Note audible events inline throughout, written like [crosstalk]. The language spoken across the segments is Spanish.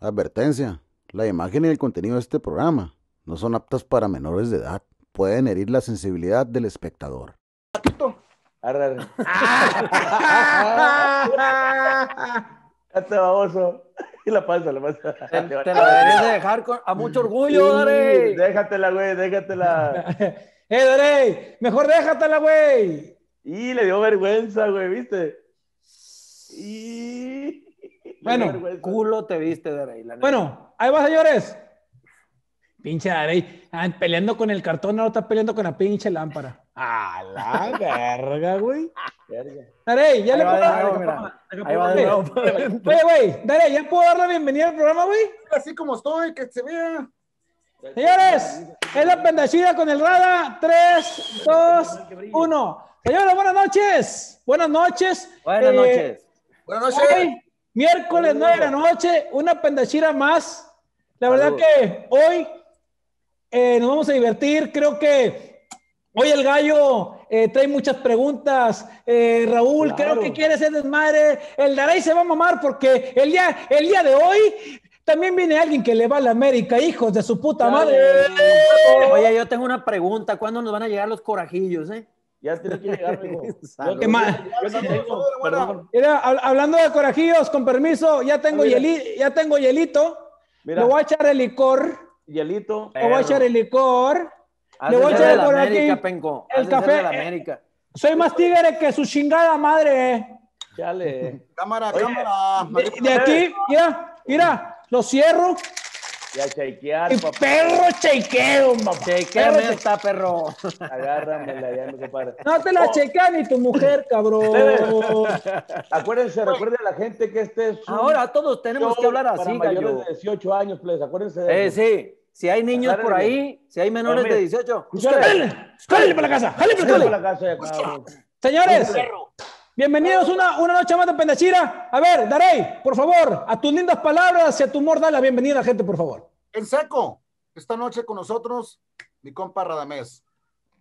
Advertencia. La imagen y el contenido de este programa no son aptas para menores de edad. Pueden herir la sensibilidad del espectador. Arre, arre. [laughs] Este baboso. [laughs] Y la panza, la panza. Te, te [laughs] la deberías de dejar con- a mucho orgullo, Darey. Déjatela, güey, déjatela. ¡Eh, Darey! Mejor déjatela, güey. Y le dio vergüenza, güey, ¿viste? Y... Bueno. Culo te viste, Darey. Bueno, ahí va, señores. Pinche Darey. Ah, peleando con el cartón, ahora está peleando con la pinche lámpara. A la verga, güey. Verga. Darey, ya Ahí le puedo dar. Oye, güey, Darey, ¿ya puedo dar la bienvenida al programa, güey? Así como estoy, que se vea. Señores, es la pendachida con el Rada. 3, 2, 1. Señores, buenas noches. Buenas noches. Buenas Eh, noches. Buenas noches. Hoy, miércoles 9 de la noche, una pendachira más. La verdad que hoy eh, nos vamos a divertir. Creo que hoy el gallo eh, trae muchas preguntas. Eh, Raúl, Claro. creo que quiere ser desmadre. El Daray se va a mamar porque el día, el día de hoy también viene alguien que le va a la América, hijos de su puta madre. Oye, yo tengo una pregunta. ¿Cuándo nos van a llegar los corajillos, eh? Ya tiene que llegar, [laughs] ¿Qué más? Mira, hab- hablando de corajillos, con permiso, ya tengo, Ah, mira. hieli- ya tengo hielito. Mira, Le voy a echar el licor. hielito. Le voy a echar el licor. Le voy a echar el de ser café, de la eh. América. Soy más tigre que su chingada madre. Chale. Cámara, Oye, cámara. De, de aquí, mira, mira, lo cierro. Y a Y papá. perro chequeo, mamá. Chequeame Perro esta, perro. Agárramela, ya, mi compadre. No te la checa ni tu mujer, [laughs] cabrón. Acuérdense, recuerden a la gente que este es un Ahora todos tenemos que hablar para así, mayores gallo. de 18 años, please. Acuérdense de Eh, eso. sí. Si hay niños por ahí, si hay menores de 18, Escúchale. ¡Jálale para la casa! ¡Jálale para la para casa! Señores, bienvenidos una, una noche más de Pendachira. A ver, Darey, por favor, a tus lindas palabras y a tu humor, dale la bienvenida a la gente, por favor. En seco. Esta noche con nosotros, mi compa Radamés.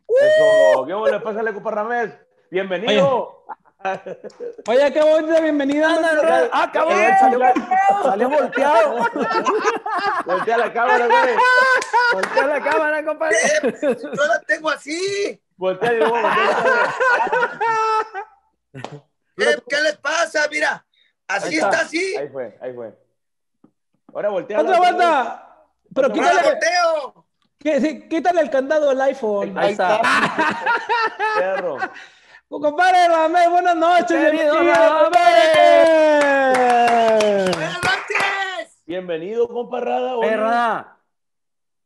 Eso. ¿Qué le pasa, Compa Ramés? Bienvenido. Oye, qué bonita bienvenida. Anda, ah, cabrón, Eh, salió, volteado. Voltea la cámara, güey. Voltea la cámara, compadre. Yo la tengo así. Voltea y luego voltea. [laughs] ¿Qué, qué les pasa? Mira, así está, así. Ahí fue, ahí fue. Ahora voltea. Otra vuelta. Pero ¡Ahora quítale, volteo! que- sí, quítale el candado del iPhone. Ahí está. [laughs] Perro. [laughs] Compadre Ramés, buenas noches. Bienvenido. ¡Buenas noches! Bienvenido, compa Rada. Oye, Perra,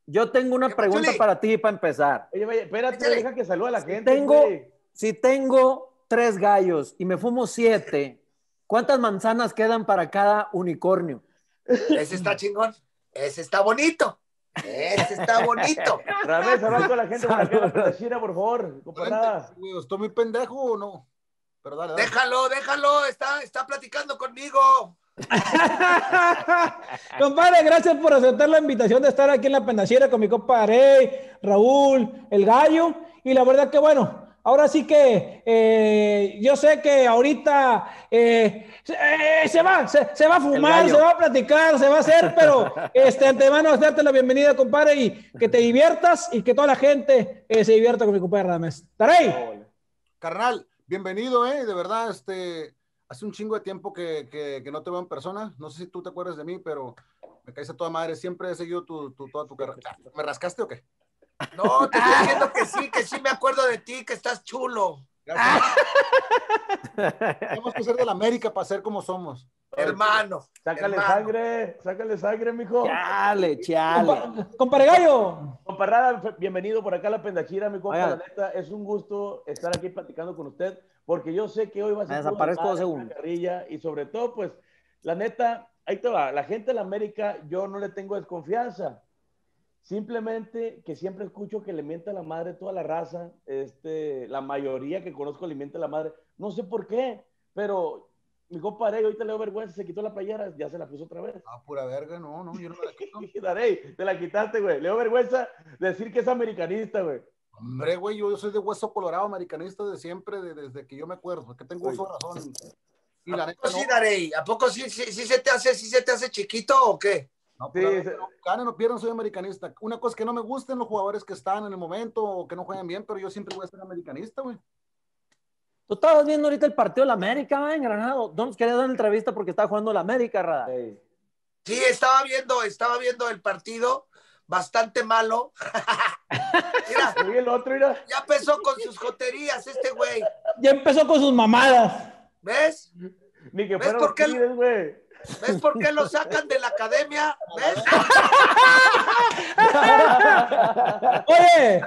yo tengo una ¿Qué pregunta para ti para empezar. Oye, espérate, Échale. deja que saluda a la gente. Tengo, si tengo tres gallos y me fumo siete, ¿cuántas manzanas quedan para cada unicornio? Ese está chingón. Ese está bonito. Ese está bonito. Ramés, habla con la gente para que la China, por favor. Compa Rada. Güey, ¿Estoy muy pendejo o no? Pero dale, dale. Déjalo, déjalo. Está, está platicando conmigo. [laughs] Compadre, gracias por aceptar la invitación de estar aquí en la pendaciera con mi compadre Raúl, el gallo. Y la verdad que bueno, ahora sí que eh, yo sé que ahorita eh, se- eh, se va, se, se va a fumar, se va a platicar, se va a hacer, pero [laughs] este antemano darte la bienvenida, compadre, y que te diviertas y que toda la gente eh, se divierta con mi compadre Rames. Tarey, Carnal, bienvenido, ¿eh? De verdad, este, hace un chingo de tiempo que, que, que no te veo en persona. No sé si tú te acuerdas de mí, pero me caes a toda madre. Siempre he seguido tu, tu- toda tu carrera. ¿Me rascaste o qué? No, te estoy diciendo que sí, que sí me acuerdo de ti, que estás chulo. Tenemos que ser de la América para ser como somos. Hermano. Sácale hermano. sangre, sácale sangre, mijo. Chale, chale. compa- compadre gallo. Compa Rada, fe- bienvenido por acá a la Pendachira, mi compa. La neta, es un gusto estar aquí platicando con usted, porque yo sé que hoy va a ser desaparezco dos desmadre, segundos. una carrilla, y sobre todo, pues, la neta, ahí te va, la gente de la América, yo no le tengo desconfianza. Simplemente que siempre escucho que le mienta la madre toda la raza, este, la mayoría que conozco le miente la madre. No sé por qué, pero mi compa Arey, ahorita le dio vergüenza, se quitó la playera, ya se la puso otra vez. Ah, pura verga, no, no, yo no me la quito. [laughs] Darey, te la quitaste, güey. Le dio vergüenza decir que es americanista, güey. Hombre, güey, yo soy de hueso colorado, americanista de siempre, de- desde que yo me acuerdo, que tengo uso razón. [laughs] Y la ¿A neta, poco no, sí, Darey? ¿A poco sí, sí, sí se te hace, sí se te hace chiquito o qué? No, pues, Sí, ganen o pierdan, soy americanista. Una cosa que no me gusten los jugadores que están en el momento o que no juegan bien, pero yo siempre voy a ser americanista, güey. Tú estabas viendo ahorita el partido de la América, en Granado. No nos quería dar una entrevista porque estaba jugando la América, Rada. Sí, estaba viendo, estaba viendo el partido, bastante malo. [laughs] Mira, Oye, el otro, mira. ya empezó con sus joterías este güey. Ya empezó con sus mamadas. ¿Ves? Ni que ¿Ves por qué güey. ¿Ves por qué lo sacan de la academia? ¿Ves? Oye,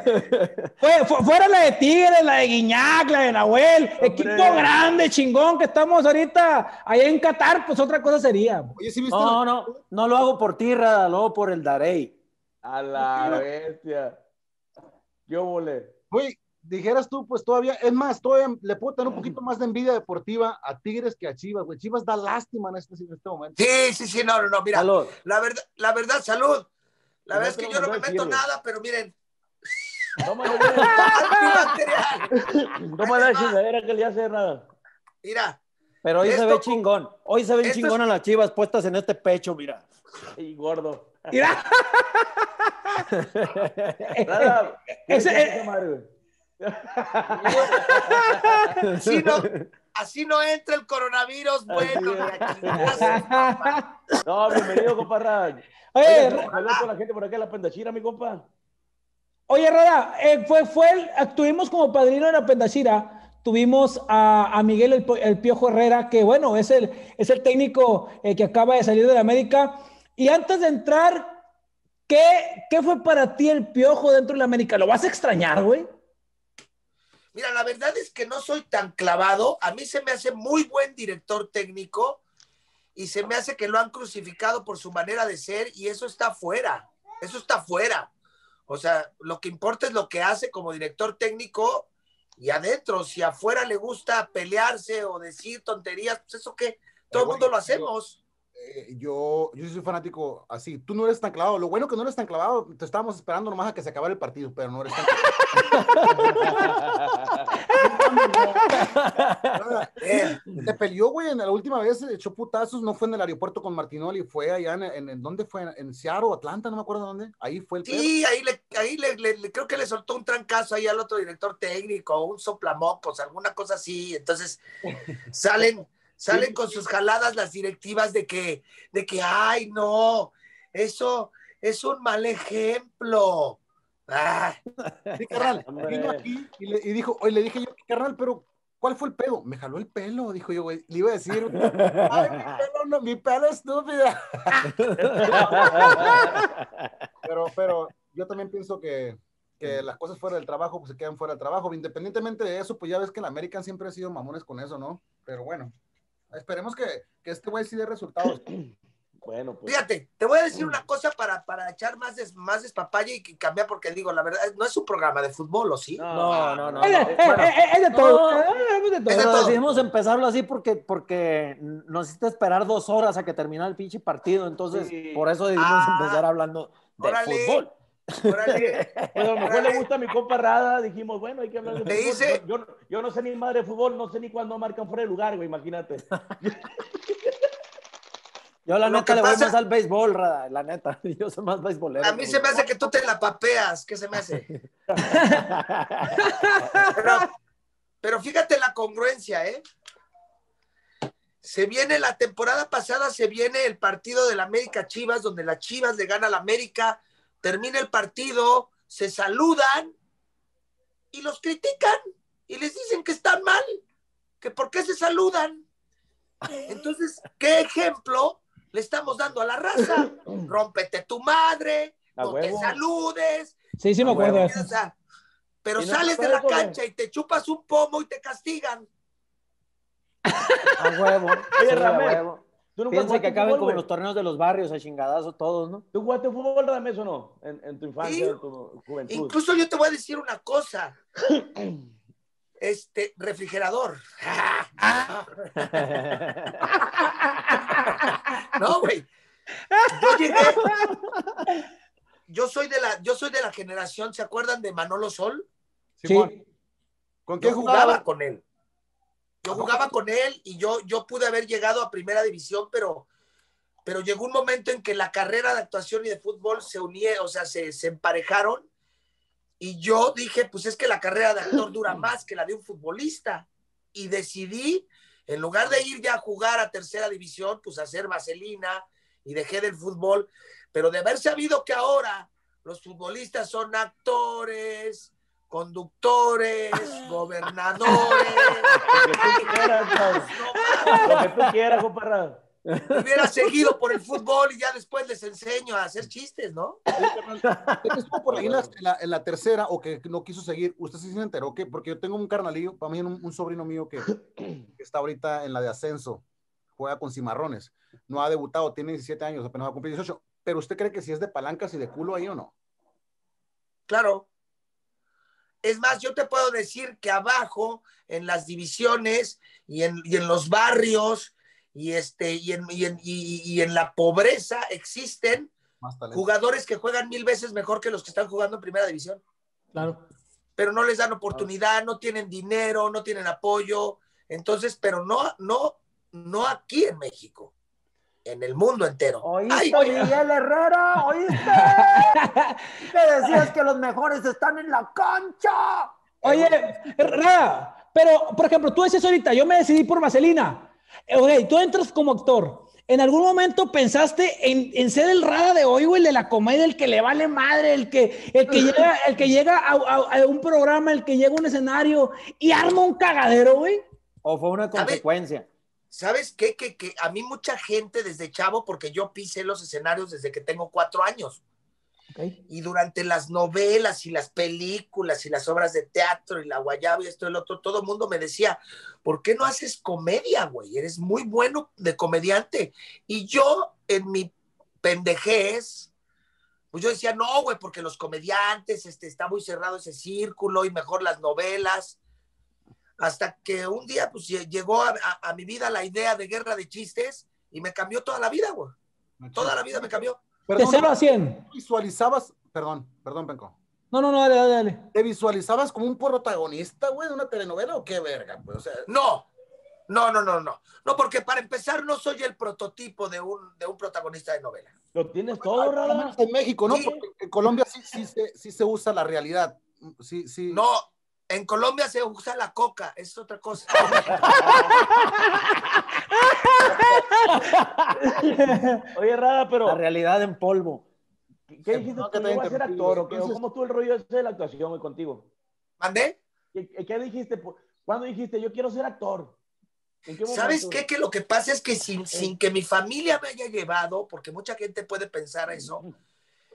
fue- fu- fuera la de Tigres, la de Guiñac, la de Nahuel, equipo grande, chingón, que estamos ahorita allá en Qatar, pues otra cosa sería. Oye, ¿sí viste? No, la- no, no lo hago por ti, Rada, lo hago por el Darey. A la bestia. Yo volé. Güey, dijeras tú, pues todavía, es más, todavía le puedo tener un poquito más de envidia deportiva a Tigres que a Chivas, güey. Chivas da lástima en este, en este momento. Sí, sí, sí, no, no, no, mira, Salud. la verdad, la verdad, salud. La No verdad es que lo yo no me meto Tigre. nada, pero miren, Tómale, [laughs] güey. antibacterial. Tómale la chingadera que le hace nada. Mira, Pero hoy se Esto- ve chingón. Hoy se ven esto es- las chivas puestas en este pecho, mira. Y gordo. Mira, [laughs] Nada. Ese- ¿qué esa madre, güey? [laughs] así no, así no entra el coronavirus, bueno. [laughs] No, bienvenido, compa Rad. oye, Oye, saludos a la gente por acá en la pendachira, mi compa. oye, Rada, eh, fue, fue el, tuvimos como padrino de la Pendachira, tuvimos a, a Miguel el Piojo Herrera, que bueno, es el, es el técnico eh, que acaba de salir de la América. Y antes de entrar, ¿qué, ¿qué fue para ti el Piojo dentro de la América? ¿Lo vas a extrañar, güey? Mira, la verdad es que no soy tan clavado. A mí se me hace muy buen director técnico y se me hace que lo han crucificado por su manera de ser y eso está fuera. Eso está fuera. O sea, lo que importa es lo que hace como director técnico y adentro. Si afuera le gusta pelearse o decir tonterías, pues eso que todo el mundo lo hacemos. Eh, yo, yo soy fanático así. Tú no eres tan clavado. Lo bueno que no eres tan clavado, te estábamos esperando nomás a que se acabara el partido, pero no eres tan clavado. [laughs] [laughs] Eh, Se peleó, güey, en la última vez se echó putazos, no fue en el aeropuerto con Martinoli, fue allá en, en, en ¿dónde fue? En Seattle, Atlanta, no me acuerdo dónde. Ahí fue el pedo. Sí, ahí, le, ahí le, le- le- creo que le soltó un trancazo ahí al otro director técnico, un soplamocos, alguna cosa así. Entonces salen, salen con sus jaladas las directivas de que, de que, ay, no, eso es un mal ejemplo. Ah, Sí, [laughs] carnal, Hombre. vino aquí y, le, y dijo, oye, le dije yo, carnal, pero ¿cuál fue el pedo? Me jaló el pelo, dijo yo, güey. Le iba a decir, ay, mi pelo, no, mi pelo estúpida. [laughs] pero, pero yo también pienso que, que las cosas fuera del trabajo, pues se quedan fuera del trabajo. Independientemente de eso, pues ya ves que el American siempre ha sido mamones con eso, ¿no? Pero bueno, esperemos que, que este güey sí dé resultados. [clears throat] Bueno, pues. fíjate, te voy a decir una cosa para, para echar más, des, más despapalle y cambiar, porque digo, la verdad, no es un programa de fútbol, ¿o sí? No, no, no. Es de, no. eh, Bueno, eh, eh, es de todo. no. es de todo. Es de todo. decidimos empezarlo así porque, porque nos hiciste esperar dos horas a que terminara el pinche partido. Entonces, Sí. por eso decidimos Ah, empezar hablando de órale. fútbol. Órale. Pues a lo mejor le gusta a mi compa Rada, dijimos, bueno, hay que hablar de fútbol. dice- Yo, yo- yo no sé ni madre de fútbol, no sé ni cuándo marcan fuera de lugar, güey, imagínate. Yo, la Lo neta, le voy pasa- más al béisbol, Rada, la neta. [laughs] Yo soy más beisbolero. A mí se me hace que tú te la papeas, ¿qué se me hace? [laughs] Pero, pero fíjate la congruencia, ¿eh? Se viene la temporada pasada, se viene el partido del América Chivas, donde las Chivas le gana al América, termina el partido, se saludan y los critican y les dicen que están mal, que por qué se saludan. [laughs] Entonces, ¿qué ejemplo le estamos dando a la raza? [laughs] Rómpete tu madre, A no te huevo. saludes, Sí, sí me acuerdo de o eso. sea, pero no sales de la cancha y te chupas un pomo y te castigan. A huevo. sí, a huevo. ¿Tú nunca jugaste que acaben fútbol, como los torneos de los barrios, a chingadazo todos, ¿no? ¿Tú jugaste fútbol, Ramés, o no? En, en tu infancia, Sí. en tu juventud. Incluso yo te voy a decir una cosa. [clears throat] Este, refrigerador. [laughs] No, güey. Yo llegué. Yo soy de la, yo soy de la generación, ¿se acuerdan de Manolo Sol? Sí. ¿Con quién jugaba jugaba? con él. Yo jugaba con él y yo, yo pude haber llegado a primera división, pero, pero llegó un momento en que la carrera de actuación y de fútbol se unieron, o sea, se, se emparejaron. Y yo dije, pues es que la carrera de actor dura más que la de un futbolista. Y decidí, en lugar de ir ya a jugar a tercera división, pues hacer vaselina y dejé del fútbol. Pero de haber sabido que ahora los futbolistas son actores, conductores, [laughs] gobernadores. Lo que tú quieras. Lo que tú quieras, compadre. Hubiera seguido por el fútbol y ya después les enseño a hacer chistes, ¿no? Estuvo por ahí en la, en la- en la tercera o que no quiso seguir, usted sí se enteró que, porque yo tengo un carnalillo, para mí un, un sobrino mío que, que está ahorita en la de ascenso, juega con cimarrones, no ha debutado, tiene 17 años, apenas va a cumplir 18, pero usted cree que si es de palancas y de culo ahí o no? Claro. Es más, yo te puedo decir que abajo, en las divisiones y en, y en los barrios y, este, y, en, y, en, y- y en la pobreza existen jugadores que juegan mil veces mejor que los que están jugando en primera división. Claro. pero no les dan oportunidad, no tienen dinero, no tienen apoyo. Entonces, pero no, no, no aquí en México, en el mundo entero. ¿Oíste, Ay, Miguel Herrera? ¿Oíste? [laughs] Te decías que los mejores están en la cancha. Oye, Rada, pero por ejemplo, tú decías ahorita, yo me decidí por Vaselina. Eh, Ok, tú entras como actor. ¿En algún momento pensaste en, en ser el Rada de hoy, güey, el de la comedia, el que le vale madre, el que, el que llega, el que llega a, a- a un programa, el que llega a un escenario y arma un cagadero, güey? ¿O fue una consecuencia? ¿Sabes qué? Que, que a mí mucha gente desde chavo, porque yo pisé los escenarios desde que tengo cuatro años. Y durante las novelas y las películas y las obras de teatro y la guayaba y esto y el otro, todo el mundo me decía, ¿por qué no haces comedia, güey? Eres muy bueno de comediante. Y yo, en mi pendejez, pues yo decía, no, güey, porque los comediantes, este, está muy cerrado ese círculo y mejor las novelas. Hasta que un día, pues lle- llegó a, a- a mi vida la idea de guerra de chistes y me cambió toda la vida, güey. Toda la vida me cambió. De Perdón, 0 a 100. visualizabas, perdón, perdón, Penco. No, no, no, dale, dale, dale. ¿Te visualizabas como un protagonista, güey, de una telenovela o qué verga? Pues, o sea, No, no, no, no, no. No, porque para empezar no soy el prototipo de un, de un protagonista de novela. Lo tienes todo, menos en México, ¿no? Sí. Porque en Colombia sí, sí, se, sí se usa la realidad. Sí, sí. No, en Colombia se usa la coca, es otra cosa. Oye, Rada, pero La realidad en polvo. ¿qué dijiste No, tú? que te ¿Yo voy a ser actor ¿Cómo estuvo el rollo ese de la actuación güey, contigo? ¿Mandé? ¿Qué, qué dijiste? ¿Cuándo dijiste yo quiero ser actor? ¿En qué ¿Sabes qué? Que lo que pasa es que sin, sin que mi familia me haya llevado, porque mucha gente puede pensar eso,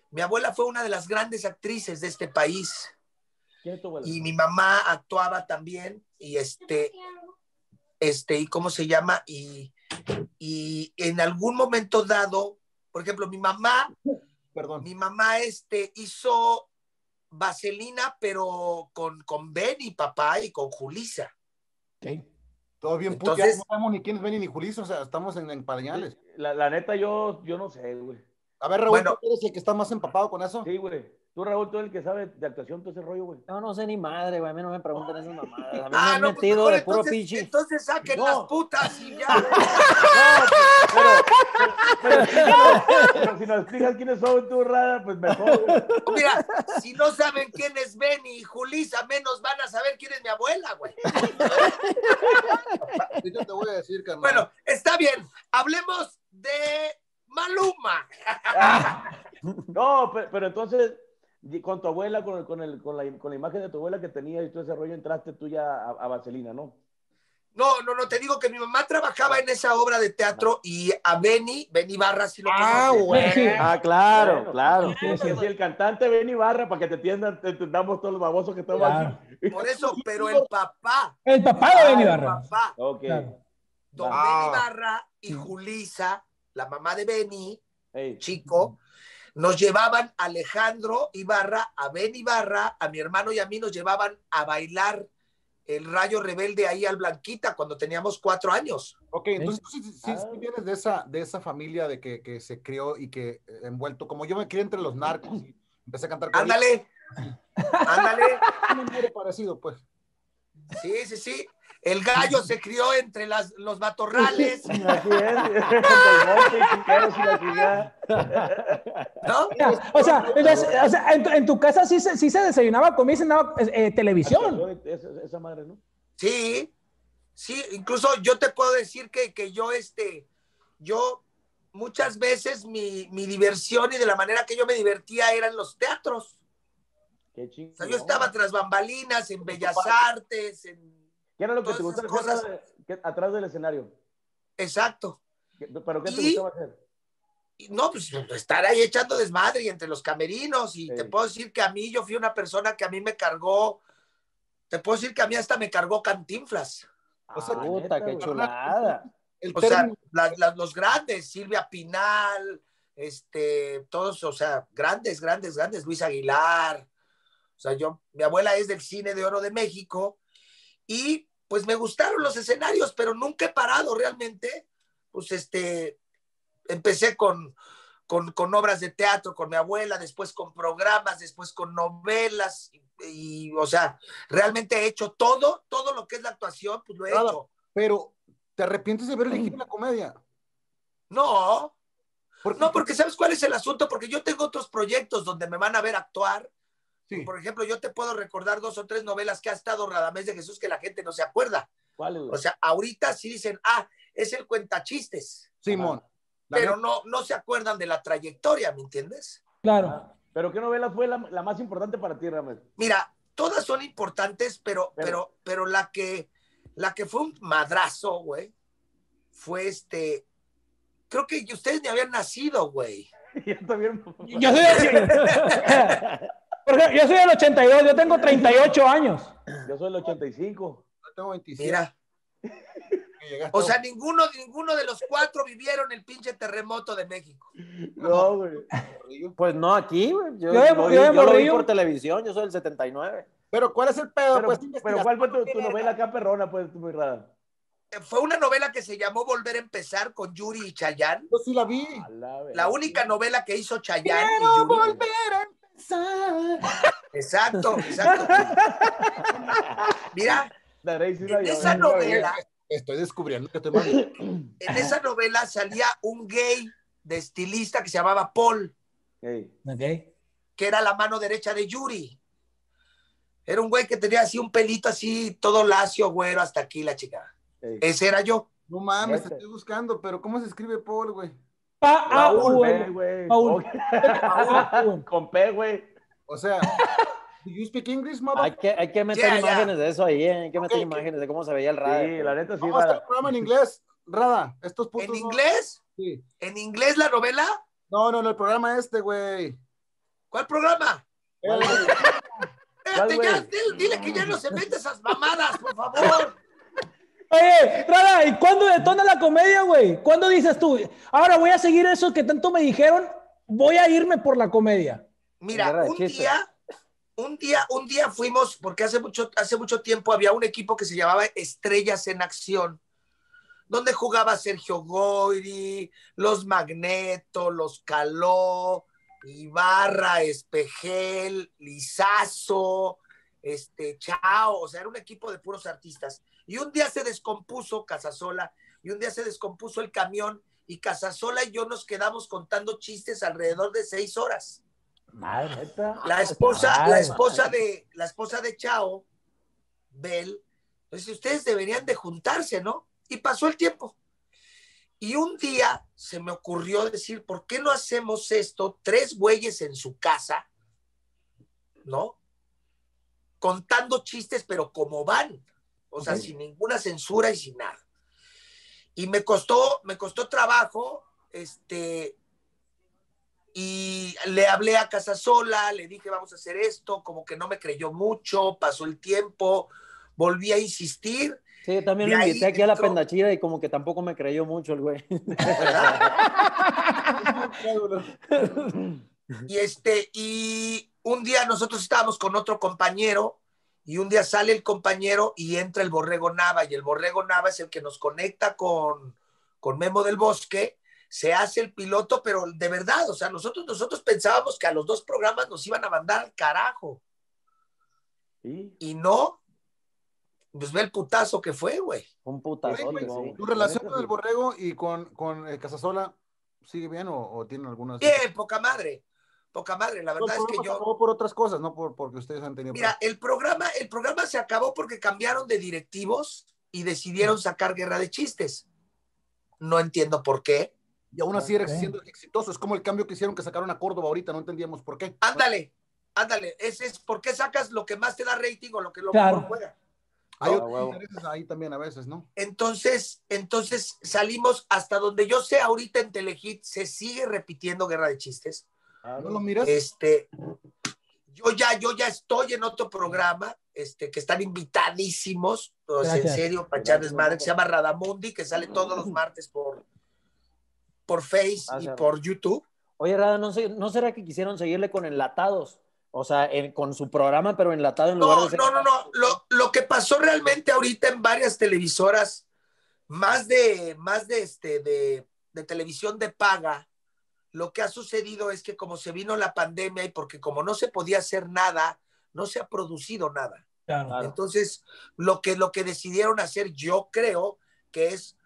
mi abuela fue una de las grandes actrices de este país ¿Quién es tu abuela? y mi mamá actuaba también y este, este, ¿y cómo se llama? Y, y en algún momento dado, por ejemplo, mi mamá Perdón. Mi mamá este, hizo vaselina, pero con, con Benny, papá, y con Julisa. Todo bien, puto. Entonces- Ya no sabemos ni quién es Benny ni Julizo, o sea, estamos en, en pañales. La, la neta, yo, yo no sé, güey. A ver, Raúl, Bueno. ¿tú eres el que está más empapado con eso? Sí, güey. Tú, Raúl, tú eres el que sabe de actuación, todo ese rollo, güey. Yo no sé ni madre, güey. A mí no me preguntan esas mamadas. A mí [laughs] me Ah, han no, pues metido de puro entonces, pichi. entonces saquen No. las putas y ya. [laughs] Pero, si no- pero si nos explicas quiénes son tú, Rada, pues mejor, güey. Mira, si no saben quién es Benny y Julisa, menos van a saber quién es mi abuela, güey. Sí, Yo te voy a decir, carnal. Bueno, está bien. Hablemos de Maluma. No, pe- pero, entonces, con tu abuela, con, el- con, el, con, la, con la imagen de tu abuela que tenía y todo ese rollo, entraste tú ya a, a Vaselina, ¿no? No, no, no, te digo que mi mamá trabajaba en esa obra de teatro y a Benny, Benny Barra, si lo Ah, güey. Sí. Ah, claro, Bueno, claro. Sí, sí, sí, el cantante Benny Barra, para que te entiendan, te entendamos todos los babosos que estamos Claro. aquí. Por eso, [laughs] pero el papá. El papá de Benny el Barra. papá, Ok. Claro. don Ah. Benny Barra y Julisa, la mamá de Benny, Ey, chico, nos llevaban a Alejandro Ibarra, a Benny Barra, a mi hermano y a mí nos llevaban a bailar el rayo rebelde ahí al Blanquita cuando teníamos cuatro años. Ok, entonces tú sí, sí- sí Ah. vienes de esa, de esa familia de que, que se crió y que eh, envuelto, como yo me crié entre los narcos y empecé a cantar con Ándale, [laughs] ándale. un parecido, pues. Sí, sí, sí. El gallo se crió entre las, los matorrales, [laughs] Así. ¿no? O sea, entonces, o sea, en, tu, en tu casa sí se, sí se desayunaba, comía y cenaba eh, televisión. Esa, esa madre, ¿no? Sí, sí, incluso yo te puedo decir que, que yo, este, yo muchas veces mi, mi diversión y de la manera que yo me divertía eran los teatros. Qué O sea, yo estaba tras bambalinas, en Bellas Artes, en... ¿Qué era lo que te gustaba hacer ¿Qué- atrás del escenario? Exacto. ¿Qué- ¿Pero qué te Y- gustaba hacer? No, pues estar ahí echando desmadre y entre los camerinos. Y Sí. te puedo decir que a mí, yo fui una persona que a mí me cargó, te puedo decir que a mí hasta me cargó Cantinflas. O sea, Ah, Puta, neta, qué chulada. [laughs] El O sea, término, la- la- los grandes, Silvia Pinal, este, todos, o sea, grandes, grandes, grandes, Luis Aguilar. O sea, yo, mi abuela es del cine de oro de México y pues me gustaron los escenarios, pero nunca he parado realmente. Pues este, empecé con, con, con obras de teatro con mi abuela, después con programas, después con novelas y, y, o sea, realmente he hecho todo, todo lo que es la actuación, pues lo he Nada. hecho. pero ¿te arrepientes de haber elegido la comedia? No. No, porque ¿sabes cuál es el asunto? Porque yo tengo otros proyectos donde me van a ver actuar. Sí. Por ejemplo, yo te puedo recordar dos o tres novelas que ha estado Radamés de Jesús que la gente no se acuerda. O sea, ahorita sí dicen, ah, es el cuentachistes, Simón. Pero no, no se acuerdan de la trayectoria, ¿me entiendes? Claro. Ah, ¿Pero qué novela fue la, la más importante para ti, Ramés? Mira, todas son importantes, pero, Pero- pero, pero la que, la que fue un madrazo, güey, fue este. Creo que ustedes ni habían nacido, güey. [laughs] Yo también. Yo soy, [laughs] del, yo soy del 82, yo tengo 38 años. Yo soy el 85. yo tengo 27. Mira, o sea, ninguno, ninguno de los cuatro vivieron el pinche terremoto de México. No, güey. Pues no aquí, güey. Yo, Yo de- lo vi- yo lo vi por televisión, yo soy del 79. Pero ¿cuál es el pedo? Pero, pues, pero. ¿cuál fue tu, tu novela acá perrona, pues, muy rara? Eh, Fue una novela que se llamó Volver a empezar con Yuri y Chayán. Yo sí la vi. La única novela que hizo Chayán y Quiero Yuri. volver a empezar. Exacto, exacto. [laughs] Mira, en esa novela, Estoy descubriendo que estoy mal. en esa novela salía un gay de estilista que se llamaba Paul, que era la mano derecha de Yuri. Era un güey que tenía así un pelito así, todo lacio, güero, hasta aquí la chica. Ese era yo. No mames, te Neta. estoy buscando, pero ¿cómo se escribe Paul, güey? Pa, Raúl, ve, güey. Paul. [laughs] Con P, güey. O sea, [laughs] ¿do you speak English, Hay mother? que, hay que meter Yeah, imágenes de eso ahí, ¿eh? hay que meter imágenes de cómo se veía el radio. Sí, la neta sí. Vamos a hacer va. el programa en inglés. Rada, estos putos. ¿En no- inglés? Sí. ¿En inglés la novela? No, no, no, el programa este, güey. ¿Cuál programa? El- Espérate, ya, dile, dile que ya no se mete esas mamadas, por favor. [laughs] Oye, Rada, ¿y cuándo detona la comedia, güey? ¿Cuándo dices tú, ahora voy a seguir eso que tanto me dijeron, voy a irme por la comedia? Mira, un día, un día, un día fuimos, porque hace mucho, hace mucho tiempo había un equipo que se llamaba Estrellas en Acción, donde jugaba Sergio Goyri, los Magneto, los Caló, Ibarra, Espejel, Lizazo, este, Chao, o sea, era un equipo de puros artistas. Y un día se descompuso Casasola, y un día se descompuso el camión, y Casasola y yo nos quedamos contando chistes alrededor de seis horas. Madre. La esposa, la esposa de, la esposa de Chao, Bel, pues ustedes deberían de juntarse, ¿no? Y pasó el tiempo. Y un día se me ocurrió decir, ¿por qué no hacemos esto tres güeyes en su casa, ¿no? Contando chistes, pero como van. O sea, sin ninguna censura y sin nada. Y me costó, me costó trabajo, este, y le hablé a Casasola, le dije vamos a hacer esto, como que no me creyó mucho, pasó el tiempo, volví a insistir, Sí, yo también lo invité aquí a la pendachida y como que tampoco me creyó mucho el güey. [laughs] [laughs] y este, y un día nosotros estábamos con otro compañero, y un día sale el compañero y entra el Borrego Nava, y el Borrego Nava es el que nos conecta con, con Memo del Bosque, se hace el piloto, pero de verdad, o sea, nosotros, nosotros pensábamos que a los dos programas nos iban a mandar al carajo. Sí. y no. pues ve el putazo que fue, güey. Un putazo. Sí. ¿Tu relación con el borrego y con, con eh, Casasola sigue bien o, o tienen algunas? Bien, poca madre. Poca madre. La verdad es que yo. acabó por otras cosas, no por porque ustedes han tenido. Mira, el programa, el programa se acabó porque cambiaron de directivos y decidieron sacar guerra de chistes. No entiendo por qué. y aún así era siendo exitoso. Es como el cambio que hicieron que sacaron a Córdoba ahorita, no entendíamos por qué. Ándale, ándale. Ese es por qué sacas lo que más te da rating o lo que lo Claro. mejor juega. Hay otros huevo. intereses ahí también a veces, ¿no? Entonces, entonces salimos hasta donde yo sé ahorita en Telehit se sigue repitiendo guerra de chistes. ¿No lo miras? Este, yo ya, yo ya estoy en otro programa, este, que están invitadísimos, en serio, para echar desmadre, que se llama Radamundi, que sale todos los martes por, por Face y Gracias. por YouTube. Oye, Rada, ¿no, sé- ¿no será que quisieron seguirle con enlatados? O sea, en- con su programa, pero enlatado en lugar No, de ser- no, no, no. Lo, lo que pasó realmente ahorita en varias televisoras, más de, más de este, de, de televisión de paga, lo que ha sucedido es que como se vino la pandemia y porque como no se podía hacer nada, no se ha producido nada. Claro. Entonces, lo que, lo que decidieron hacer, yo creo que es,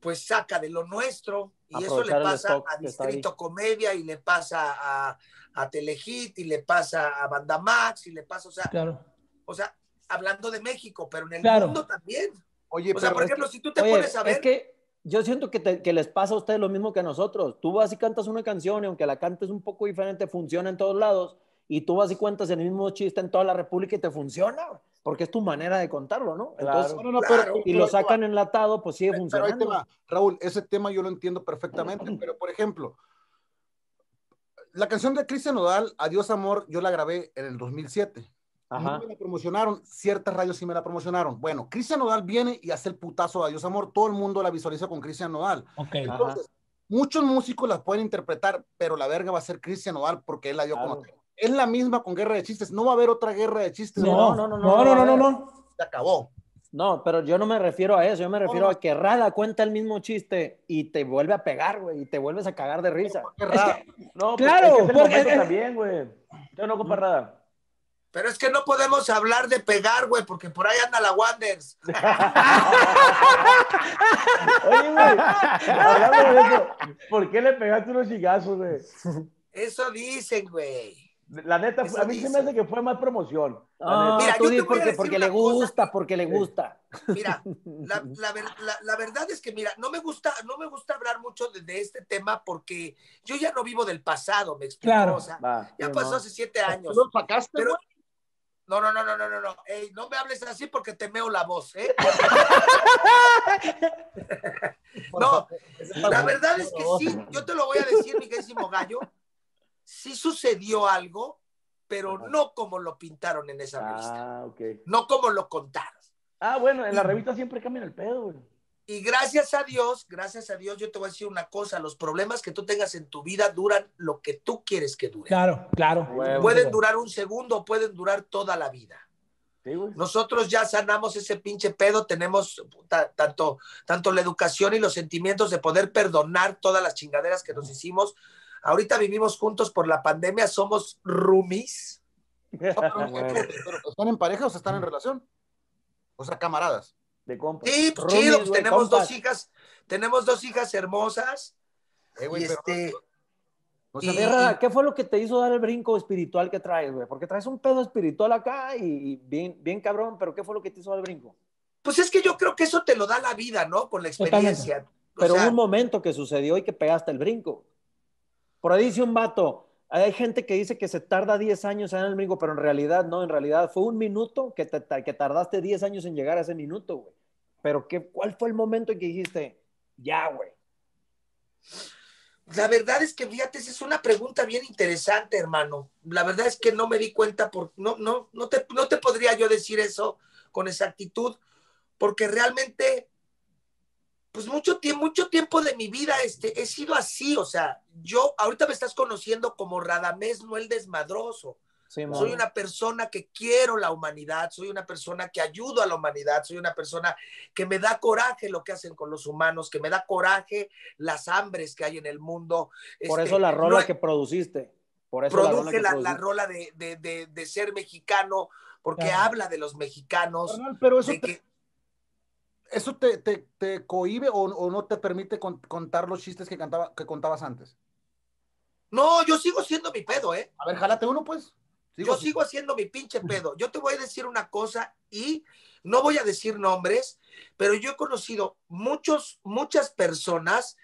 pues saca de lo nuestro, y eso le pasa a. Distrito Comedia, y le pasa a, a Telehit, y le pasa a Bandamax, y le pasa, o sea, Claro. o sea, hablando de México, pero en el Claro. mundo también. Oye, O sea, pero por ejemplo, si tú te Oye, pones a ver, es que yo siento que, te- que les pasa a ustedes lo mismo que a nosotros. Tú vas y cantas una canción y aunque la cantes un poco diferente, funciona en todos lados. Y tú vas y cuentas el mismo chiste en toda la República y te funciona, porque es tu manera de contarlo, ¿no? Entonces, No, no, Claro. pero- y lo sacan enlatado, pues sigue Pero ahí te funcionando. va. Raúl, ese tema yo lo entiendo perfectamente, pero por ejemplo, la canción de Cristian Nodal, Adiós Amor, yo la grabé en el 2007. Ajá. No me la promocionaron, ciertas radios sí me la promocionaron. Bueno, Cristian Nodal viene y hace el putazo de Adiós Amor. Todo el mundo la visualiza con Cristian Nodal. Okay. Entonces, Ajá. muchos músicos las pueden interpretar, pero la verga va a ser Cristian Nodal porque él la dio claro. como Es la misma con Guerra de Chistes. No va a haber otra Guerra de Chistes. No, no, no, no. No, no, no, no. no, no. Se acabó. No, pero yo no me refiero a eso, yo me refiero no, no. a que Rada cuenta el mismo chiste y te vuelve a pegar, güey, y te vuelves a cagar de risa. No, porque no claro, porque, es el porque es... también, güey. Yo no comparo mm. Rada pero es que no podemos hablar de pegar, güey, porque por ahí anda la Wanders. [laughs] Oye, güey, hablando de eso, ¿por qué le pegaste unos chingazos, güey? Eso dicen, güey. La neta, Eso a mí se me hace que fue más promoción. Mira, tú yo te di voy a porque, decir porque una le cosa. gusta, porque le gusta. Mira, [laughs] la, la ver- la- la verdad es que, mira, no me gusta, no me gusta hablar mucho de, de este tema porque yo ya no vivo del pasado, me explico. Claro. O sea, Va. ya pasó no. hace siete años. ¿Tú lo sacaste, Pero, güey? No, no, no, no, no, no, no. Ey, no me hables así porque te meo la voz, ¿eh? [laughs] [laughs] No, la verdad es que sí, yo te lo voy a decir, mi querísimo gallo. Sí sucedió algo, pero no como lo pintaron en esa revista. Ah, ok. No como lo contaron. Ah, bueno, en la revista siempre cambian el pedo, güey. Y gracias a Dios, gracias a Dios, yo te voy a decir una cosa, los problemas que tú tengas en tu vida duran lo que tú quieres que duren. Claro, claro. Pueden durar un segundo, pueden durar toda la vida. Sí. Nosotros ya sanamos ese pinche pedo, tenemos ta- tanto, tanto la educación y los sentimientos de poder perdonar todas las chingaderas que nos hicimos. Ahorita vivimos juntos por la pandemia, somos roomies. [laughs] ¿Están en pareja o están en relación? O sea, camaradas. De compa. Sí, pues, chido, pues, tenemos compas. dos hijas, tenemos dos hijas hermosas. Eh, güey, y pero- este, o y- sea, ¿qué fue lo que te hizo dar el brinco espiritual que traes, güey? Porque traes un pedo espiritual acá y, y bien, bien cabrón, pero ¿qué fue lo que te hizo dar el brinco? pues es que yo creo que eso te lo da la vida, ¿no? Con la experiencia. O Pero sea, hubo un momento que sucedió y que pegaste el brinco. Por ahí dice un vato, hay gente que dice que se tarda 10 años en el brinco, pero en realidad no, en realidad fue un minuto que, que tardaste 10 años en llegar a ese minuto, güey. Pero ¿qué, ¿cuál fue el momento en que dijiste, ya, güey? La verdad es que, fíjate, es una pregunta bien interesante, hermano. La verdad es que no me di cuenta, por, no, no, no, te, no te podría yo decir eso con exactitud, porque realmente, pues mucho tiempo, mucho tiempo de mi vida este, he sido así, o sea, yo ahorita me estás conociendo como Radamés, no el desmadroso. Sí. Soy una persona que quiero la humanidad, soy una persona que ayudo a la humanidad, soy una persona que me da coraje lo que hacen con los humanos, que me da coraje las hambres que hay en el mundo. Por Este, eso la rola no- que produciste. Por eso la rola produje que la, rola de, de- de- de ser mexicano, porque Claro. habla de los mexicanos, Carnal, pero eso que eso te, te, te cohíbe o, o no te permite con- contar los chistes que, cantaba, que contabas antes. no, yo sigo siendo mi pedo, ¿eh? A ver, jálate uno, pues. yo así. sigo haciendo mi pinche pedo. Yo te voy a decir una cosa y no voy a decir nombres, pero yo he conocido muchos, muchas personas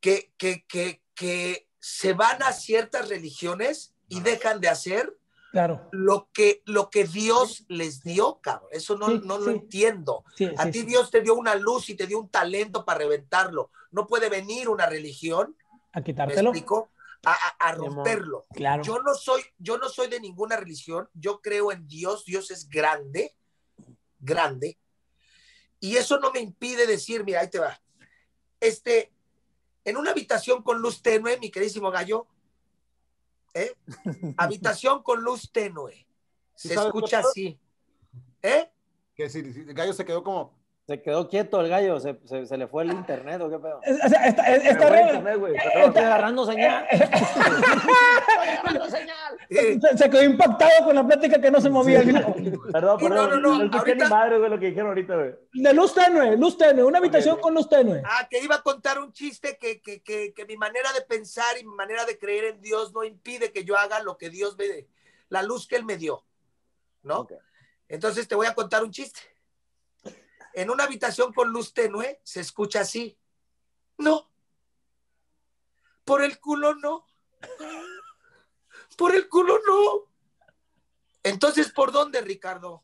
que, que, que, que se van a ciertas religiones y dejan de hacer Claro. lo que, lo que Dios les dio, cabrón. Eso no, Sí, no lo entiendo. Sí, A ti. Dios te dio una luz y te dio un talento para reventarlo. No puede venir una religión, A ¿me quitártelo. explico? A, a- a romperlo. Claro. Yo no soy, yo no soy de ninguna religión, yo creo en Dios, Dios es grande, grande, y eso no me impide decir, mira, ahí te va. Este, en una habitación con luz tenue, mi queridísimo gallo, ¿eh? [laughs] habitación con luz tenue, ¿Sí se escucha así, ¿eh? Que si, si el gallo se quedó como. Se quedó quieto el gallo, se, se- se le fue el internet o qué pedo. O sea, esta- es- Me esta voy a regla- internet, güey, perdón. agarrando señal. [laughs] Se, se quedó impactado con la plática que no se movía. Perdón, Sí, perdón. no, no, no, No escuché ahorita- ni madre, güey, lo que dijeron ahorita, güey. De luz tenue, luz tenue, una habitación con luz tenue. Ah, que iba a contar un chiste que, que, que, que mi manera de pensar y mi manera de creer en Dios no impide que yo haga lo que Dios me dé, la luz que Él me dio, ¿no? Entonces te voy a contar un chiste. En una habitación con luz tenue se escucha así. No. Por el culo no. Por el culo no. Entonces, ¿por dónde, Ricardo?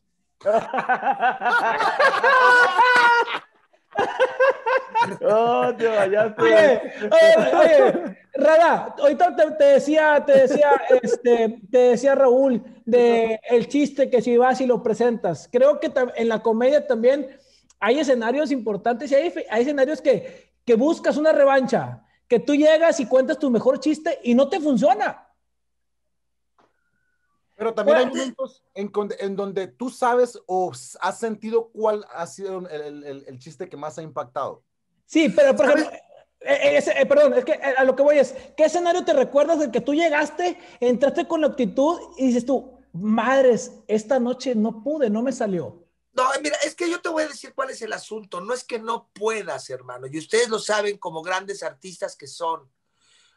Oh, te vayaste. Oye, oye, oye, Rada, ahorita te, te decía, te decía, este, te decía Raúl de el chiste que si vas y lo presentas. Creo que en la comedia también hay escenarios importantes y hay, hay escenarios que, que buscas una revancha, que tú llegas y cuentas tu mejor chiste y no te funciona. Pero también hay momentos en, donde tú sabes o has sentido cuál ha sido el, el- chiste que más ha impactado. Sí, pero por ejemplo, eh, eh, eh, perdón, es que a lo que voy es, ¿qué escenario te recuerdas del que tú llegaste, entraste con la actitud y dices tú, madres, esta noche no pude, no me salió? No, mira, es que yo te voy a decir cuál es el asunto. No es que no puedas, hermano, y ustedes lo saben como grandes artistas que son.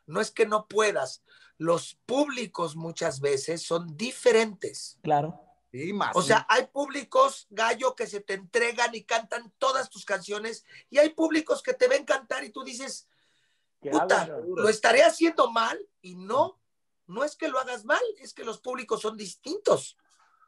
No es que no puedas. Los públicos muchas veces son diferentes. Claro. Y más. O sea, hay públicos, gallo, que se te entregan y cantan todas tus canciones, y hay públicos que te ven cantar y tú dices, ¿Qué puta, lo estaré haciendo mal, y no, no es que lo hagas mal, es que los públicos son distintos.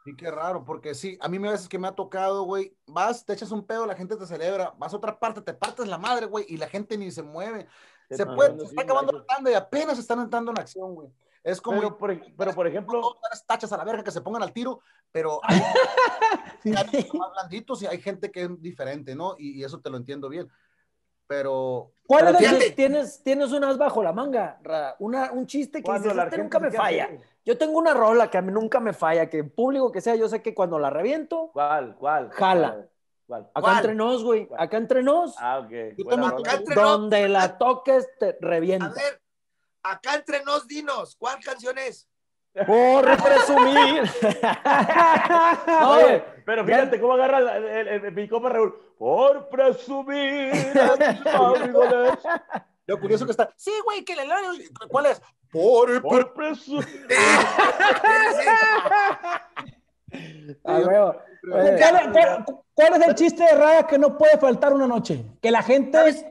Y qué raro, porque sí, a mí me veces que me ha tocado, güey, vas, te echas un pedo, la gente te celebra, vas a otra parte, te partes la madre, güey, y la gente ni se mueve. Te Se puede, se está acabando la tanda y apenas están entrando en acción, güey. Es como Pero, por, ej- pero, por ejemplo, todas las tachas a la verga que se pongan al tiro, pero [laughs] hay más blanditos y hay gente que es diferente, ¿no? Y, y eso te lo entiendo bien. Pero ¿Cuál Pero es tienes, tienes, tienes unas bajo la manga, Ra. una, un chiste que cuando dices, la "Este nunca me falla. Yo tengo una rola que a mí nunca me falla, que en público que sea, yo sé que cuando la reviento, ¿Cuál? ¿Cuál? Jala. ¿Cuál? acá ¿Cuál? entre nos, güey, acá entre nos, Ah, ok. Buena rola. Acá entre nos, donde la toques te a revienta. ver, acá entre nos, dinos, ¿cuál canción es? Por presumir. [laughs] No, Oye, pero fíjate cómo agarra el, el, el- el- mi compa Raúl. Por presumir [laughs] a mis amigos. lo curioso que está, sí, güey, que le ¿cuál es? Por, Por. Ah. [laughs] ¿Cuál, cuál- cuál es el chiste de Rada que no puede faltar una noche? Que la gente... ¿Sabes?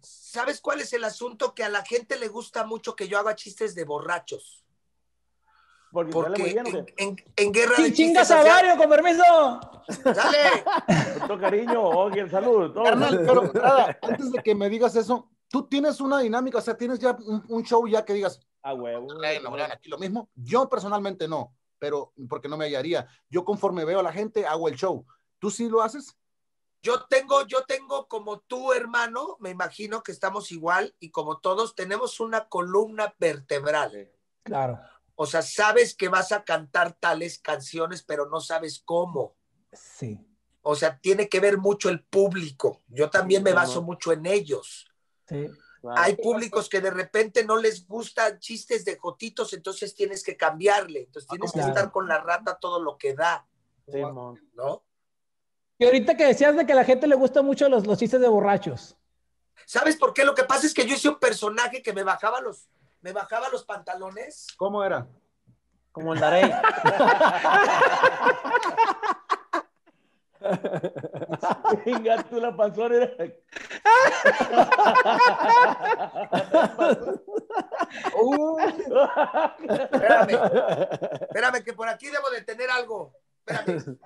¿Sabes cuál es el asunto? Que a la gente le gusta mucho que yo haga chistes de borrachos. Porque, sale muy Porque bien, ¿o en, qué? en- en guerra de ¡Sí, chingas a Vario, con permiso! ¡Dale! Con todo cariño, oye, salud. todo. Carnal, pero nada, antes de que me digas eso, tú tienes una dinámica, o sea, tienes ya un, un show ya que digas, A huevo. "Ey, me voy a dar aquí lo mismo. Yo personalmente no, pero porque no me hallaría. Yo conforme veo a la gente, hago el show. ¿Tú sí lo haces? Yo tengo, yo tengo como tú, hermano, me imagino que estamos igual y como todos tenemos una columna vertebral. Claro. O sea, sabes que vas a cantar tales canciones, pero no sabes cómo. Sí. O sea, tiene que ver mucho el público. Yo también me baso mucho en ellos. Sí. Claro. Hay públicos que de repente no les gustan chistes de jotitos, entonces tienes que cambiarle. Entonces tienes que Claro. estar con la rata todo lo que da, Simón. ¿no? Y ahorita que decías de que a la gente le gustan mucho los, los chistes de borrachos. ¿Sabes por qué? Lo que pasa es que yo hice un personaje que me bajaba los, me bajaba los pantalones. ¿Cómo era? Como el Darey. [laughs] [laughs] Venga, tú la panzona era. Espérame, espérame, que por aquí debo de tener algo. Espérame.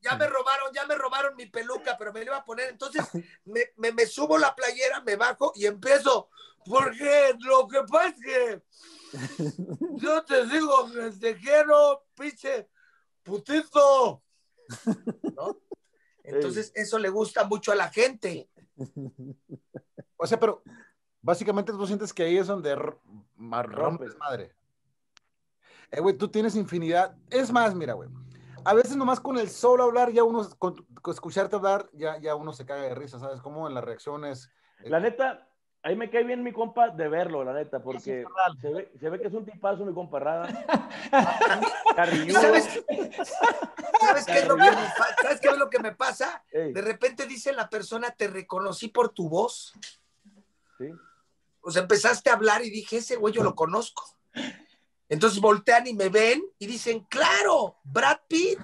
Ya me robaron, ya me robaron mi peluca, pero me la iba a poner. Entonces me, me, me subo la playera, me bajo y empiezo. Porque lo que pasa es que [laughs] yo te digo que te quiero, pinche putito. ¿No? Entonces eso le gusta mucho a la gente. O sea, pero básicamente tú sientes que ahí es donde Rompes. madre. Eh, güey, tú tienes infinidad. Es más, mira, güey. A veces nomás con el solo hablar, ya uno, con, con escucharte hablar, ya, ya uno se caga de risa, ¿sabes? Como en las reacciones. eh, La neta, ahí me cae bien mi compa de verlo, la neta, porque se ve, se ve que es un tipazo mi compa Rada. [laughs] ¿Y Carrilludo. sabes, ¿sabes qué es lo que me ¿sabes qué es lo que me pasa? Ey, De repente dice la persona, te reconocí por tu voz. sí. O sea, empezaste a hablar y dije, ese güey yo lo conozco. Entonces voltean y me ven y dicen, claro, Brad Pitt.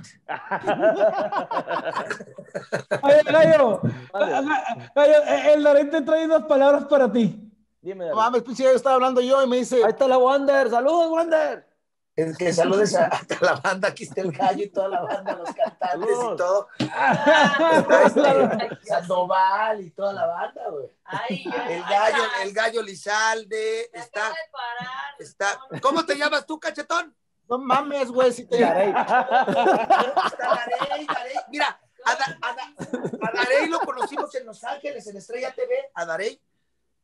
Oye, Gallo, Vale. Gallo, eh, el Darey te trae dos palabras para ti. Dime, No David. mames, pinche, yo estaba hablando yo y me dice, Ahí está la Wander. Saludos, Wander. Es que saludes a, a toda la banda, aquí está el gallo y toda la banda, los cantantes y Saludos. todo. Este, Sandoval y toda la banda, güey. El gallo, ay, el gallo Lizalde, está, acabo de parar. está. ¿Cómo te llamas tú, cachetón? no mames, güey, si te... Darey. Está Darey, Darey. Mira, a, Da- a Da- a Darey lo conocimos en Los Ángeles, en Estrella TV, a Darey.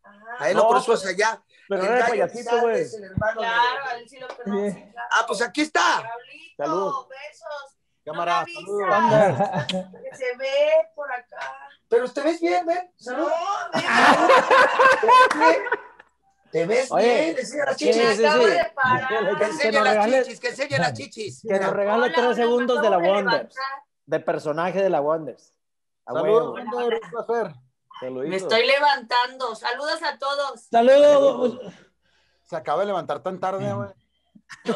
Ajá. A él lo No, conocimos allá. Pero el no era gallo payasito, Lizalde güey. es el hermano de- Claro, a él sí lo claro. Ah, pues aquí está. Pablito, Salud. besos. Cámara, no saludos. que se ve por acá. Pero te ves bien, ¿ven? No, Salud. ven, ¿Te ves Oye, bien? Enseña las chichis. sí, acabo sí. de parar. Que enseñe nos las regales- chichis, que enseñe las chichis. Que nos regale Hola, tres segundos de la Wonders. De personaje de la Wonders. A Saludos. Wander, un placer. Saludito. Me estoy levantando. Saludos a todos. Saludos. Se acaba de levantar tan tarde, güey. [laughs]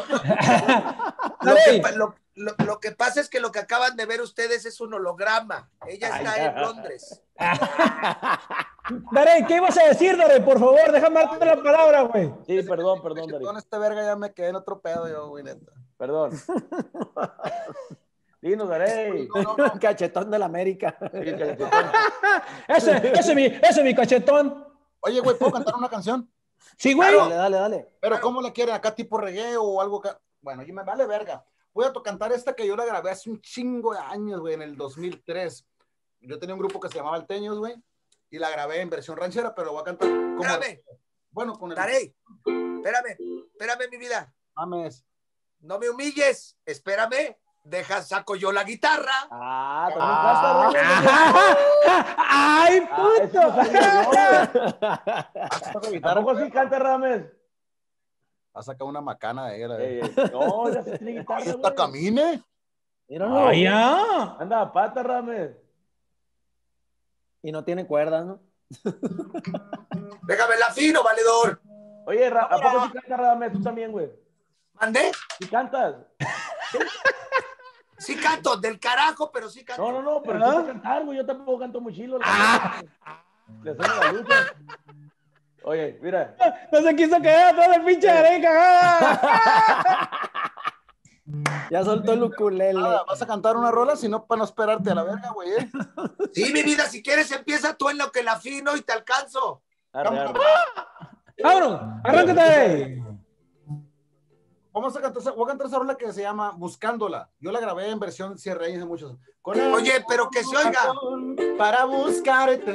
Lo que, lo- lo- lo que pasa es que lo que acaban de ver ustedes es un holograma. Ella está Ay, en. Londres. [laughs] Darey, ¿qué ibas a decir, Darey? Por favor, déjame darte la palabra, güey. Sí, perdón, perdón, David. Con este verga ya me quedé en otro pedo yo, güey, neta. Perdón. [laughs] Dinos, Darey. [laughs] Cachetón de la América. Sí. [laughs] Ese, ese, es mi, ese es mi cachetón. Oye, güey, ¿puedo cantar una canción? Sí, güey. Dale, dale, dale. Pero ¿cómo la quieren? ¿Acá tipo reggae o algo? Bueno, y me vale verga. Voy a cantar esta que yo la grabé hace un chingo de años, güey, en el 2003. Yo tenía un grupo que se llamaba Alteños, güey, y la grabé en versión ranchera, pero la voy a cantar como... Espérame, Bueno, con el... Tarey. Espérame, espérame, mi vida. Mames. No me humilles. Espérame. Deja, saco yo la guitarra. Ah, Ah, también [laughs] ¡Ay, Ah, puto! güey. [laughs] Toca guitarra, ¿Tampoco sí canta Rames? Va a sacar una macana de él. Eh. No, ya se tiene [laughs] guitarra, güey. camine. Míralo. ¡Ah, ya! Anda a pata, Rames. Y no tiene cuerdas, ¿no? Déjame la fino, valedor. Oye, Ra- ¿a poco sí canta Rames? Tú también, güey. ¿Mandé? ¿Sí cantas? Sí canto, del carajo, pero sí canto. No, no, no, pero ¿Ah? tú vas a cantar, güey. Yo tampoco canto muy chilo. la Ah. Le hacemos la lucha. Oye, mira. No se quiso quedar todo el pinche cagada. [laughs] Ya soltó el ukulele. Nada, vas a cantar una rola, si no, para no esperarte a la verga, güey. eh. Sí, mi vida, si quieres empieza tú en lo que la afino y te alcanzo. Arre, arre. ¡Vámonos! ¡Arráncate! Vamos a cantar, esa- voy a cantar esa rola que se llama Buscándola. Yo la grabé en versión cierre hace muchos. Con Oye, pero que se oiga. Para buscarte,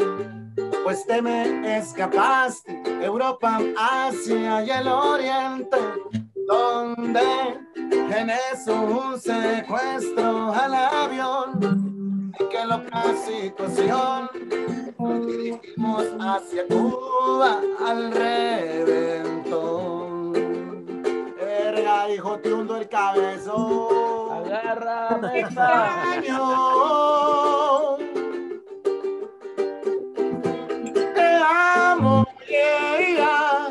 pues te me escapaste. Europa, Asia y el Oriente. donde tienes un secuestro al avión. Que loca situación. Nos dirigimos hacia Cuba al reventón. Verga, hijo, te hundo el cabezón. Agárrame esta. Año. Te amo, yeah.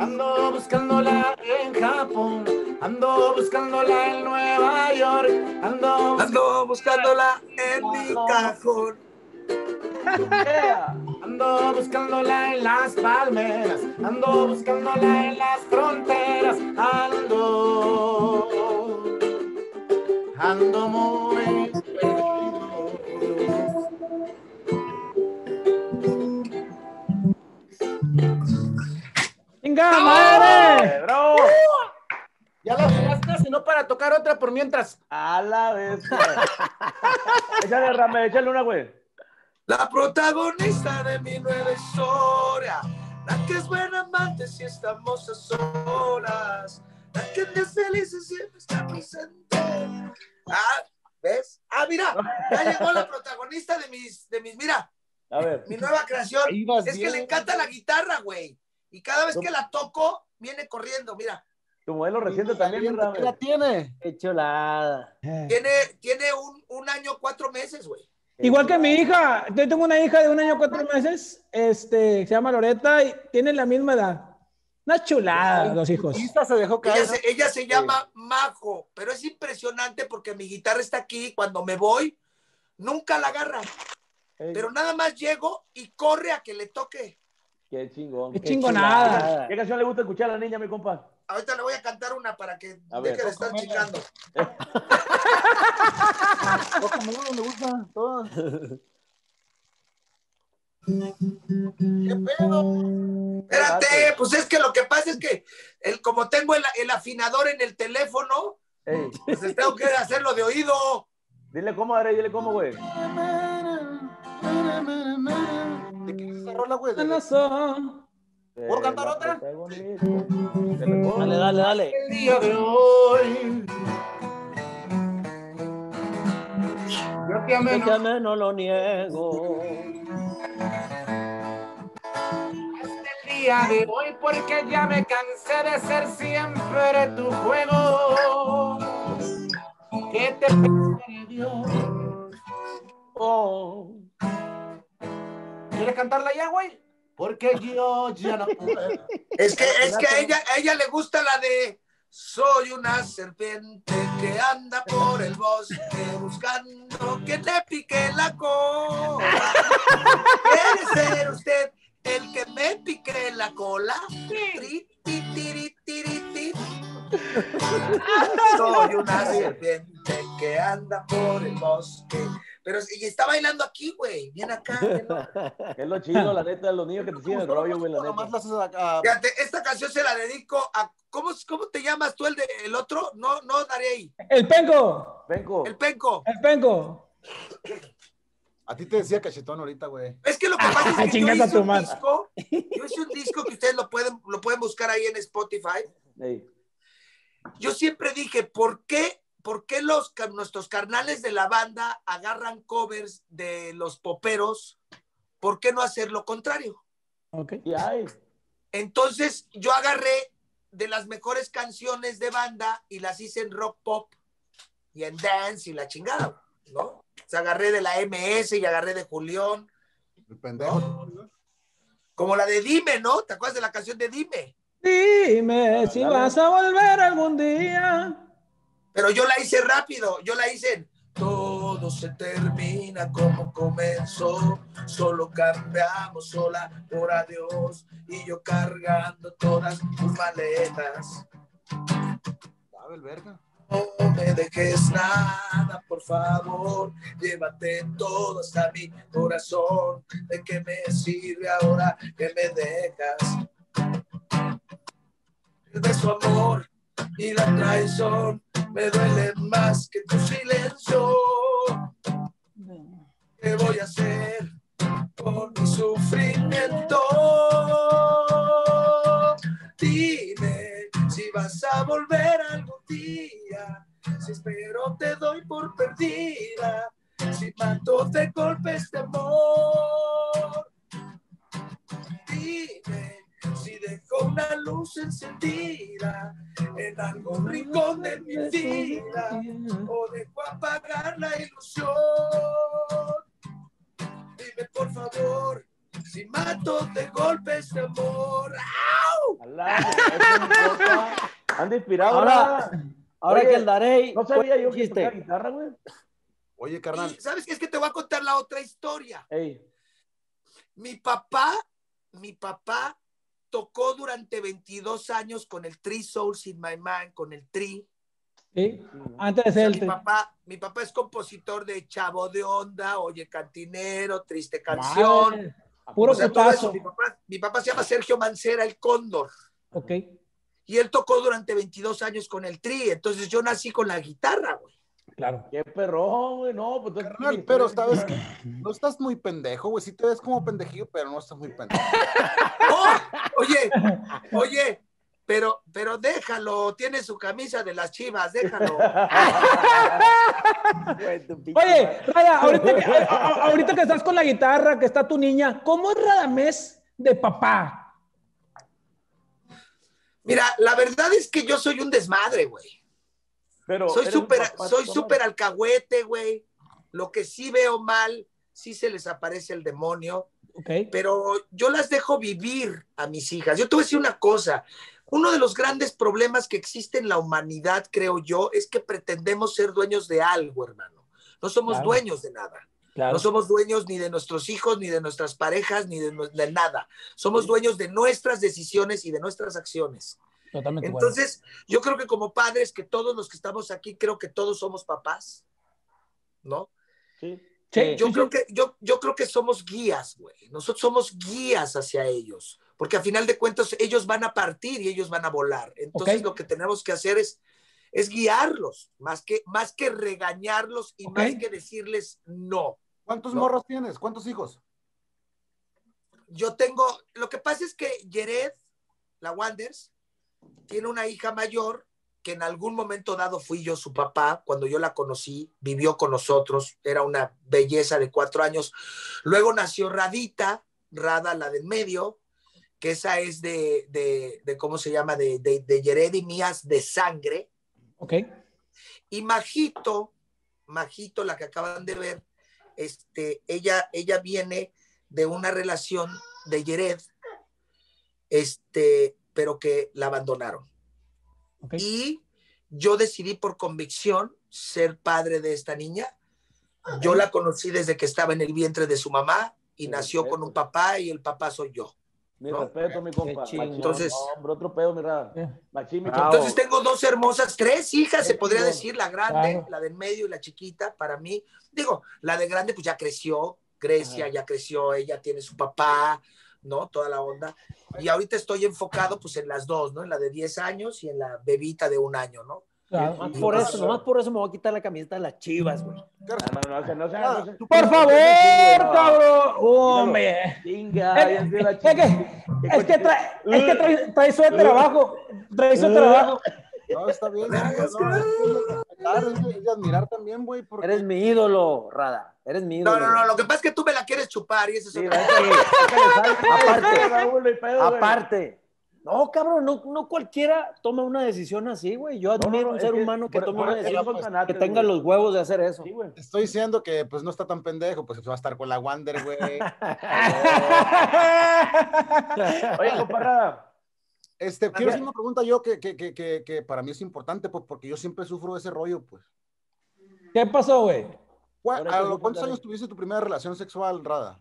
Ando buscándola en Japón, ando buscándola en Nueva York, ando, Ando buscándola en mi cajón. [laughs] Yeah. Ando buscándola en las palmeras, ando buscándola en las fronteras, ando, ando muy perdido. ¡Venga, madre! ¡Bravo! Ya la jugaste, sino para tocar otra por mientras. A la vez. échale, Rame, échale una, güey. La protagonista de mi nueva historia. La que es buena amante si estamos a solas. La que en días felices siempre está presente. Ah, ¿ves? Ah, mira, ya llegó la protagonista de mis, de mis, mira, A ver. mi nueva creación. Es que le encanta la guitarra, güey. Y cada vez que la toco, viene corriendo, mira. Tu modelo reciente también, mi ¿Qué la tiene? Qué chulada. Tiene, tiene un, un año, cuatro meses, güey. Igual que mi hija, yo tengo una hija de un año cuatro meses, este, se llama Loreta y tienen la misma edad. Una chulada, los hijos. Esta se dejó caer. Ella se, ella se llama Majo, pero es impresionante porque mi guitarra está aquí. Cuando me voy, nunca la agarra. Ey, Pero nada más llego y corre a que le toque. Qué chingón. Qué Qué chingonada. chulada. ¿Qué canción le gusta escuchar a la niña, mi compa? Ahorita le voy a cantar una para que A deje ver. de estar chingando. [laughs] me gusta todas. ¿Qué pedo? Espérate, pues es que lo que pasa es que el, como tengo el, el afinador en el teléfono, Ey, pues tengo que hacerlo de oído. dile cómo, Adri, dile cómo, güey. ¿De qué es esa rola, güey? ¿Puedo cantar otra? Dale, dale, dale. El día de hoy. Yo te amé, no te amé, no lo niego. el día de hoy porque ya me cansé de ser siempre tu juego. Que te perdió. Oh. ¿Quieres cantarla ya, güey? Porque yo ya no puedo. Es que, es que a ella, a ella le gusta la de soy una serpiente que anda por el bosque buscando que le pique la cola. ¿Quiere ser usted el que me pique la cola? Tri, ti, tiri, tiri, ti. Soy una serpiente que anda por el bosque. Pero y está bailando aquí, güey. Bien acá. [laughs] Es lo chido, la neta, los niños que te siguen el rollo, güey, la neta. la haces acá. Fíjate, esta canción se la dedico a. ¿Cómo, cómo te llamas tú, el, de, el otro? No, no daré ahí. El penco. Vengo. El penco. El penco. A ti te decía cachetón ahorita, güey. Es que lo que pasa es que yo hice, tu un disco, yo hice un disco que ustedes lo pueden, lo pueden buscar ahí en Spotify. Yo siempre dije, ¿por qué, por qué los, nuestros carnales de la banda agarran covers de los poperos? ¿Por qué no hacer lo contrario? Entonces yo agarré de las mejores canciones de banda y las hice en rock pop y en dance y la chingada, ¿no? O sea, agarré de la MS y agarré de Julián, El pendejo. como la de Dime, ¿no? ¿Te acuerdas de la canción de Dime? Dime si Dale. vas a volver algún día. Pero yo la hice rápido, yo la hice en todo se termina como comenzó, solo cambiamos sola por adiós y yo cargando todas tus maletas. Sabe el verga. No me dejes nada, por favor, llévate todo hasta mi corazón. ¿De qué me sirve ahora que me dejas? El beso amor y la traición me duele más que tu silencio. ¿Qué voy a hacer la ilusión. Dime por favor si mato de golpe este amor. Alá. Anda inspirado, Ahora-. Ahora Oye, que el Darey. No sabía yo que tocaba guitarra, güey. Oye, carnal, Y, ¿Sabes qué? Es que te voy a contar la otra historia. Ey, Mi papá, mi papá tocó durante 22 años con el Three Souls in My Mind, con el Tri. Sí, Antes de O sea, ser mi papá, mi papá es compositor de Chavo de Onda, Oye Cantinero, Triste Canción. Madre, Puro O sea, eso. Mi papá, mi papá se llama Sergio Mancera, el Cóndor. Ok. Y él tocó durante 22 años con el Tri. Entonces yo nací con la guitarra, güey. Claro. qué perrón, güey. No, pues entonces, carnal, sí, pero sabes que no estás muy pendejo, güey. Sí te ves como pendejillo, pero no estás muy pendejo. [laughs] ¡Oh! Oye, oye, pero, pero déjalo, tiene su camisa de las chivas, déjalo. [laughs] [laughs] Oye. Rada, ahorita que, ahorita estás con la guitarra, que está tu niña, ¿cómo es Radamés de papá? Mira, la verdad es que yo soy un desmadre, güey. Pero Soy súper, soy súper alcahuete, güey. Lo que sí veo mal, sí se les aparece el demonio, Ok. pero yo las dejo vivir a mis hijas. Yo te voy a decir una cosa. Uno de los grandes problemas que existe en la humanidad, creo yo, es que pretendemos ser dueños de algo, hermano. No somos Claro. dueños de nada. Claro. No somos dueños ni de nuestros hijos, ni de nuestras parejas, ni de, nada. Somos dueños de nuestras decisiones y de nuestras acciones. Totalmente. Entonces, yo creo que como padres, que todos los que estamos aquí, creo que todos somos papás, ¿no? Sí. Sí, Yo sí, creo sí. que, yo, yo creo que somos guías, güey. Nosotros somos guías hacia ellos, porque a final de cuentas ellos van a partir y ellos van a volar. Entonces, lo que tenemos que hacer es, es guiarlos, más que, más que regañarlos y más que decirles no. ¿Cuántos No. morros tienes? ¿Cuántos hijos? Yo tengo, lo que pasa es que Jared, la Wanders, tiene una hija mayor que en algún momento dado fui yo su papá, cuando yo la conocí, vivió con nosotros, era una belleza de cuatro años. Luego nació Radita, Rada, la del medio, que esa es de, de, de ¿cómo se llama? De, de, de Jared y mías de sangre. Ok. Y Majito, Majito, la que acaban de ver, este, ella, ella viene de una relación de Yered, este, pero que la abandonaron. ok. Y yo decidí por convicción ser padre de esta niña. Yo la conocí desde que estaba en el vientre de su mamá y nació con un papá y el papá soy yo. Mi No. respeto, mi compa. Entonces, Entonces- hombre, otro pedo, mi Rada. Sí. Machín. Entonces tengo dos hermosas, tres hijas, se podría chingón. decir, la grande, Claro. la del medio y la chiquita, para mí. Digo, la de grande pues ya creció, Grecia Ajá. ya creció, ella tiene su papá, ¿no? Toda la onda. Y ahorita estoy enfocado pues en las dos, ¿no? En la de 10 años y en la bebita de un año, ¿no? Claro. Nomás por eso, nomás por eso me voy a quitar la camiseta de las chivas, güey. No, no, Por favor, cabrón. Hombre. Chinga, Es, que, chinga. es que trae, es que trae, trae suéter abajo. Trae suéter abajo. No, está bien. No, no, no, es de- es de- es de admirar también, güey, porque Eres mi ídolo, Rada. Eres mi ídolo. No, no, no, lo que pasa es que tú me la quieres chupar y eso es Sí, otra. Aparte. Güey. Aparte. No, cabrón, no, no cualquiera toma una decisión así, güey. Yo No, no, admiro no, un ser que humano que tome una eso decisión que tenga güey. los huevos de hacer eso. Sí, güey. estoy diciendo que pues no está tan pendejo, pues va a estar con la Wander, güey. [laughs] Oye, compa Rada. Este, quiero hacer una pregunta yo que, que, que, que, que para mí es importante, pues porque yo siempre sufro de ese rollo, pues. ¿Qué pasó, güey? ¿Cuá- Ahora ¿A los cuántos años tuviste tu primera relación sexual, Rada?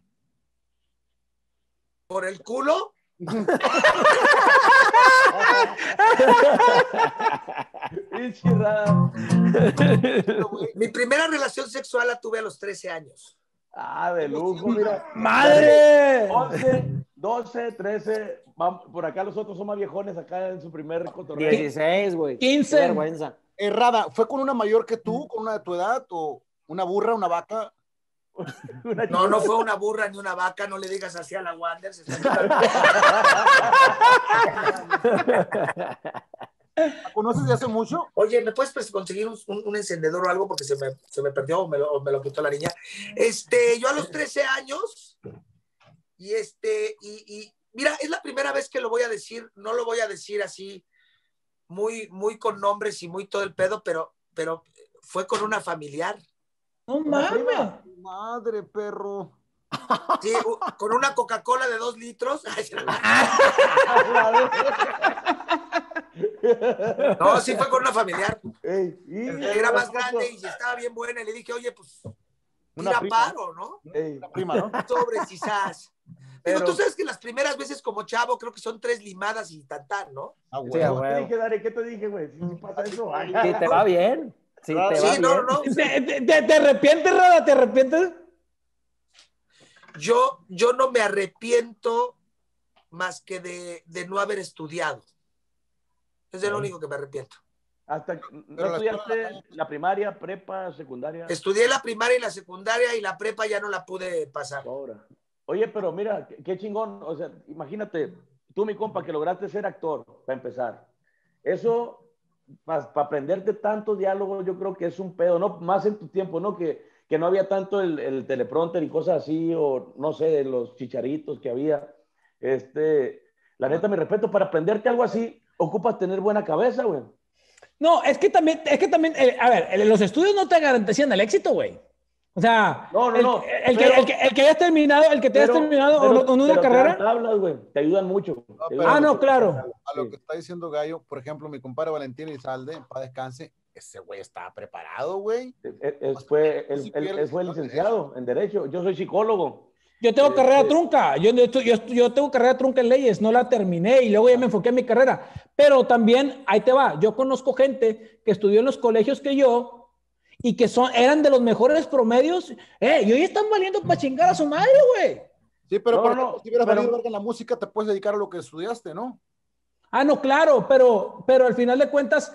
¿Por el culo? [laughs] Mi primera relación sexual la tuve a los 13 años. Ah, de lujo, mira. ¡Madre! 11, 12, 13. Vamos, por acá los otros son más viejones acá en su primer cotorreo. 16, güey. 15. Qué vergüenza. Eh, Rada, ¿fue con una mayor que tú, con una de tu edad, o una burra, una vaca? Una No, no fue una burra ni una vaca, no le digas así a la Wanderers. [laughs] [laughs] ¿La conoces de hace mucho? Oye, ¿me puedes pues, conseguir un, un- un encendedor o algo? Porque se me, se me perdió o me, lo, o me lo quitó la niña. Este, yo a los 13 años, y este, y, y mira, es la primera vez que lo voy a decir, no lo voy a decir así, muy, muy con nombres y muy todo el pedo, pero, pero fue con una familiar. No mames. Madre, perro. Sí, con una Coca-Cola de dos litros. [laughs] [laughs] No, sí fue con una familiar. Ey, y- Era más grande y estaba bien buena. Y le dije, oye, pues, Una tira prima. paro, ¿no? Ey, La prima, ¿no? [laughs] Sobres quizás. Digo, Pero- tú sabes que las primeras veces como chavo creo que son tres limadas y tantán, ¿no? Ah, Sí, a huevo. ¿Qué te dije, Dari? ¿Qué te dije, güey? Si sí pasa eso. ay. Sí, te va bien. Sí, te Sí, no. [laughs] ¿Te, te- te- te arrepientes, Rada? ¿Te arrepientes? Yo, yo no me arrepiento más que de, de no haber estudiado. Es de lo único que me arrepiento. Hasta, ¿No Pero la estudiaste la primaria, prepa, secundaria? Estudié la primaria y la secundaria y la prepa ya no la pude pasar. Ahora. Oye, pero mira, qué, qué chingón. O sea, imagínate, tú, mi compa, que lograste ser actor, para empezar. Eso, para aprenderte tantos diálogos, yo creo que es un pedo, ¿no? Más en tu tiempo, ¿no? Que, que no había tanto el, el teleprompter y cosas así, o no sé, los chicharitos que había. Este, la neta, mi respeto, para aprenderte algo así, ocupas tener buena cabeza, güey. No, es que también, es que también, eh, a ver, los estudios no te garantizan el éxito, güey. O sea, No, no, el, no, el que, pero- el, que, el que hayas terminado, el que te hayas Pero- terminado pero- o no- en una pero te carrera. tablas, güey, te ayudan mucho. te pero- ayudan Ah, no, mucho. claro. A lo que está diciendo Gallo, por ejemplo, mi compadre Valentín Izalde, para descanse, ese güey estaba preparado, güey. Fue, él, él fue licenciado en Derecho. Yo soy psicólogo. Yo tengo Este- carrera trunca, yo, yo, yo, yo tengo carrera trunca en leyes, no la terminé y luego ya me enfoqué en mi carrera. Pero también, ahí te va, yo conozco gente que estudió en los colegios que yo y que son, eran de los mejores promedios. Eh, y hoy están valiendo para chingar a su madre, güey. Sí, pero No, por no, ejemplo, si hubieras pero- valido verga en la música, te puedes dedicar a lo que estudiaste, ¿no? Ah, no, claro, pero, pero al final de cuentas,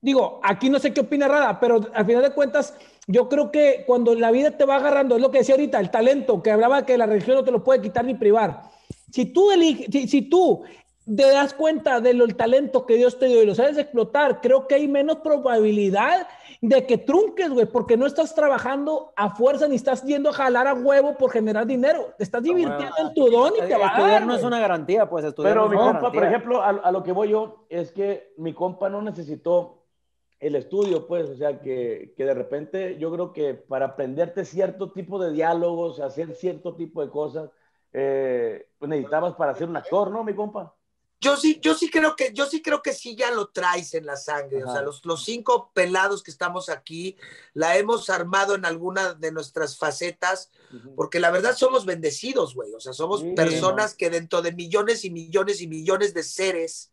digo, aquí no sé qué opina Rada, pero al final de cuentas, yo creo que cuando la vida te va agarrando, es lo que decía ahorita, el talento, que hablaba que la religión no te lo puede quitar ni privar. Si tú eliges, si, si tú te das cuenta de lo, el talento que Dios te dio y lo sabes explotar, creo que hay menos probabilidad de que trunques, güey, porque no estás trabajando a fuerza ni estás yendo a jalar a huevo por generar dinero. Te estás divirtiendo en tu don y te va a Estudiar dar. no es una garantía, pues estudiar Pero no mi compa, por ejemplo, a, a lo que voy yo, es que mi compa no necesitó el estudio, pues, o sea, que, que de repente yo creo que para aprenderte cierto tipo de diálogos, hacer cierto tipo de cosas, eh, necesitabas para ser un actor, ¿no, mi compa? Yo sí, yo sí creo que, yo sí creo que sí ya lo traes en la sangre. O sea, los, los cinco pelados que estamos aquí, la hemos armado en alguna de nuestras facetas, porque la verdad somos bendecidos, güey. O sea, somos Sí, personas que dentro de millones y millones y millones de seres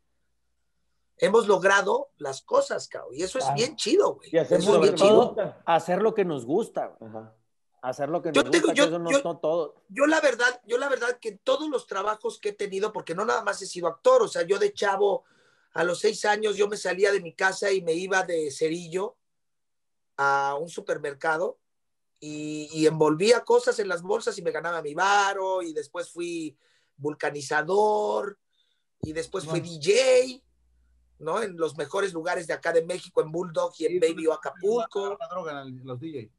hemos logrado las cosas, cabrón. Y eso es bien chido, güey. Y hacemos Eso es sobre que chido. Hacer lo que nos gusta, güey. Ajá. Hacer lo que Yo nos tengo- gusta, yo- que eso no yo- es no todo. yo la verdad, yo la verdad que todos los trabajos que he tenido, porque no nada más he sido actor, o sea, yo de chavo, a los seis años yo me salía de mi casa y me iba de cerillo a un supermercado y, y envolvía cosas en las bolsas y me ganaba mi varo y después fui vulcanizador y después fui DJ, ¿no? En los mejores lugares de acá de México, en Bulldog y en Baby o Acapulco. La droga en el- los DJ.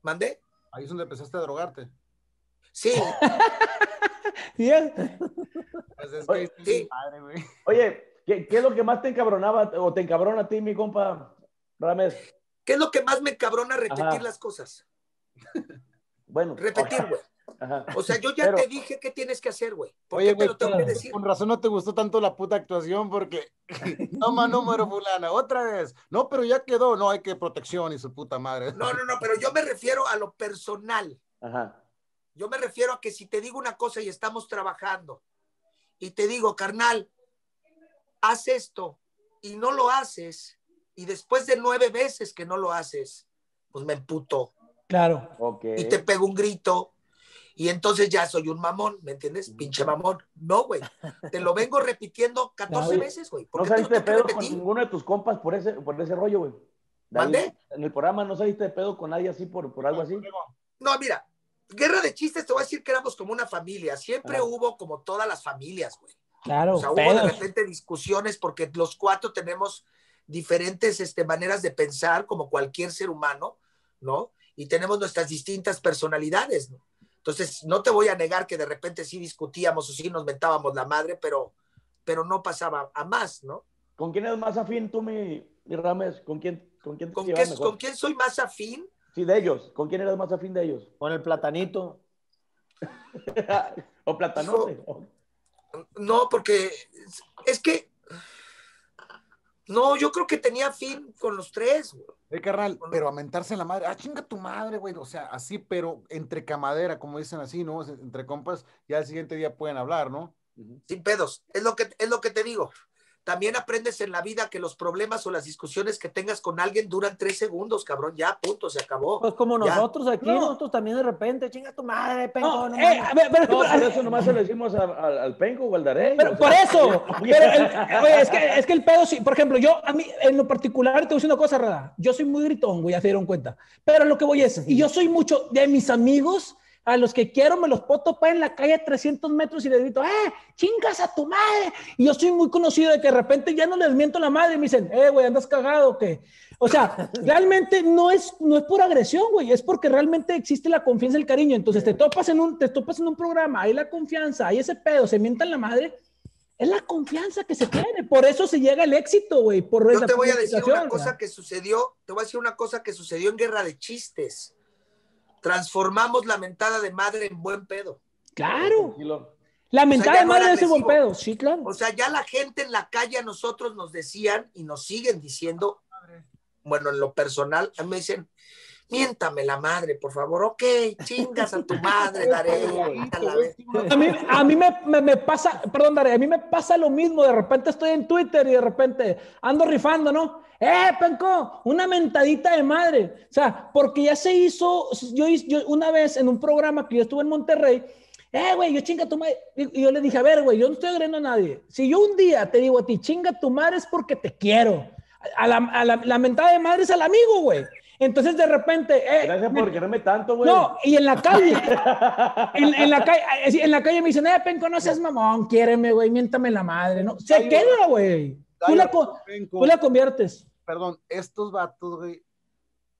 ¿Mandé? Ahí es donde empezaste a drogarte. Sí, [laughs] Sí. Pues es Oye, que- sí. Madre, güey. Oye, ¿qué, qué es lo que más te encabronaba o te encabrona a ti, mi compa Rames? ¿qué es lo que más me encabrona repetir Ajá. las cosas? Bueno, Repetir, güey. Ajá. O sea, yo ya Pero- te dije qué tienes que hacer, güey. ¿Por Oye, qué te güey, lo tengo que decir? con razón no te gustó tanto la puta actuación porque [laughs] toma número fulana, otra vez. No, pero ya quedó, no hay que protección y su puta madre. No, no, no, pero yo me refiero a lo personal. Ajá. Yo me refiero a que si te digo una cosa y estamos trabajando y te digo, carnal, haz esto y no lo haces y después de nueve veces que no lo haces, pues me emputo Claro. Ok. y te pego un grito y entonces ya soy un mamón, ¿me entiendes? Pinche mamón. No, güey. Te lo vengo repitiendo 14 Oye, veces, güey. ¿Por ¿No saliste de pedo con ninguno de tus compas por ese, por ese rollo, güey? ¿Mande? En el programa no saliste de pedo con nadie así por, por algo así. No, mira, guerra de chistes, te voy a decir que éramos como una familia. Siempre Ajá. hubo como todas las familias, güey. Claro, O sea, hubo de repente discusiones porque los cuatro tenemos diferentes este, maneras de pensar como cualquier ser humano, ¿no? Y tenemos nuestras distintas personalidades, ¿no? Entonces, no te voy a negar que de repente sí discutíamos o sí nos mentábamos la madre, pero, pero no pasaba a más, ¿no? ¿Con quién eres más afín tú, mi, mi Rames? ¿Con quién, con quién te ¿Con, llevas qué- mejor? ¿Con quién soy más afín? Sí, de ellos. ¿Con quién eres más afín de ellos? Con el platanito. [laughs] o Platanote. No, porque es- es que. No, yo creo que tenía afín con los tres. güey. Eh, carnal, pero a mentarse la madre, ah, chinga tu madre, güey, o sea, así, pero entre camadera, como dicen así, ¿no? Entre compas, ya el siguiente día pueden hablar, ¿no? sin pedos. Es lo que, es lo que te digo. También aprendes en la vida que los problemas o las discusiones que tengas con alguien duran tres segundos, cabrón. Ya, punto, se acabó. Pues como Ya. nosotros aquí, No. nosotros también de repente, chinga tu madre, penco, No, no eh, a ver, pero, No, por eso nomás se lo decimos a- al- al Penco o al Darey. pero o sea, por eso, pero el- oye, es, que, es que el pedo, sí, por ejemplo, yo, a mí, en lo particular, te voy a decir una cosa, Rada, yo soy muy gritón, güey, ya se dieron cuenta, pero lo que voy es, y yo soy mucho de mis amigos, a los que quiero me los puedo topar en la calle a 300 metros y les grito, ¡eh, chingas a tu madre! Y yo soy muy conocido de que de repente ya no les miento la madre y me dicen, ¡eh, güey, andas cagado o qué! O sea, [laughs] realmente no es, no es por agresión, güey, es porque realmente existe la confianza y el cariño. Entonces te topas en un, te topas en un programa, hay la confianza, hay ese pedo, se mientan la madre, es la confianza que se tiene. Por eso se llega al éxito, güey. Por Yo esa te voy a decir una cosa ¿verdad? que sucedió, te voy a decir una cosa que sucedió en Guerra de Chistes. Transformamos la mentada de madre en buen pedo. Claro. La O sea, mentada de no madre era es buen pedo. Sí, claro. O sea, ya la gente en la calle a nosotros nos decían y nos siguen diciendo, bueno, en lo personal, a mí me dicen, miéntame la madre, por favor, ok, chingas a tu madre, [laughs] daré. a la vez". A mí, a mí me, me- me pasa, perdón, Daré, a mí me pasa lo mismo. De repente estoy en Twitter y de repente ando rifando, ¿no? ¡Eh, Penco! Una mentadita de madre. O sea, porque ya se hizo. Yo, yo una vez en un programa que yo estuve en Monterrey, ¡eh, güey! Yo chinga tu madre. Y y yo le dije, a ver, güey, yo no estoy agrediendo a nadie. Si yo un día te digo a ti, chinga tu madre es porque te quiero. A la, a la, la mentada de madre es al amigo, güey. Entonces de repente, eh, Gracias por quererme tanto, güey. no, y en la calle, [laughs] en, en la calle, en la calle me dicen, eh, Penco, no seas mamón, quiéreme, güey, miéntame la madre, ¿no? Se Ay, queda, güey. Tú tú la conviertes. Perdón, estos vatos, güey,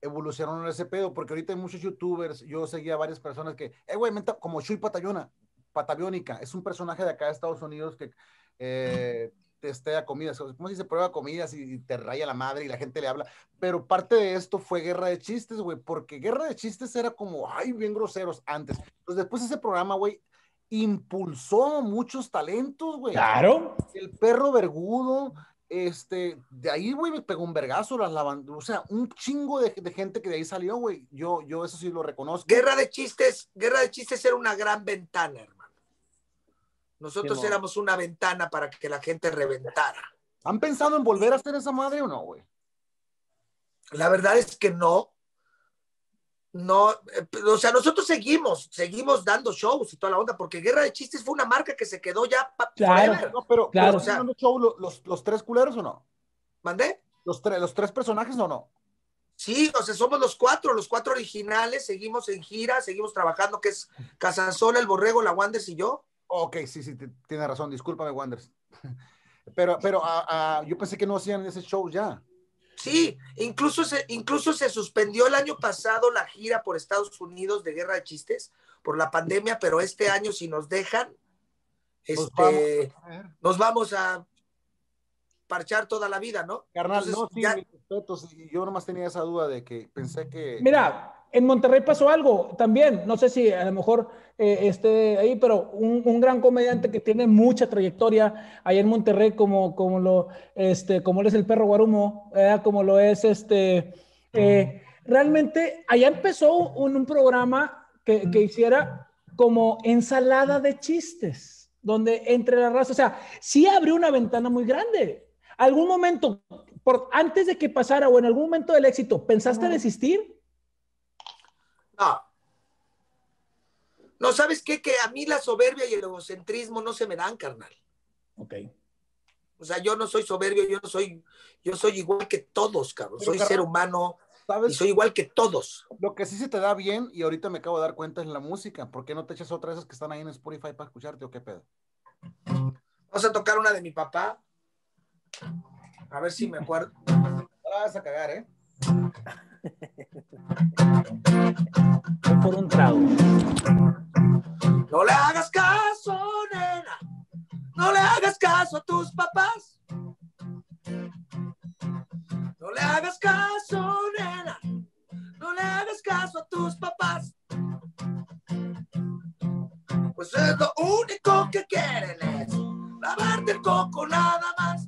evolucionaron en ese pedo, porque ahorita hay muchos youtubers, yo seguía a varias personas que, eh, güey, como Shui Patayona, Pataviónica, es un personaje de acá de Estados Unidos que eh, testea comidas, ¿cómo se dice? Prueba comidas y, y te raya la madre y la gente le habla, pero parte de esto fue Guerra de Chistes, güey, porque Guerra de Chistes era como, ay, bien groseros antes. Entonces después ese programa, güey, impulsó muchos talentos, güey Claro. el perro vergudo, este, de ahí, güey, me pegó un vergazo, las lavan, o sea, un chingo de, de gente que de ahí salió, güey. Yo, yo eso sí lo reconozco. Guerra de Chistes, Guerra de Chistes era una gran ventana, hermano. Nosotros éramos una ventana para que la gente reventara. ¿Han pensado en volver a hacer esa madre o no, güey? La verdad es que no. No, eh, o sea, nosotros seguimos, seguimos dando shows y toda la onda, porque Guerra de Chistes fue una marca que se quedó ya Claro. No, pero, Claro. pero ¿están dando show lo- los, los tres culeros o no? ¿Mandé? ¿Los, tres los tres personajes o no? Sí, o sea, somos los cuatro, los cuatro originales, seguimos en gira, seguimos trabajando, que es Casasola, el Borrego, la Wanders y yo. Ok, sí, sí, t- tienes razón, discúlpame, Wanders. [laughs] Pero, pero ah, ah, yo pensé que no hacían ese show ya. Sí, incluso se, incluso se suspendió el año pasado la gira por Estados Unidos de Guerra de Chistes por la pandemia, pero este año si nos dejan, Nos este, vamos a ver. nos vamos a parchar toda la vida, ¿no? Carnal, Entonces, no, sí, ya- mis respetos, y yo nomás tenía esa duda de que pensé que... Mira, en Monterrey pasó algo también. No sé si a lo mejor eh, esté ahí, pero un, un gran comediante que tiene mucha trayectoria ahí en Monterrey, como, como lo este, como lo es el perro Guarumo, ¿verdad? como lo es este. eh, realmente, allá empezó un, un programa que, que hiciera como ensalada de chistes, donde entre la raza, o sea, sí abrió una ventana muy grande. ¿Algún momento, por, antes de que pasara o en algún momento del éxito, pensaste desistir? No. No, ¿sabes qué? Que a mí la soberbia y el egocentrismo no se me dan, carnal. Ok. O sea, yo no soy soberbio, yo no soy, yo soy igual que todos, cabrón. Pero, Soy carnal, ser humano y soy igual que todos. Lo que sí se te da bien, y ahorita me acabo de dar cuenta, es la música. ¿Por qué no te echas otra de esas que están ahí en Spotify para escucharte o qué pedo? Vamos a tocar una de mi papá. A ver si me acuerdo. La vas a cagar, ¿eh? [laughs] Por un trago. No le hagas caso, nena. No le hagas caso a tus papás. No le hagas caso, nena. No le hagas caso a tus papás. Pues es lo único que quieren es lavarte el coco nada más.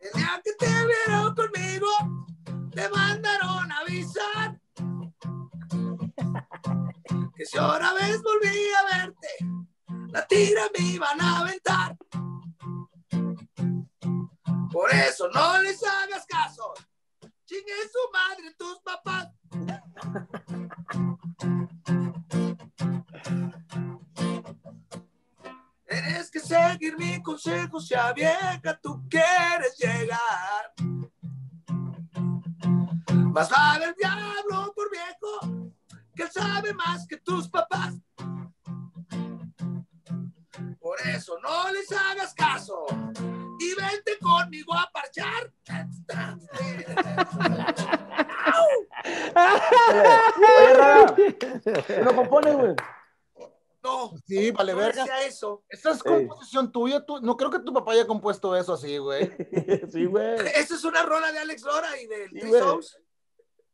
El día que te vieron conmigo, te mandaron avisar. Que si otra vez volví a verte, la tira me iban a aventar. Por eso no les hagas caso. Chingue su madre tus papás. Tienes que seguir mi consejo, sea vieja, tú quieres llegar. Más vale el diablo por viejo, que él sabe más que tus papás. Por eso no les hagas caso y vente conmigo a parchar. Oye, Rada, ¿tú no compones, güey? No, Sí, vale, verga. eso. Esa es composición tuya. Tú, no creo que tu papá haya compuesto eso así, güey. [laughs] Sí, güey. [laughs] Esa es una rola de Alex Lora y del Sí. Souls.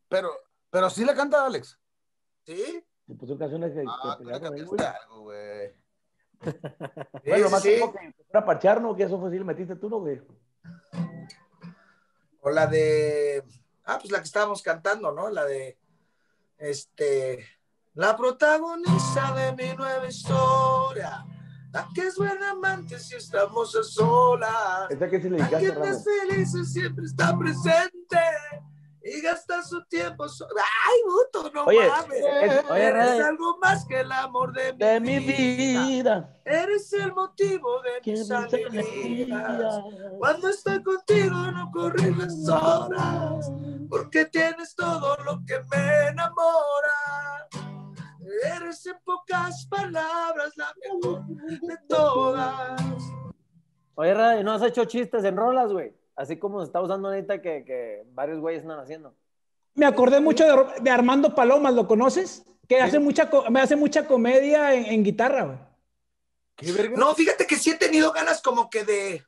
Pero, pero sí le canta a Alex. ¿Sí? Y puso canciones que, Ah, que ahí, cantaste güey. algo, güey. [laughs] Bueno, Sí, más sí, tiempo que fuera parchar, ¿no? Que eso fue si le metiste tú, ¿no, güey? O la de. Ah, pues la que estábamos cantando, ¿no? La de. Este. La protagonista de mi nueva historia. La que es buena amante si estamos a solas. Que La que dedicaste, no es feliz siempre está presente. Y gasta su tiempo. so- ¡Ay, Buto! No Oye, mames. es- Oye, Eres Ray. algo más que el amor de mi, de mi vida. Eres el motivo de Que mis alegrías. Cuando estoy contigo no corren las horas, porque tienes todo lo que me enamora. Eres en pocas palabras la mejor de todas. Oye, Ray, ¿no has hecho chistes en rolas, güey? Así como se está usando ahorita que, que varios güeyes están haciendo. Me acordé mucho de, de Armando Palomas, ¿lo conoces? Que hace mucha, me hace mucha comedia en, en guitarra, güey. ¿Qué verga? No, fíjate que sí he tenido ganas como que de,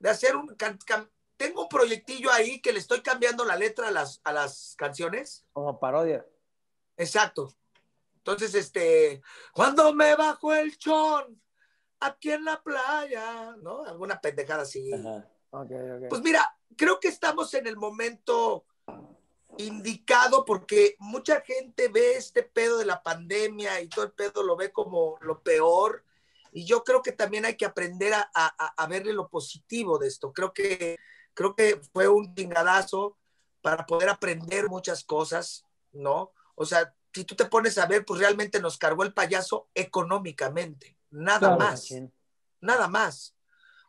de hacer un... can- can- tengo un proyectillo ahí que le estoy cambiando la letra a las, a las canciones. Como parodia. Exacto. Entonces, este, cuando me bajo el chón aquí en la playa, ¿no? Alguna pendejada así. Ajá. Ok, ok. Pues mira, creo que estamos en el momento indicado porque mucha gente ve este pedo de la pandemia y todo el pedo lo ve como lo peor. Y yo creo que también hay que aprender a, a- a verle lo positivo de esto. Creo que, creo que fue un chingadazo para poder aprender muchas cosas, ¿no? O sea, si tú te pones a ver, pues realmente nos cargó el payaso económicamente, nada Claro. más nada más.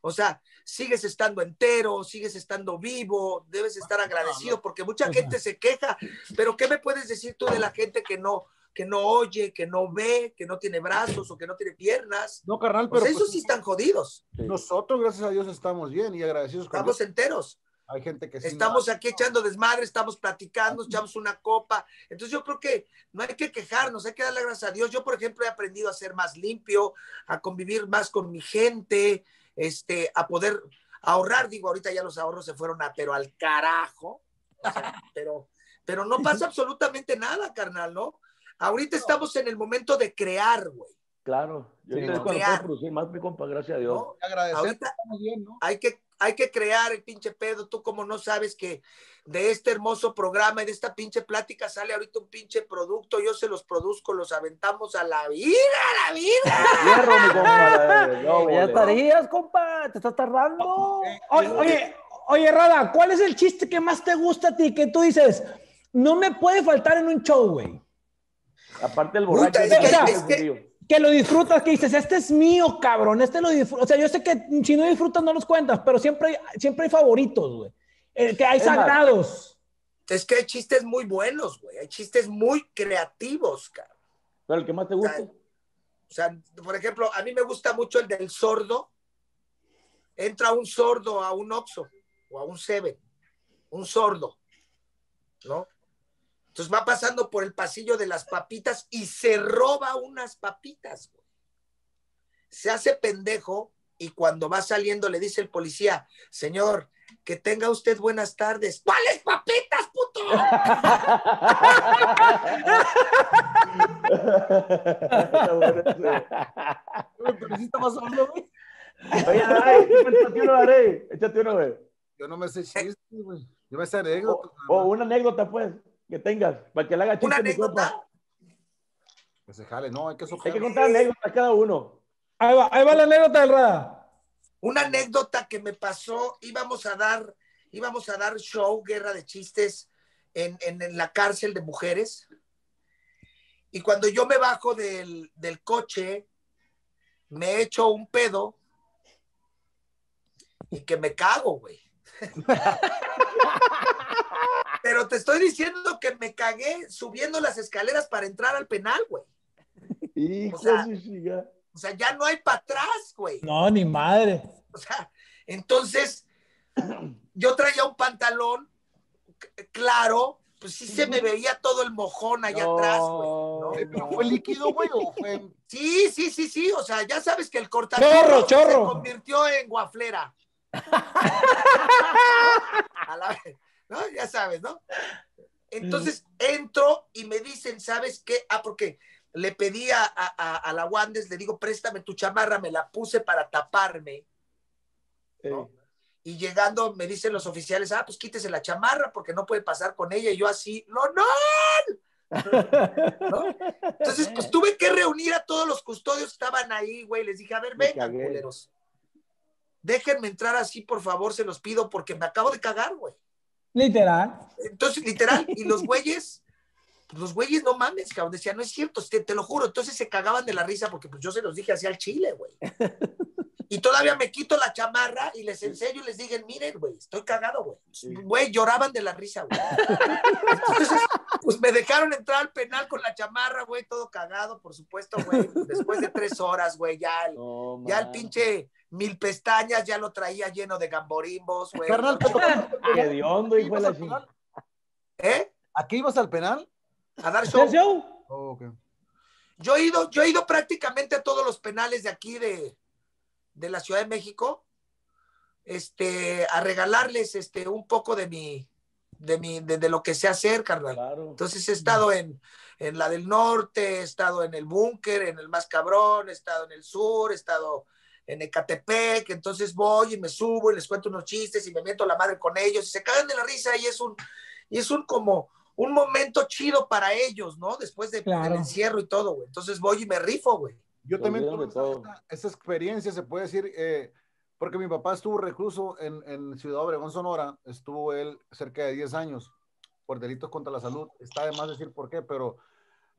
O sea, sigues estando entero, sigues estando vivo, debes estar agradecido porque mucha gente se queja, pero ¿qué me puedes decir tú de la gente que no que no oye, que no ve, que no tiene brazos o que no tiene piernas? No, carnal, Pues pero esos pues, sí están jodidos. nosotros, gracias a Dios, estamos bien y agradecidos con Estamos Dios. enteros. Hay gente que sí. Estamos no. aquí echando desmadre, estamos platicando, echamos una copa. Entonces yo creo que no hay que quejarnos, hay que darle gracias a Dios. Yo, por ejemplo, he aprendido a ser más limpio, a convivir más con mi gente, este, a poder ahorrar. Digo, ahorita ya los ahorros se fueron a, pero al carajo. O sea, [laughs] pero, pero no pasa absolutamente nada, carnal, ¿no? Ahorita estamos en el momento de crear, güey. Claro. Yo Sí, no. cuando Crear. puedo producir más, mi compa, gracias a Dios. ¿no? Agradecer, Ahorita estamos bien, ¿no? hay que, hay que crear el pinche pedo. Tú como no sabes que de este hermoso programa y de esta pinche plática sale ahorita un pinche producto, yo se los produzco, los aventamos a la vida, a la vida. Hierro, mi compa. yo, [laughs] ya estarías, compa. Te estás tardando. Oye, oye, oye, Rada, ¿cuál es el chiste que más te gusta a ti? Que tú dices, no me puede faltar en un show, güey. Aparte del borracho. Puta, es que- ese es que- judío. Que lo disfrutas, que dices, este es mío, cabrón, este lo disfruto. O sea, yo sé que si no disfrutas no los cuentas, pero siempre hay, siempre hay favoritos, güey. Eh, que hay Es más, sagrados. Es que hay chistes muy buenos, güey. Hay chistes muy creativos, cabrón. Pero el que más te guste. O sea, por ejemplo, a mí me gusta mucho el del sordo. Entra un sordo a un Oxxo o a un Seven, un sordo, ¿no? Entonces va pasando por el pasillo de las papitas y se roba unas papitas. güey. Se hace pendejo y cuando va saliendo le dice el policía, señor, que tenga usted buenas tardes. ¿Cuáles papitas, puto? Oye, ay, échate uno. Échate uno, güey. Yo no me sé chistes, güey. Yo me sé O, anécdotas. o una anécdota, pues, que tengas, para que le haga Una chiste mi compa. anécdota. Que se jale, no, hay que Hay soplar. que contar anécdotas cada uno. Ahí va, ahí va la anécdota del Rada. Una anécdota que me pasó, íbamos a dar, íbamos a dar show, guerra de chistes, en, en- en la cárcel de mujeres. Y cuando yo me bajo del, del coche, me echo un pedo y que me cago, güey. [laughs] [laughs] Pero te estoy diciendo que me cagué subiendo las escaleras para entrar al penal, güey. Hijo O sea, de su chica. O sea, ya no hay para atrás, güey. No, ni madre. O sea, entonces yo traía un pantalón claro, pues sí se me veía todo el mojón allá atrás, güey. ¿no? Eh, ¿Pero fue líquido, güey, o fue Sí, sí, sí, sí. O sea, ya sabes que el Chorro, cortachurros chorro. se convirtió en guaflera. [laughs] A la vez, ¿no? Ya sabes, ¿no? Entonces entro y me dicen, ¿sabes qué? Ah, porque le pedí a, a, la Wandes, le digo, préstame tu chamarra, me la puse para taparme. ¿no? Y llegando me dicen los oficiales, ah, pues quítese la chamarra porque no puede pasar con ella. Y yo así, no, no. ¿No? Entonces, pues tuve que reunir a todos los custodios que estaban ahí, güey. Les dije, a ver, vengan, culeros. Déjenme entrar así, por favor, se los pido, porque me acabo de cagar, güey. Literal. Entonces, literal, y los güeyes, los güeyes no mames, cabrón, decían, no es cierto, te, te lo juro. Entonces se cagaban de la risa porque pues yo se los dije así al chile, güey. [laughs] Y todavía me quito la chamarra y les enseño y les digo, miren, güey, estoy cagado, güey. Güey, lloraban de la risa, güey. Entonces, pues me dejaron entrar al penal con la chamarra, güey, todo cagado, por supuesto, güey. Después de tres horas, güey, ya el, ya el pinche mil pestañas ya lo traía lleno de gamborimbos, güey. Carnal, te. ¿Eh? ¿A qué ibas al penal? A dar ¿Hacer show. show? Oh. Yo he ido, yo he ido prácticamente a todos los penales de aquí de, de la Ciudad de México, este, a regalarles este un poco de mi, de mi, de, de lo que sé hacer, carnal. Claro. Entonces he estado en, en la del norte, he estado en el búnker, en el más cabrón, he estado en el sur, he estado en Ecatepec, entonces voy y me subo y les cuento unos chistes y me meto la madre con ellos y se cagan de la risa y es un, y es un como un momento chido para ellos, ¿no? Después de, Claro. del encierro y todo, güey. Entonces voy y me rifo, güey. Yo también tuve esa- esa experiencia, se puede decir, eh, porque mi papá estuvo recluso en, en Ciudad Obregón, Sonora, estuvo él cerca de 10 años por delitos contra la salud. Está de más decir por qué, pero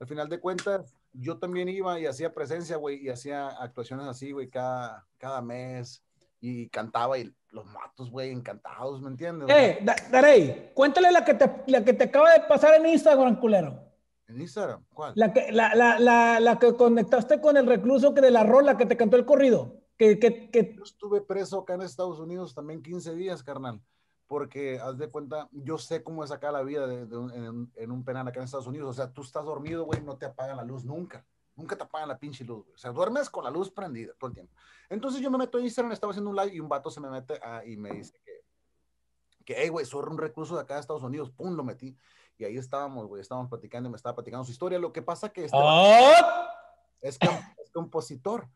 al final de cuentas, yo también iba y hacía presencia, güey, y hacía actuaciones así, güey, cada, cada mes, y cantaba, y los matos, güey, encantados, ¿me entiendes? Eh, Da- Darey, cuéntale la que, te, la que te acaba de pasar en Instagram, culero. En Instagram, ¿cuál? La que, la, la, la, la que conectaste con el recluso que de la rola que te cantó el corrido. Que, que, que Yo estuve preso acá en Estados Unidos también 15 días, carnal, porque haz de cuenta, yo sé cómo es acá la vida de, de un- en, en un penal acá en Estados Unidos. O sea, tú estás dormido, güey, no te apagan la luz nunca. Nunca te apagan la pinche luz, güey. O sea, duermes con la luz prendida todo el tiempo. Entonces yo me meto a Instagram, estaba haciendo un live y un vato se me mete ah, y me dice que, que, hey, güey, soy un recluso de acá de Estados Unidos. Pum, lo metí. Y ahí estábamos, güey, estábamos platicando y me estaba platicando su historia. Lo que pasa que este ¡Oh! es, com- es compositor.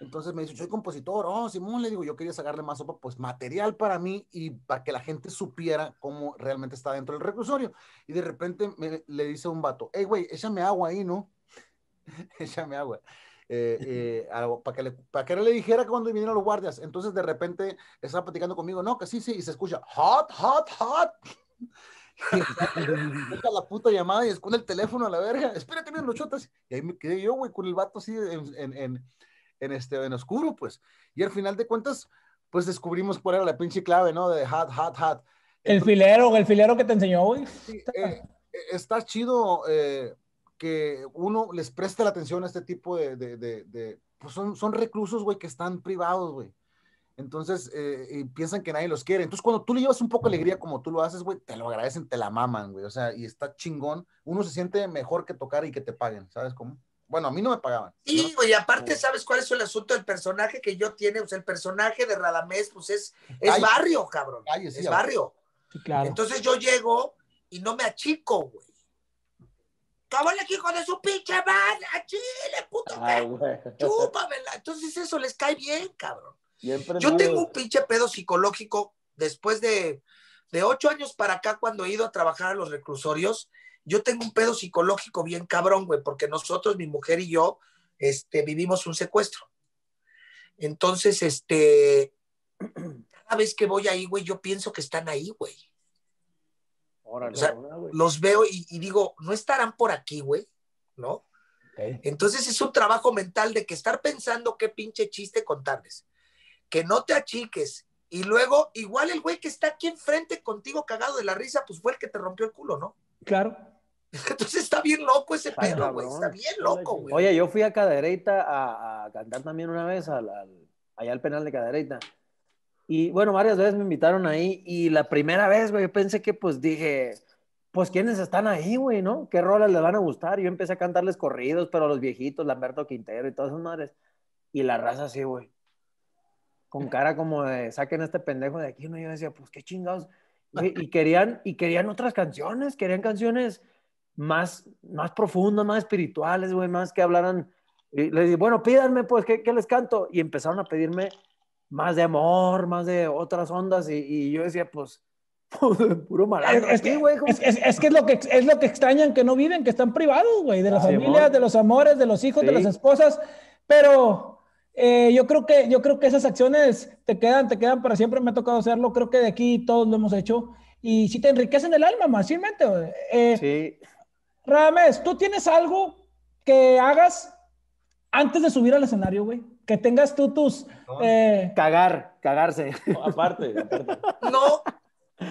Entonces me dice, soy compositor. Oh, Simón, le digo, yo quería sacarle más sopa, pues material para mí y para que la gente supiera cómo realmente está dentro del reclusorio. Y de repente me- le dice un vato, hey, güey, échame agua ahí, ¿no? [laughs] échame agua. Eh, eh, algo, para que, le, para que no le dijera cuando vinieron los guardias. Entonces de repente estaba platicando conmigo, no, que sí, sí, y se escucha, hot, hot, hot. [laughs] La puta llamada y esconde el teléfono a la verga. Espérate, miren los chotas. Y ahí me quedé yo, güey, con el vato así en, en, en, en este, en oscuro, pues. Y al final de cuentas, pues descubrimos cuál era la pinche clave, ¿no? De hot, hot, hot. El filero, el filero que te enseñó, güey. Sí, eh, eh, está chido eh, que uno les preste la atención a este tipo de, de, de, de- pues son, son reclusos, güey, que están privados, güey. Entonces, eh, y piensan que nadie los quiere. Entonces, cuando tú le llevas un poco de alegría como tú lo haces, güey, te lo agradecen, te la maman, güey. O sea, y está chingón. Uno se siente mejor que tocar y que te paguen, ¿sabes cómo? Bueno, a mí no me pagaban. Yo Sí, güey, aparte, ¿sabes cuál es el asunto del personaje que yo tiene? O sea, el personaje de Radamés, pues es, es Ay. barrio, cabrón. Calle, sí, es barrio. Sí, claro. Entonces yo llego y no me achico, güey. Cábale, hijo de su pinche madre, a Chile, puto. Ay, güey. Chúpamela. Entonces eso les cae bien, cabrón. Bien Yo tengo un pinche pedo psicológico después de, de ocho años para acá, cuando he ido a trabajar a los reclusorios. Yo tengo un pedo psicológico bien cabrón, güey, porque nosotros, mi mujer y yo, este, vivimos un secuestro. Entonces, este, [clears throat] cada vez que voy ahí, güey, yo pienso que están ahí, güey. Órale. O sea, Los veo y, y digo, no estarán por aquí, güey, ¿no? Entonces es un trabajo mental de que estar pensando qué pinche chiste contarles. Que no te achiques. Y luego, igual el güey que está aquí enfrente contigo cagado de la risa, pues fue el que te rompió el culo, ¿no? Claro. [laughs] Entonces está bien loco ese Ay, pedo, güey. Está bien loco, güey. Oye, yo fui a Cadereyta a, a cantar también una vez al, al- allá al penal de Cadereyta. Y bueno, varias veces me invitaron ahí y la primera vez, güey, pensé que pues dije, pues quiénes están ahí, güey, ¿no? ¿Qué rolas les van a gustar? Yo empecé a cantarles corridos, pero a los viejitos, Lamberto Quintero y todas esas madres. Y la raza así, güey. Con cara como de, saquen a este pendejo de aquí, ¿no? Yo decía, pues qué chingados. Y querían, y querían otras canciones, querían canciones más, más profundas, más espirituales, güey, más que hablaran. Y les dije, bueno, pídanme, pues, ¿qué, qué les canto? Y empezaron a pedirme más de amor, más de otras ondas, y, y yo decía, pues, [laughs] puro malandro. es que, güey, es, es- es que es lo que es lo que extrañan que no viven, que están privados, güey, de las Ah, familias, de los amores, de los hijos, de las esposas. Pero eh, yo creo que yo creo que esas acciones te quedan, te quedan para siempre. Me ha tocado hacerlo. Creo que de aquí todos lo hemos hecho y sí te enriquecen el alma, fácilmente. Eh, Sí, Radamés, ¿tú tienes algo que hagas antes de subir al escenario, güey? Que tengas tú tus eh, cagar, cagarse. No, aparte, aparte. No,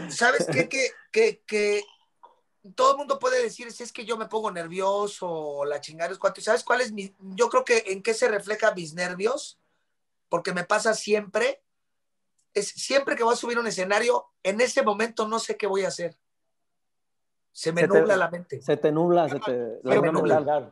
¿sabes qué? Que, que, que todo el mundo puede decir, si es que yo me pongo nervioso o la chingada es cuánto. ¿Y ¿Sabes cuál es mi? Yo creo que en qué se refleja mis nervios, porque me pasa siempre, es siempre que voy a subir a un escenario, en ese momento no sé qué voy a hacer. Se me Se te- nubla la mente. Se te nubla, se te... la Se me nubla.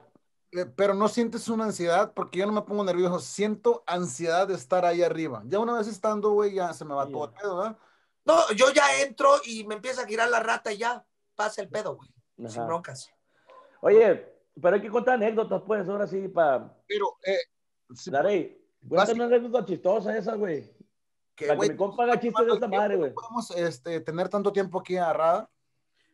Eh, pero no sientes una ansiedad, porque yo no me pongo nervioso, siento ansiedad de estar ahí arriba. Ya una vez estando, güey, ya se me va Sí, todo el pedo, ¿verdad? No, yo ya entro y me empieza a girar la rata y ya pasa el pedo, güey. Sin broncas. Oye, pero hay que contar anécdotas, pues, ahora sí, para. Pero, eh, sí, Darey, cuéntame una anécdota chistosa esa, güey. que, Para que mi compa haga chiste de esta madre, güey. podemos este, tener tanto tiempo aquí agarrada.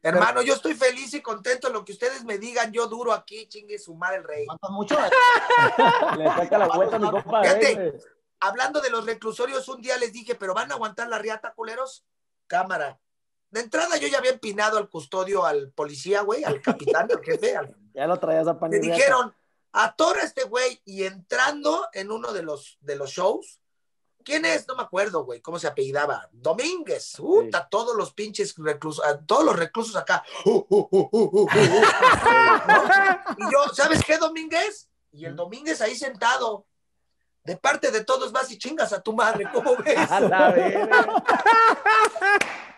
Hermano, yo estoy feliz y contento. Lo que ustedes me digan, yo duro aquí, chingue su madre el rey. ¿Aguantas mucho? [laughs] Le saca la vuelta a mi compa Fíjate. güey. Hablando de los reclusorios, un día les dije, pero van a aguantar la riata, culeros. Cámara. De entrada yo ya había empinado al custodio, al policía, güey, al capitán, al jefe. al- [laughs] Ya lo traías a pan Me dijeron, atora a este güey. Y entrando en uno de los, de los shows, ¿quién es? No me acuerdo, güey, cómo se apellidaba. Domínguez. Puta, todos los pinches reclusos, a- todos los reclusos acá. Uh, uh, uh, uh, uh, uh, uh. Y yo, ¿sabes qué, Domínguez? Y el Domínguez ahí sentado. De parte de todos vas y chingas a tu madre, ¿cómo [laughs] ves? A la verga. [laughs]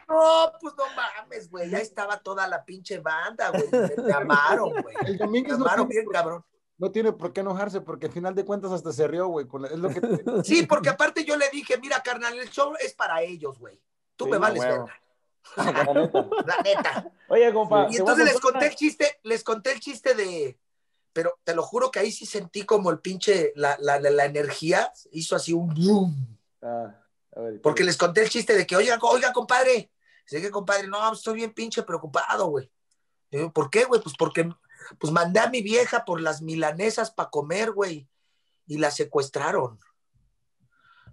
No, pues no mames, güey. Ya estaba toda la pinche banda, güey. Me, [laughs] me amaron, güey. El Me Domínguez no amaron bien, cabrón. No tiene por qué enojarse, porque al final de cuentas hasta se rió, güey. con- Es lo que [laughs] Sí, porque aparte yo le dije, mira, carnal, el show es para ellos, güey. Tú Sí, me vales verga. [laughs] La neta. [laughs] La neta. Oye, compa. Y entonces les conté una- el chiste, les conté el chiste de. Pero te lo juro que ahí sí sentí como el pinche, la, la, la, la energía hizo así un boom. Ah, a ver, Porque les conté el chiste de que, oiga, oiga, compadre. Dice que, compadre, no, estoy bien pinche preocupado, güey. ¿Por qué, güey? Pues porque pues mandé a mi vieja por las milanesas para comer, güey. Y la secuestraron.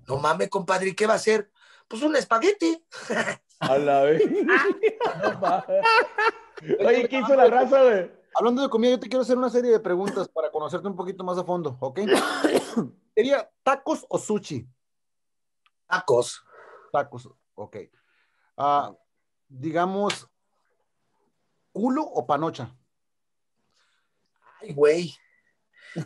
No mames, compadre, ¿y qué va a hacer? Pues un espagueti. [laughs] A la vez. Oye, ¿qué hizo la raza, güey? Hablando de comida, yo te quiero hacer una serie de preguntas para conocerte un poquito más a fondo, ¿ok? [coughs] ¿Sería tacos o sushi? Tacos. Tacos, ok. Ah, digamos, culo o panocha. Ay, güey.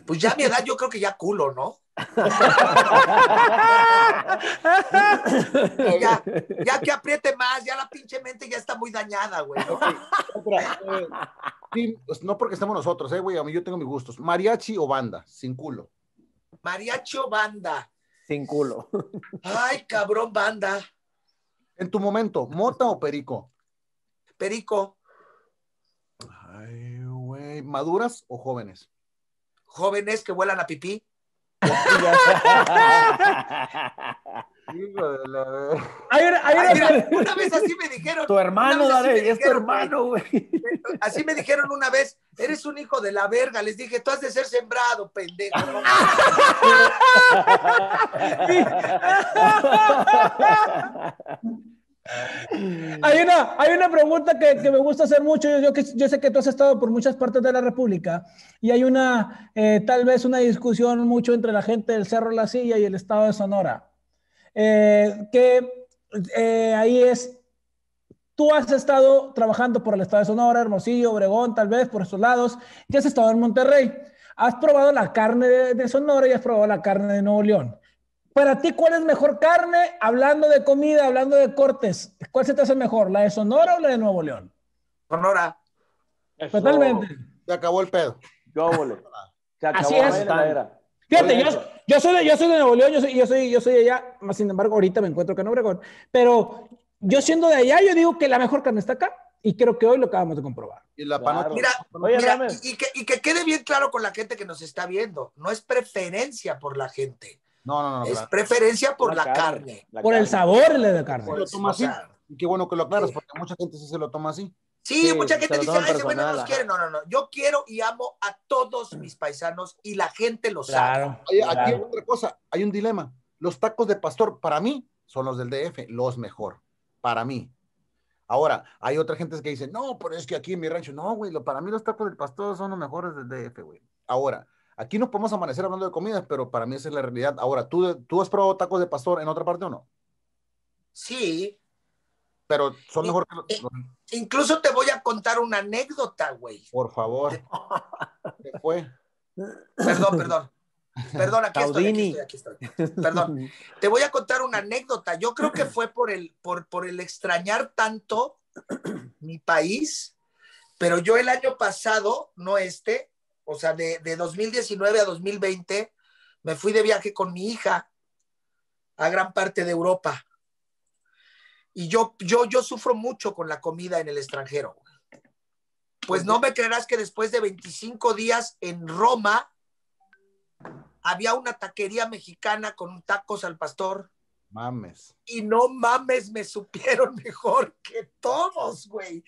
Pues ya a mi edad yo creo que ya culo, ¿no? [laughs] Ya, ya que apriete más, ya la pinche mente ya está muy dañada, güey. ¿no? Otra, eh, sí, pues, no porque estemos nosotros, eh, güey. A mí yo tengo mis gustos. Mariachi o banda, sin culo. Mariachi o banda. Sin culo. Ay, cabrón, banda. En tu momento, mota o perico. Perico, güey. ¿Maduras o jóvenes? jóvenes que vuelan a pipí. [laughs] Hijo de la- Hay una, hay una- Ay, mira, una vez así me dijeron. Tu hermano, dale, es tu hermano, güey. [laughs] Así me dijeron una vez, eres un hijo de la verga. Les dije, tú has de ser sembrado, pendejo. ¿no? [laughs] Hay una, hay una pregunta que, me gusta hacer mucho. Yo, sé que tú has estado por muchas partes de la República y hay una, eh, tal vez una discusión mucho entre la gente del Cerro La Silla y el Estado de Sonora. Eh, que eh, ahí es, tú has estado trabajando por el Estado de Sonora, Hermosillo, Obregón, tal vez por estos lados, y has estado en Monterrey. Has probado la carne de, de Sonora y has probado la carne de Nuevo León. Para ti, ¿cuál es mejor carne? Hablando de comida, hablando de cortes, ¿cuál se te hace mejor? ¿La de Sonora o la de Nuevo León? Sonora. Eso. Totalmente. Se acabó el pedo. Qué óvole. Se acabó Así la es. heladera. Fíjate, yo, yo, soy de, yo soy de Nuevo León, yo soy, yo soy, yo soy de allá, más sin embargo, ahorita me encuentro acá en Obregón, pero yo siendo de allá, yo digo que la mejor carne está acá y creo que hoy lo acabamos de comprobar. Y la Claro. panocha. Mira, Oye, mira, Ramen. y, y que, y que quede bien claro con la gente que nos está viendo. No es preferencia por la gente, No, no, no. es claro. preferencia por la, carne. la Por el carne. sabor de la carne. Se lo toma así. Y qué bueno que lo aclaras, porque mucha gente sí se lo toma así. Sí, Sí, mucha gente dice, ay, ese güey no nos quiere. No, no, no. Yo quiero y amo a todos mis paisanos y la gente lo sabe. Claro. Aquí hay claro. otra cosa, hay un dilema. Los tacos de pastor, para mí, son los del DF, los mejor. Para mí. Ahora, hay otra gente que dice, no, pero es que aquí en mi rancho, no, güey, lo- para mí los tacos del pastor son los mejores del DF, güey. Ahora, aquí nos podemos amanecer hablando de comidas, pero para mí esa es la realidad. Ahora, ¿tú, ¿tú has probado tacos de pastor en otra parte o no? Sí, Pero son mejor que los... Eh. los- incluso te voy a contar una anécdota, güey. Por favor. ¿Qué fue? Perdón, perdón. Perdón, aquí estoy, aquí estoy, aquí estoy. Perdón. Te voy a contar una anécdota. Yo creo que fue por el, por, por el extrañar tanto mi país, pero yo el año pasado, no este, o sea, de, de 2019 a 2020, me fui de viaje con mi hija a gran parte de Europa. Y yo, yo, yo sufro mucho con la comida en el extranjero. Pues no me creerás que después de 25 días en Roma, había una taquería mexicana con tacos al pastor Mames. y no mames, me supieron [laughs] mejor que todos, güey.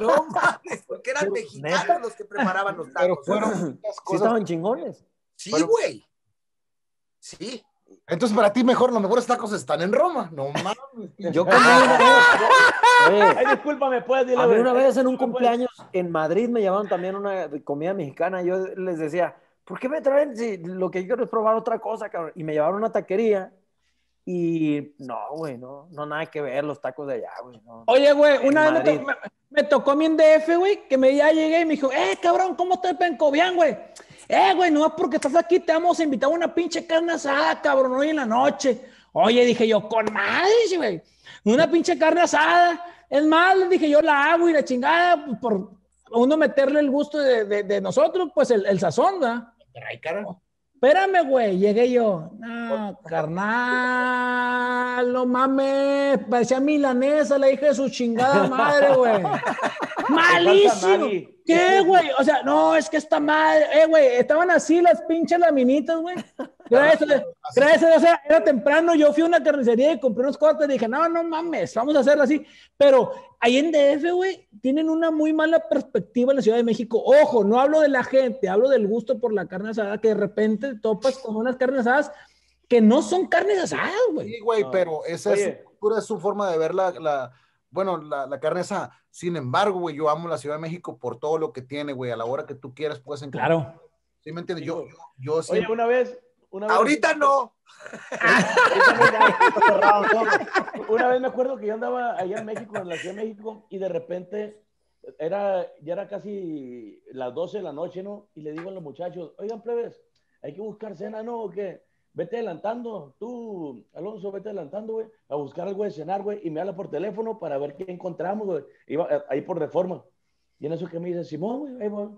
No [laughs] mames, porque eran Pero, mexicanos ¿neta? los que preparaban los Pero tacos. fueron muchas Sí cosas. estaban chingones. Sí, pero- güey. Sí. Entonces, para ti, mejor, los mejores tacos están en Roma. No mames. [laughs] Yo comí una vez. Ay, discúlpame, puedes decirle. A mí una vez en un cumpleaños en Madrid me llevaron también una comida mexicana. Yo les decía, ¿por qué me traen si lo que yo quiero es probar otra cosa, cabrón? Y me llevaron a una taquería y no, güey, no, no nada que ver los tacos de allá, güey. No. Oye, güey, una En vez me, to- me- me tocó en DF, güey, que me ya llegué y me dijo, eh, cabrón, ¿cómo está el pencobián, güey? Eh, güey, no es porque estás aquí, te vamos a invitar a una pinche carne asada, cabrón, hoy en la noche. Oye, dije yo, con madre, güey, una pinche carne asada. Es más, dije yo la hago y la chingada, pues, por uno meterle el gusto de, de- de nosotros, pues el, el sazón, ¿verdad? Ay, cara. Espérame, güey, llegué yo. No, carnal, no mames. Parecía milanesa, la hija de su chingada madre, güey. [laughs] Malísimo. ¿Qué, güey? O sea, no, es que está mal. Eh, güey, estaban así las pinches laminitas, güey. Gracias, gracias, o sea, era temprano, yo fui a una carnicería y compré unos cortes y dije, no, no mames, vamos a hacerlo así. Pero ahí en DF, güey, tienen una muy mala perspectiva en la Ciudad de México. Ojo, no hablo de la gente, hablo del gusto por la carne asada, que de repente topas con unas carnes asadas que no son carnes asadas, güey. Sí, güey, pero esa es, su cultura, es su forma de ver la, la- bueno, la, la carne esa. Sin embargo, güey, yo amo la Ciudad de México por todo lo que tiene, güey. A la hora que tú quieras puedes encontrar. Claro. ¿Sí me entiendes? Yo, Sí, yo, yo Oye, siempre- una vez. Una vez Ahorita no. [laughs] Una vez me acuerdo que yo andaba allá en México, en la Ciudad de México, y de repente era, ya era casi las 12 de la noche, ¿no? Y le digo a los muchachos, oigan, plebes, hay que buscar cena, ¿no? ¿O qué? Vete adelantando, tú, Alonso, vete adelantando, güey, a buscar algo de cenar, güey, y me habla por teléfono para ver qué encontramos, güey. Iba eh, ahí por reforma. Y en eso que me dice, Simón, güey, ahí voy,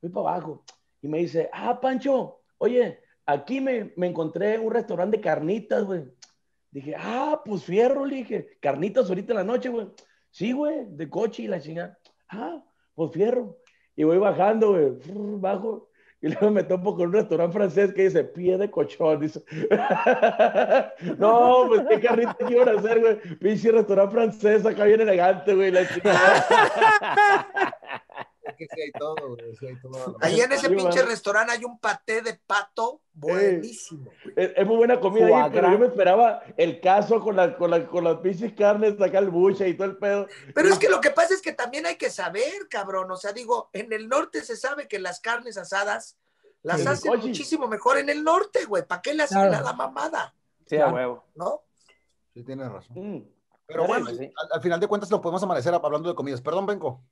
voy para abajo. Y me dice, ah, Pancho, oye, aquí me, me encontré un restaurante de carnitas, güey. Dije, ah, pues fierro, le dije, carnitas ahorita en la noche, güey. Sí, güey, de coche y la chingada. Ah, pues fierro. Y voy bajando, güey, bajo. Y luego me topo con un restaurante francés que dice pie de cochón. Dice. [laughs] no, pues qué carrito a hacer, güey. Pinche restaurante francés acá bien elegante, güey. La [laughs] que sí hay todo, güey. Sí hay todo. [laughs] Ahí en ese pinche man. restaurante hay un paté de pato buenísimo. Es, es muy buena comida ahí, pero yo me esperaba el caso con, la, con, la, con las pinches carnes, acá el buche y todo el pedo. Pero es que lo que pasa es que también hay que saber, cabrón. O sea, digo, en el norte se sabe que las carnes asadas las Sí, hacen oye. muchísimo mejor en el norte, güey. ¿Para qué le hacen Claro. a la mamada? Sí, a huevo. ¿No? Sí, tienes razón. Mm. Pero bueno, sí. al, al final de cuentas lo podemos amanecer hablando de comidas. Perdón, Benco.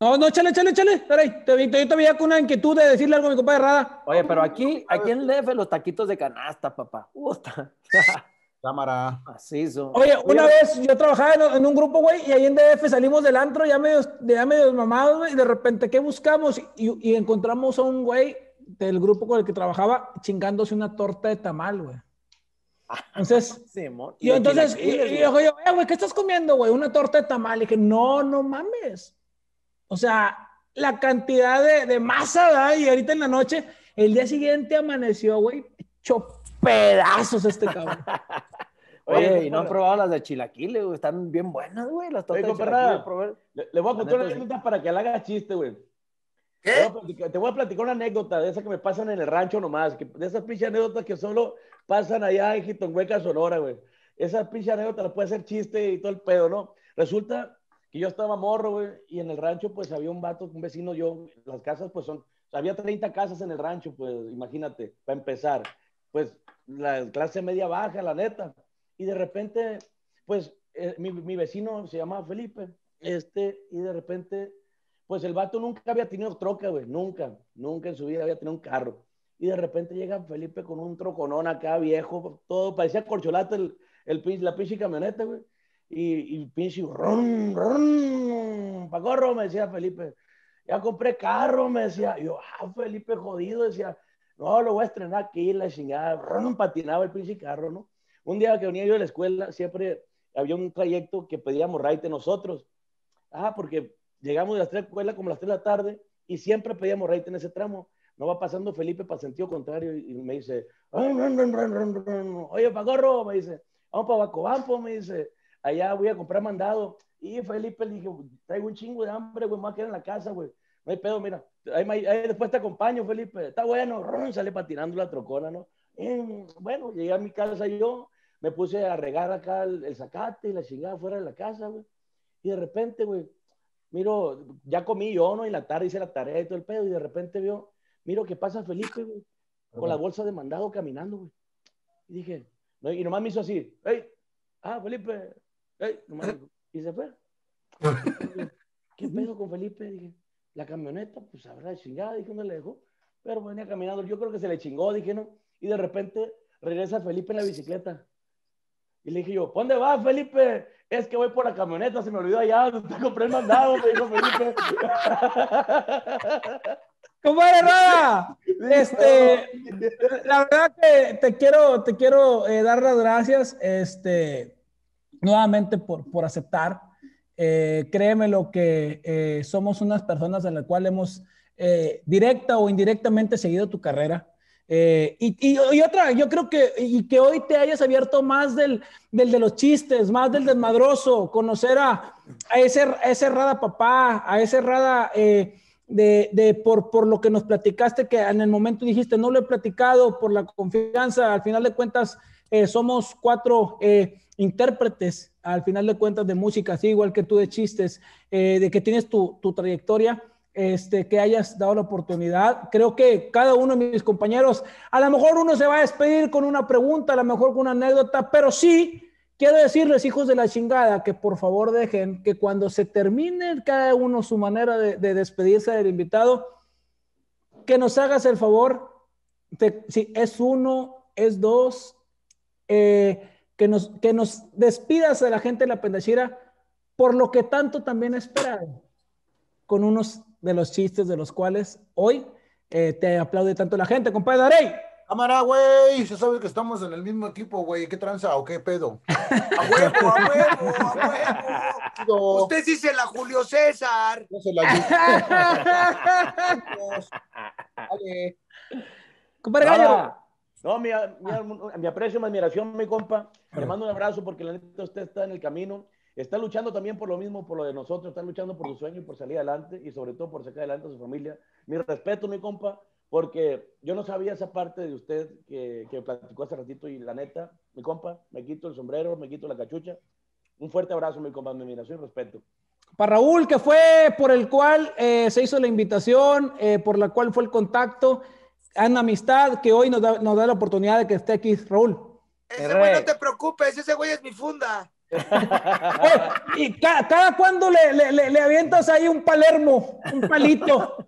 No, no, chale, chale, chale. Espera ahí, te, yo te veía con una inquietud de decirle algo a mi compadre Rada. Oye, pero aquí, aquí en DF los taquitos de canasta, papá. Puta. [laughs] Cámara. Así son. Oye, una vez yo trabajaba en, en un grupo, güey, y ahí en DF salimos del antro ya medio, ya medio mamados, güey, y de repente, ¿qué buscamos? Y, y encontramos a un güey del grupo con el que trabajaba chingándose una torta de tamal, güey. [laughs] Entonces, Simón. yo de entonces, y, y yo, "Eh, güey, ¿qué estás comiendo, güey? Una torta de tamal. Y dije, no, no mames. O sea, la cantidad de, de masa, ¿verdad? Y ahorita en la noche, el día siguiente amaneció, güey, hecho pedazos este cabrón. [laughs] Oye, Oye, y no han probado las de chilaquiles, güey. Están bien buenas, güey. Las tortas de chilaquiles. probé. Le, le voy a La contar una anécdota para que le haga chiste, güey. Te ¿Qué? voy, a platicar, te voy a platicar una anécdota de esas que me pasan en el rancho nomás, que, de esas pinches anécdotas que solo pasan allá en Jitonhueca, Sonora, güey. Esas pinches anécdotas las puede hacer chiste y todo el pedo, ¿no? Resulta que yo estaba morro, güey, y en el rancho, pues había un vato, un vecino, yo, las casas, pues son, había 30 casas en el rancho, pues imagínate, para empezar. Pues la clase media baja, la neta. Y de repente, pues eh, mi, mi vecino se llamaba Felipe, este, y de repente pues el vato nunca había tenido troca, güey, nunca, nunca en su vida había tenido un carro. Y de repente llega Felipe con un troconón acá viejo, todo parecía corcholata el, el, la pinche camioneta, güey. Y, y pinche rum, rum, pacorro, me decía Felipe. Ya compré carro, me decía. Y yo, ah, Felipe jodido, decía, no, lo voy a estrenar aquí, la chingada. Rum, patinaba el pinche carro, ¿no? Un día que venía yo de la escuela, siempre había un trayecto que pedíamos raite nosotros. Ah, porque llegamos de las tres escuelas como a las 3 de la tarde y siempre pedíamos raite en ese tramo. No va pasando Felipe para sentido contrario y, me dice, "Run, run, run, run, run, run". oye, Pagorro, me dice, vamos para Bacobampo, me dice, allá voy a comprar mandado. Y Felipe le dije, traigo un chingo de hambre, güey, a quedar en la casa, güey. No hay pedo, mira, ahí, ahí después te acompaño, Felipe, está bueno, run, sale patinando la trocona, ¿no? Bueno, llegué a mi casa yo, me puse a regar acá el, el zacate y la chingada fuera de la casa, güey. Y de repente, güey, miro, ya comí yo, ¿no? Y la tarde hice la tarea y todo el pedo, y de repente veo, miro que pasa Felipe, güey, con la bolsa de mandado caminando, güey. Y dije, no, y nomás me hizo así, hey, ah, Felipe, hey, y se fue. [laughs] ¿Qué pedo con Felipe? Dije, la camioneta, pues habrá chingada, dije, ¿dónde le dejó? Pero venía caminando, yo creo que se le chingó, dije, ¿no? Y de repente regresa Felipe en la bicicleta. Y le dije yo, ¿dónde vas, Felipe? Es que voy por la camioneta, se me olvidó allá, te compré el mandado, me dijo Felipe. [laughs] Compadre Rada, este, la verdad que te quiero, te quiero eh, dar las gracias, este, nuevamente por, por aceptar. Eh, créeme lo que eh, somos unas personas en las cuales hemos eh, directa o indirectamente seguido tu carrera. Eh, y, y- otra, yo creo que, y que hoy te hayas abierto más del, del de los chistes, más del desmadroso, conocer a, a ese, a ese Rada papá, a ese Rada de, por, por lo que nos platicaste, que en el momento dijiste, no lo he platicado por la confianza, al final de cuentas eh, somos cuatro eh, intérpretes, al final de cuentas de música, así igual que tú de chistes, eh, de que tienes tu, tu trayectoria este, que hayas dado la oportunidad. Creo que cada uno de mis compañeros, a lo mejor uno se va a despedir con una pregunta, a lo mejor con una anécdota, pero sí quiero decirles, hijos de la chingada, que por favor dejen que cuando se termine cada uno su manera de, de despedirse del invitado, que nos hagas el favor, si es uno, es dos, eh, que, nos, que nos despidas de la gente de la pendachira por lo que tanto también esperado, con unos de los chistes de los cuales hoy eh, te aplaude tanto la gente, compadre Darey. Cámara, güey. Se sabe que estamos en el mismo equipo, güey. ¿Qué tranza o qué pedo? A huevo, a huevo, a huevo. Usted sí se la Julio César. No se la [laughs] Dale. Compadre Gallo. No, mi, mi, mi aprecio, mi admiración, mi compa. Le mando un abrazo porque la neta usted está en el camino. Está luchando también por lo mismo, por lo de nosotros. Está luchando por su sueño y por salir adelante y sobre todo por sacar adelante a su familia. Mi respeto, mi compa, porque yo no sabía esa parte de usted que, que platicó hace ratito y la neta, mi compa, me quito el sombrero, me quito la cachucha. Un fuerte abrazo, mi compa, mi admiración y respeto. Para Raúl, que fue por el cual eh, se hizo la invitación, eh, por la cual fue el contacto, una amistad que hoy nos da, nos da la oportunidad de que esté aquí, Raúl. Ese güey no te preocupes, ese güey es mi funda. [laughs] Eh, y ca- cada cuando le, le- le- le avientas ahí un palermo, un palito.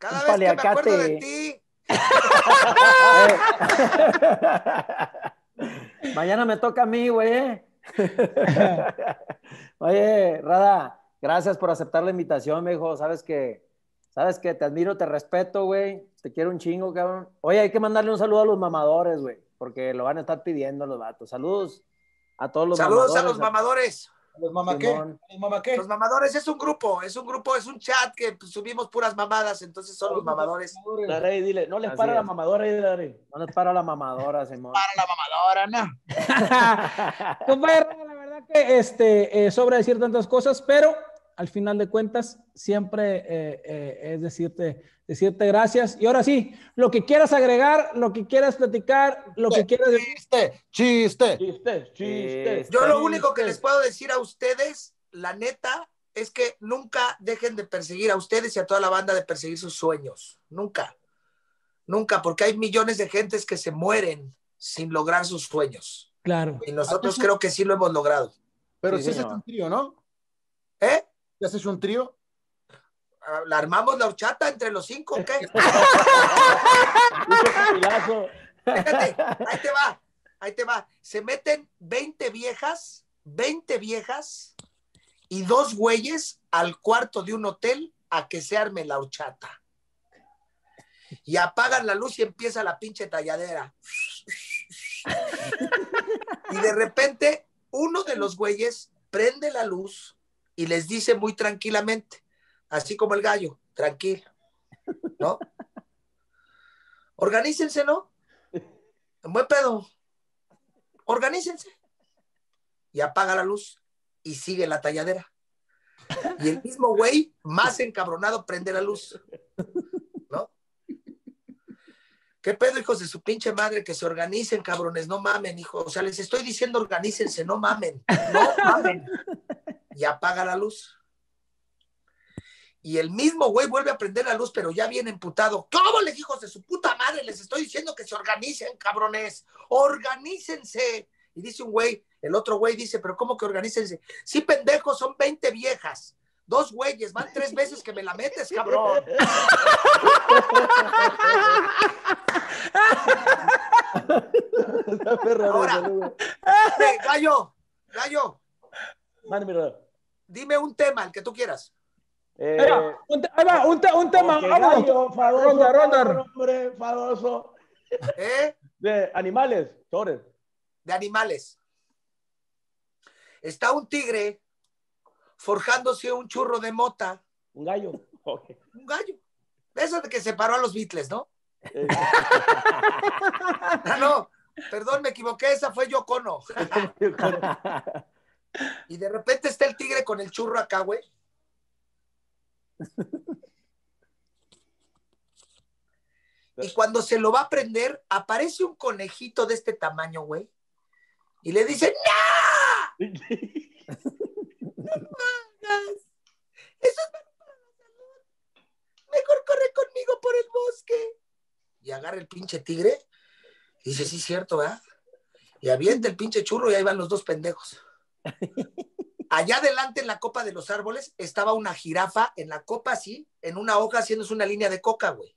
Cada vez que me acuerdo de ti, [laughs] Mañana me toca a mí, güey. [laughs] Oye, Rada, gracias por aceptar la invitación, mijo. Sabes que, sabes que te admiro, te respeto, güey. Te quiero un chingo, cabrón. Oye, hay que mandarle un saludo a los mamadores, güey, porque lo van a estar pidiendo los vatos. Saludos a todos los saludos mamadores. a los mamadores. ¿Los mamá qué? Simón. ¿Los mamá qué? Los mamadores es un grupo, es un grupo, es un chat que pues, subimos puras mamadas, entonces son los mamadores. Darey, dile, no les Así para la es. mamadora ahí, Darey. No les paro la mamadora, Simón. Para la mamadora, no. [laughs] Compadre, la verdad que este, eh, sobra decir tantas cosas, pero al final de cuentas siempre eh, eh, es decirte, decirte gracias. Y ahora sí, lo que quieras agregar, lo que quieras platicar, lo que quieras decir. Chiste, chiste. Chistes, chistes. Yo lo único que les puedo decir a ustedes, la neta, es que nunca dejen de perseguir a ustedes y a toda la banda de perseguir sus sueños. Nunca. Nunca, porque hay millones de gentes que se mueren sin lograr sus sueños. Claro. Y nosotros creo que sí lo hemos logrado. Pero Sí, señor. un trío, ¿no? ¿Eh? Si haces un trío. Ah, ¿La armamos la horchata entre los cinco o qué? [laughs] Fíjate, ahí te va, ahí te va. Se meten 20 viejas, 20 viejas y dos güeyes al cuarto de un hotel a que se arme la horchata. Y apagan la luz y empieza la pinche talladera. Y de repente, uno de los güeyes prende la luz y les dice muy tranquilamente, así como el gallo, tranquilo, ¿no? Organícense, ¿no? En buen pedo. Organícense. Y apaga la luz y sigue la talladera. Y el mismo güey, más encabronado, prende la luz. ¿No? ¿Qué pedo, hijos de su pinche madre? Que se organicen, cabrones, no mamen, hijo. O sea, les estoy diciendo organícense, no mamen, no mamen. Y apaga la luz. Y el mismo güey vuelve a prender la luz, pero ya bien emputado. ¿Cómo les hijos de su puta madre? Les estoy diciendo que se organicen, cabrones. Organícense. Y dice un güey, el otro güey dice, pero ¿cómo que organícense? Sí, pendejos, son 20 viejas. Dos güeyes, van tres veces que me la metes, cabrón. [laughs] Ahora. gallo, gallo, Dime un tema, el que tú quieras. Eh, Ahí va, un, te- ahí va, un te- un tema. gallo, fadoso, Ronda, ronda. fadoso, hombre, fadoso. ¿Eh? De animales, sobres. de animales. Está un tigre forjándose un churro de mota, Un gallo. Ok. un gallo. Eso de que separó a los Beatles, ¿no? Eh, [laughs] Ah, no, perdón, me equivoqué, esa fue [laughs] yo Cono. Y de repente está el tigre con el churro acá, güey. Y cuando se lo va a prender, aparece un conejito de este tamaño, güey. Y le dice, ¡No! ¡No hagas! Eso es para la salud. Mejor corre conmigo por el bosque. Y agarra el pinche tigre. Y dice, sí, cierto, ¿verdad? Y avienta el pinche churro y ahí van los dos pendejos. [laughs] Allá adelante en la copa de los árboles estaba una jirafa en la copa así, en una hoja haciéndose una línea de coca, güey.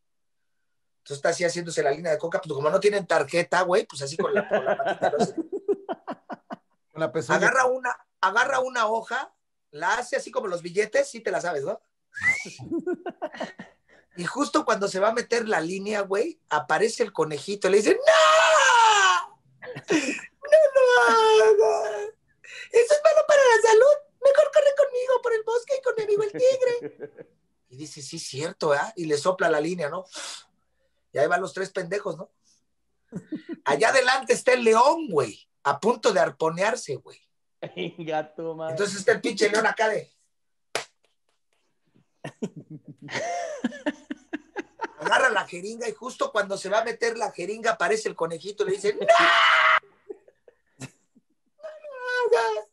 Entonces está así haciéndose la línea de coca, pues como no tienen tarjeta, güey, pues así con la, con la patita lo hace. [laughs] Agarra una, agarra una hoja, la hace así como los billetes, sí te la sabes, ¿no? [laughs] Y justo cuando se va a meter la línea, güey, aparece el conejito y le dice, ¡No! ¡No lo hagas! ¡Eso es malo para la salud! Mejor corre conmigo por el bosque y con mi amigo el tigre. [laughs] Y dice, sí, cierto, ¿eh? Y le sopla la línea, ¿no? Y ahí van los tres pendejos, ¿no? [laughs] Allá adelante está el león, güey, a punto de arponearse, güey. [laughs] Gato, madre. Entonces está el pinche león acá de. Agarra la jeringa y justo cuando se va a meter la jeringa aparece el conejito y le dice, ¡No! ¡No lo hagas!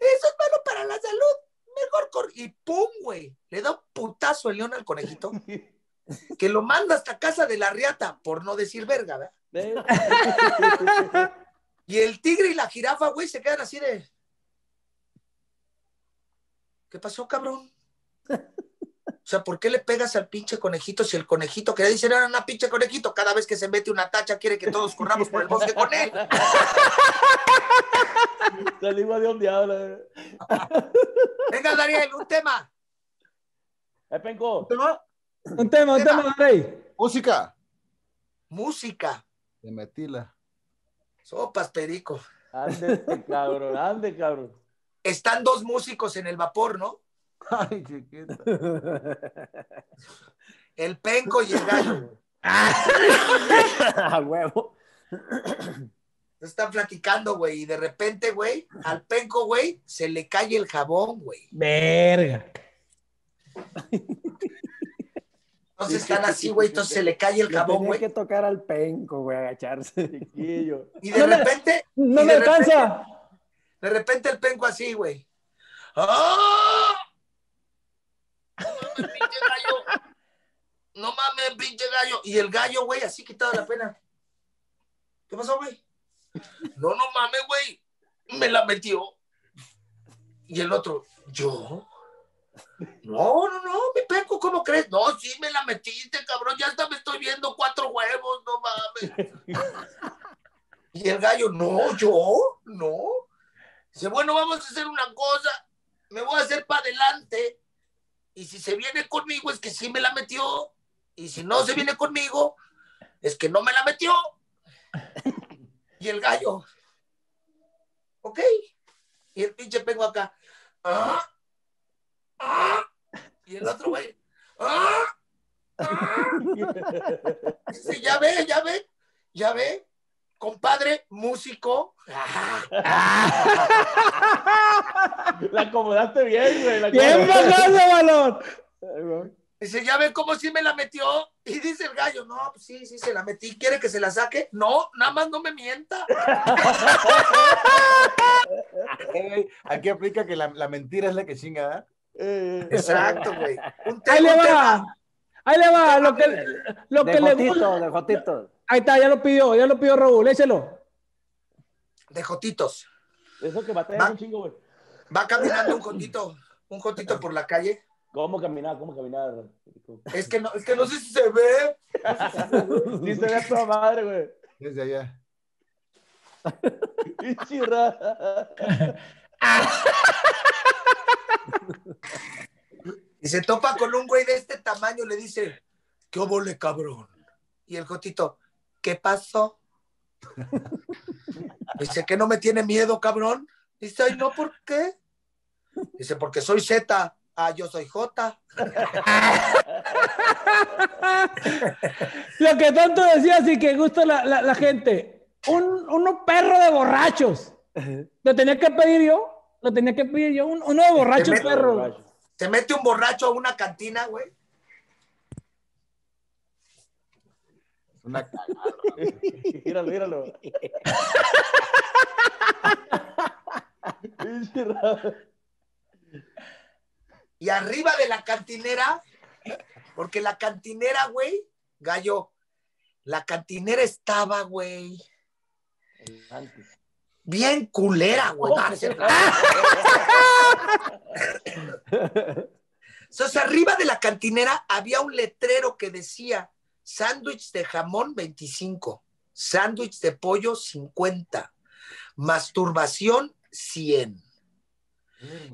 Eso es malo para la salud. Mejor cor Y ¡pum, güey! Le da un putazo el león al conejito [laughs] que lo manda hasta casa de la riata, por no decir verga, ¿verdad? [laughs] Y el tigre y la jirafa, güey, se quedan así de. ¿Qué pasó, cabrón? O sea, ¿por qué le pegas al pinche conejito si el conejito que le dicen era una pinche conejito? Cada vez que se mete una tacha quiere que todos corramos por el bosque con él. [laughs] Salimos de ondeado. [laughs] Venga, Daniel, un tema. Eh, Penco. Un tema, un tema, Rey. Música. Música. De Metila. Sopas, perico. Ande, cabrón, ande, cabrón. Están dos músicos en el vapor, ¿no? [laughs] Ay, chiquita. El penco y el gallo. [laughs] A huevo. Están platicando, güey, y de repente, güey, al penco, güey, se le cae el jabón, güey. Verga. Entonces están así, güey, entonces se le cae el jabón, güey. que tocar al penco, güey, agacharse. [laughs] Chiquillo. Y de No me- repente, No me de repente- alcanza. De repente el penco así, güey. ¡Ah! Pinche gallo. No mames, pinche gallo. Y el gallo, güey, así quitado la pena. ¿Qué pasó, güey? No, no mames, güey. Me la metió. Y el otro, ¿yo? No, no, no, mi penco, ¿cómo crees? No, sí me la metiste, cabrón. Ya hasta me estoy viendo cuatro huevos, no mames. Y el gallo, no, yo, no. Dice, bueno, vamos a hacer una cosa. Me voy a hacer para adelante. Y si se viene conmigo, es que sí me la metió. Y si no se viene conmigo, es que no me la metió. [laughs] Y el gallo, ok. Y el pinche pengo acá, ah, ah. Y el otro güey, ah, ah. [laughs] Dice, ya ve, ya ve, ya ve, compadre, músico. [laughs] La acomodaste bien, güey. la Bien bajado balón. Dice, ya ve cómo sí me la metió. Y dice el gallo, no, pues sí, sí se la metí. ¿Quiere que se la saque? No, nada más no me mienta. [laughs] Aquí aplica que la, la mentira es la que chinga, ¿eh? Eh, Exacto, güey. Ahí le va. Ahí le va. Lo que, lo De que le gusta. Ahí está, ya lo pidió, ya lo pidió Raúl, échelo. De jotitos. Eso que Va. un chingo, güey. Va caminando un jotito, un jotito por la calle. ¿Cómo caminar? ¿Cómo caminar? Es que no, es que no sé si se ve. Sí se ve a toda madre, güey. Desde allá. [laughs] Y chirra. Y se topa con un güey de este tamaño, le dice, ¿qué obole, cabrón? Y el jotito, ¿qué pasó? Dice, ¿que no me tiene miedo, cabrón? Dice, ay, no, ¿por qué? Dice, porque soy Z. Ah, yo soy J. Lo que tanto decía, así que gusta la, la, la gente. Un, unos perros de borrachos. Lo tenía que pedir yo. Lo tenía que pedir yo. Un, uno de borrachos perros. Se mete un borracho a una cantina, güey. Es una cagada. [laughs] Míralo, míralo. Y arriba de la cantinera, porque la cantinera, güey, gallo, la cantinera estaba, güey, bien culera, güey. Cierto. [laughs] Entonces, arriba de la cantinera había un letrero que decía sándwich de jamón 25, sándwich de pollo 50, masturbación 100.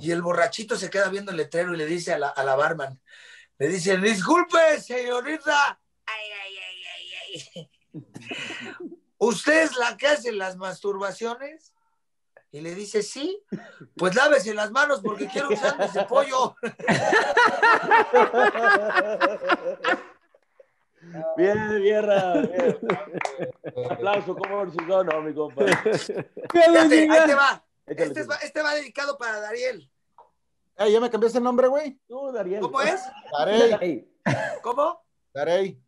Y el borrachito se queda viendo el letrero y le dice a la, a la barman, le dice, disculpe, señorita. Ay, ay, ay, ay, ay. [laughs] ¿Usted es la que hace las masturbaciones? Y le dice, sí, pues lávese las manos porque quiero un sándwich de pollo. [laughs] Bien, Vierra. Bien. Aplauso, ¿cómo resultó? No, mi compa. Fíjate, ahí te va. Este va, este va dedicado para Dariel. Ey, ¿Ya me cambiaste el nombre, güey? Tú, Dariel. ¿Cómo es? Darey, Ey, ¿Cómo? darey.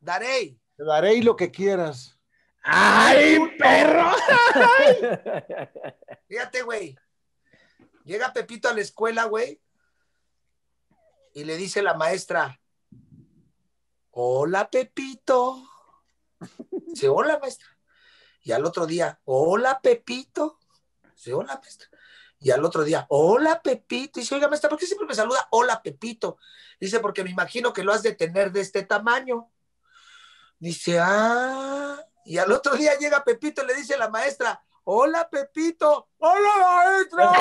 Darey. Te daré lo que quieras. ¡Ay, perro! [laughs] Fíjate, güey. Llega Pepito a la escuela, güey. Y le dice la maestra, hola, Pepito. Dice, hola, maestra. Y al otro día, hola, Pepito. Dice, hola, maestra. Y al otro día, hola, Pepito. Dice, oiga, maestra, ¿por qué siempre me saluda? Hola, Pepito. Dice, porque me imagino que lo has de tener de este tamaño. Dice, ah. Y al otro día llega Pepito y le dice a la maestra, hola, Pepito. Hola, maestra.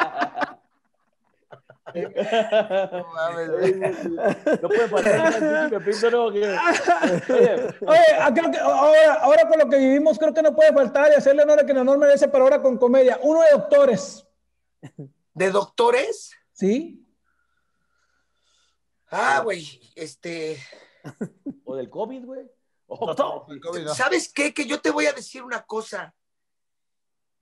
[laughs] No mames, güey. No puede faltar [laughs] Pepito, no. Oye, ah, ahora, ahora con lo que vivimos, creo que no puede faltar y hacerle honor a que el honor merece, pero ahora con comedia. Uno de doctores, ¿De doctores? ¿sí? Ah, güey, este, O del COVID, güey. O- El COVID, no. ¿sabes qué? Que yo te voy a decir una cosa.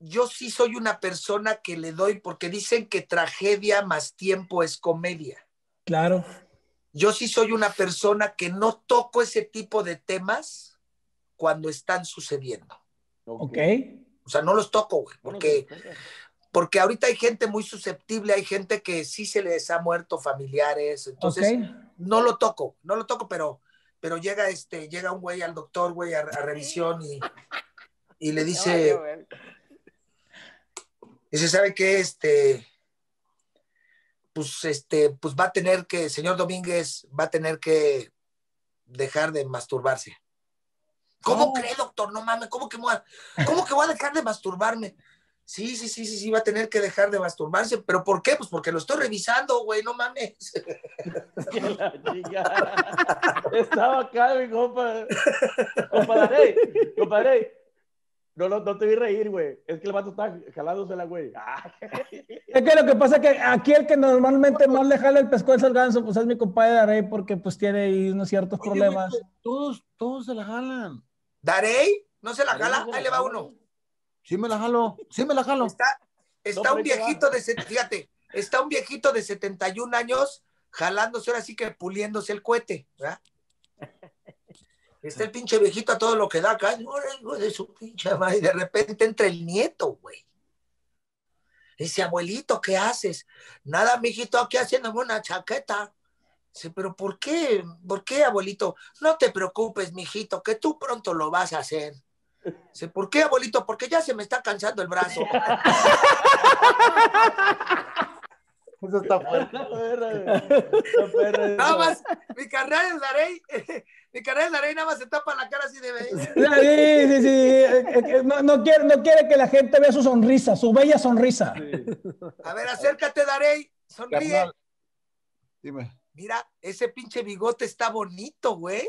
Yo sí soy una persona que le doy porque dicen que tragedia más tiempo es comedia. Claro. Yo sí soy una persona que no toco ese tipo de temas cuando están sucediendo. Ok. O sea, no los toco, güey, porque, porque ahorita hay gente muy susceptible, hay gente que sí se les ha muerto familiares, entonces no lo toco, no lo toco, pero, pero llega este, llega un güey al doctor, güey, a, a revisión y, y le [laughs] dice, dice, ¿sabe qué? Este, pues, este, pues va a tener que, señor Domínguez, va a tener que dejar de masturbarse. ¿Cómo Oh. cree, doctor? No mames, ¿cómo que, voy a, ¿cómo que voy a dejar de masturbarme? Sí, sí, sí, sí, sí, va a tener que dejar de masturbarse. ¿Pero por qué? Pues porque lo estoy revisando, güey, no mames. [laughs] Que la chingada. Estaba acá, mi compa. Compadre, compadre. No, no, no te vi reír, güey. Es que el vato está jalándosela, güey. [laughs] Ah. Es que lo que pasa es que aquí el que normalmente más le jala el pescuezo al ganso, pues es mi compadre Darey, porque pues tiene ahí unos ciertos Oye, problemas. güey, todos, todos se la jalan. ¿Darey? ¿No se la jala? Ahí le va uno. Sí me la jalo, sí me la jalo. Está, está No, un viejito de, set- fíjate, está un viejito de 71 años jalándose ahora sí que puliéndose el cohete, ¿verdad? Está el pinche viejito a todo lo que da acá, no, de su pinche madre, y de repente entra el nieto, güey. Dice, abuelito, ¿qué haces? Nada, mijito, aquí haciéndome una chaqueta. Dice, pero ¿por qué? ¿Por qué, abuelito? No te preocupes, mijito, que tú pronto lo vas a hacer. Dice, ¿por qué, abuelito? Porque ya se me está cansando el brazo. [laughs] Eso está fuerte. Nada más, mi carnal el Darey, [laughs] mi carnal el Darey nada más se tapa la cara así de vez. Sí, sí, sí. eh, eh, No, no quiere, no quiere que la gente vea su sonrisa, su bella sonrisa. Sí. A ver, acércate, Darey, sonríe. Carnal. Dime. Mira, ese pinche bigote está bonito, güey.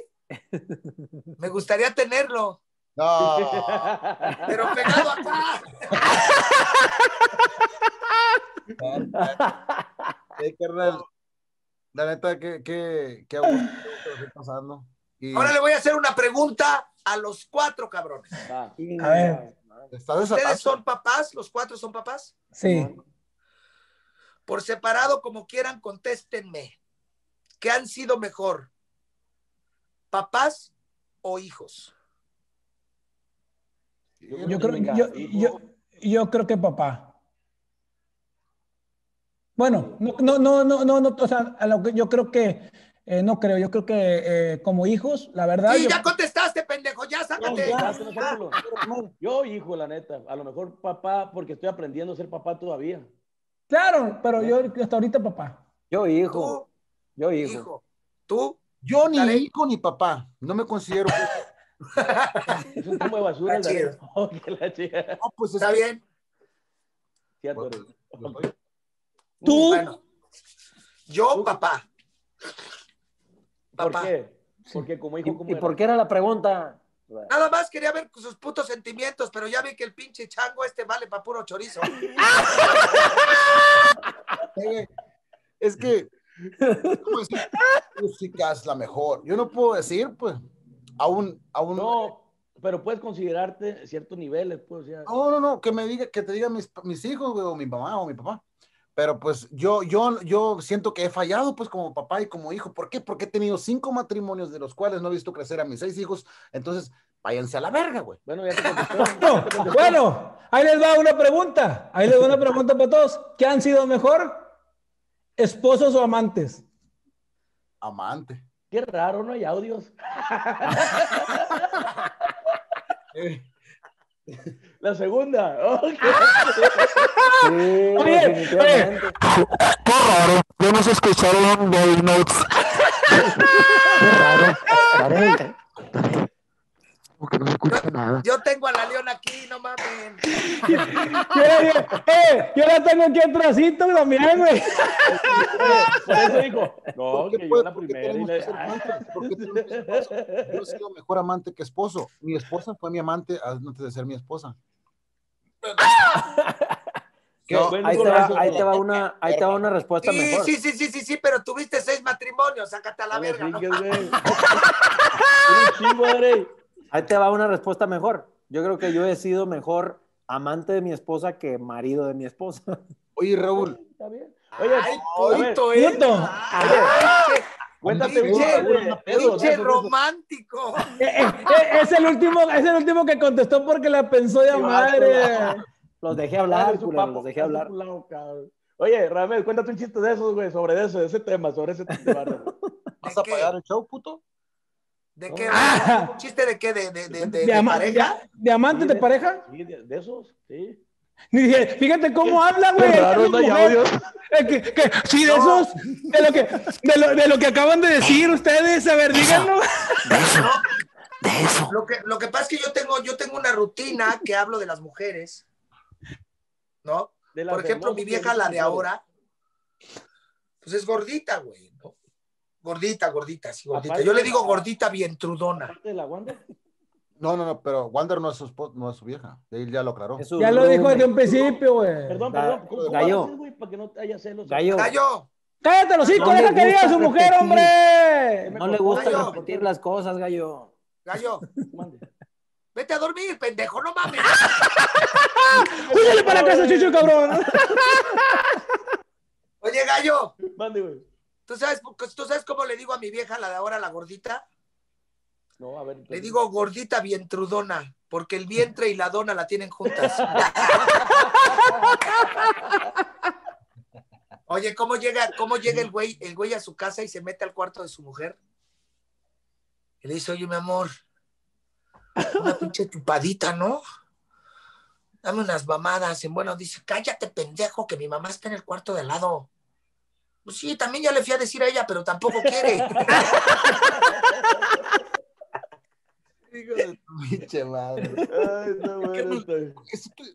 Me gustaría tenerlo, No. [laughs] pero pegado acá. [laughs] Eh, carnal. La neta, qué, qué, qué aburrido que lo estoy pasando. Y Ahora le voy a hacer una pregunta a los cuatro cabrones. A ver. ¿Ustedes son papás? ¿Los cuatro son papás? Sí. Por separado, como quieran, contéstenme. ¿Qué han sido mejor? ¿Papás o hijos? Yo creo, yo, yo, yo creo que papá. Bueno, no, no, no, no, no, no, o sea, a lo que yo creo que eh, no creo. Yo creo que eh, como hijos, la verdad. Y yo- ya contestaste, pendejo, ya No, sácate. ya, no. [laughs] Yo, hijo, la neta. A lo mejor papá, porque estoy aprendiendo a ser papá todavía. Claro, pero yo hasta ahorita, papá. Yo hijo. Tú, Yo hijo. hijo. Tú, Yo ni Dale. hijo ni papá. No me considero. Es un tomo de basura. Está chido. Oh, [laughs] que la chica. No, pues es ¿está bien? Bueno, soy. Tú, Bueno. Yo, papá. ¿Por Papá. qué? Porque como hijo, ¿cómo ¿Y, por qué era la pregunta? Nada más quería ver sus putos sentimientos, pero ya vi que el pinche chango este vale para puro chorizo. Es que. Música es la mejor. Yo no puedo decir, pues. Aún, aún. No, pero puedes considerarte ciertos niveles, pues. No, no, no, que me diga, que te digan mis, mis hijos, güey, o mi mamá o mi papá. Pero pues yo, yo, yo siento que he fallado, pues, como papá y como hijo. ¿Por qué? Porque he tenido cinco matrimonios de los cuales no he visto crecer a mis seis hijos. Entonces, váyanse a la verga, güey. Bueno, ya te [laughs] contestó. bueno, bueno, ahí les va una pregunta. Ahí les va una pregunta para todos. ¿Qué han sido mejor? ¿Esposos o amantes? Amante. Qué raro, no hay audios. La segunda. Qué- [laughs] Sí, Oye, definitivamente. Yo no sé escuchar un Day Notes. Porque no se escucha nada. Yo tengo a la leona aquí, no. [laughs] Yo, la- eh, yo la tengo aquí atrásito también, güey. [laughs] Por eso dijo. No, ¿Por qué, que yo la ¿Por qué primera y la. que? ¿Por qué que? Yo he sido mejor amante que esposo. Mi esposa fue mi amante antes de ser mi esposa. [laughs] Ahí te, va, eso, ahí te va una, ahí te va una respuesta Sí, mejor. sí, sí, sí, sí, sí, pero tuviste seis matrimonios, sácate a la verga. ¿no? Un chingo. Ahí te va una respuesta mejor. Yo creo que yo he sido mejor amante de mi esposa que marido de mi esposa. [laughs] Oye, Raúl, Está bien. Oye, Ay, a ver, puto, ¿eh? Puto. Ay, cuéntate pinche- romántico. Eh, eh, eh, es el último, es el último que contestó porque la pensó de madre. Los dejé hablar, culero, los dejé hablar. Oye, Ramel, cuéntate un chiste de esos, güey, sobre eso, de ese tema, sobre ese tema. ¿vas ¿De a pagar el show, puto? ¿De qué? Ah. ¿Un chiste de qué? ¿De, de, de, de- ¿De, de pareja? de- de amantes de pareja? Sí, de, de esos, sí. Fíjate cómo habla, güey. No. Eh, que- que- sí, de esos, de lo, que, de, lo, de lo que acaban de decir ustedes, a ver, díganlo. Lo que, lo que pasa es que yo tengo, yo tengo una rutina que hablo de las mujeres, ¿no? De Por ejemplo, mi vieja, la de ahora, pues es gordita, güey, ¿no? Gordita, gordita, sí, gordita. Yo le digo la- gordita bien trudona. Aparte de la Wanda. No, no, no, pero Wander no es su, no es su vieja. Él ya lo aclaró. Su Ya lo dijo desde un principio, güey. Perdón, perdón. ¿Cómo, cómo Gallo. haces, güey, para que no haya celos? Gallo, Gallo, Cállate los hijos, No deja que diga su mujer, repetir. hombre. no le gusta Gallo. repetir las cosas, gallo. gallo, Mande. vete a dormir, pendejo, no mames. [laughs] Cuídale para casa, chucho, cabrón. Oye, gallo, Mande, güey. ¿Tú sabes, ¿tú sabes cómo le digo a mi vieja, la de ahora, la gordita? No, a ver. Le digo gordita bien trudona, porque el vientre y la dona la tienen juntas. [laughs] Oye, ¿cómo llega, cómo llega el güey, el güey a su casa y se mete al cuarto de su mujer? Y le dice, oye, mi amor, una pinche chupadita, ¿no? Dame unas mamadas. En bueno, dice, cállate, pendejo, que mi mamá está en el cuarto de al lado. Pues sí, también ya le fui a decir a ella, pero tampoco quiere. [laughs] Hijo de tu pinche madre. Ay, está bueno,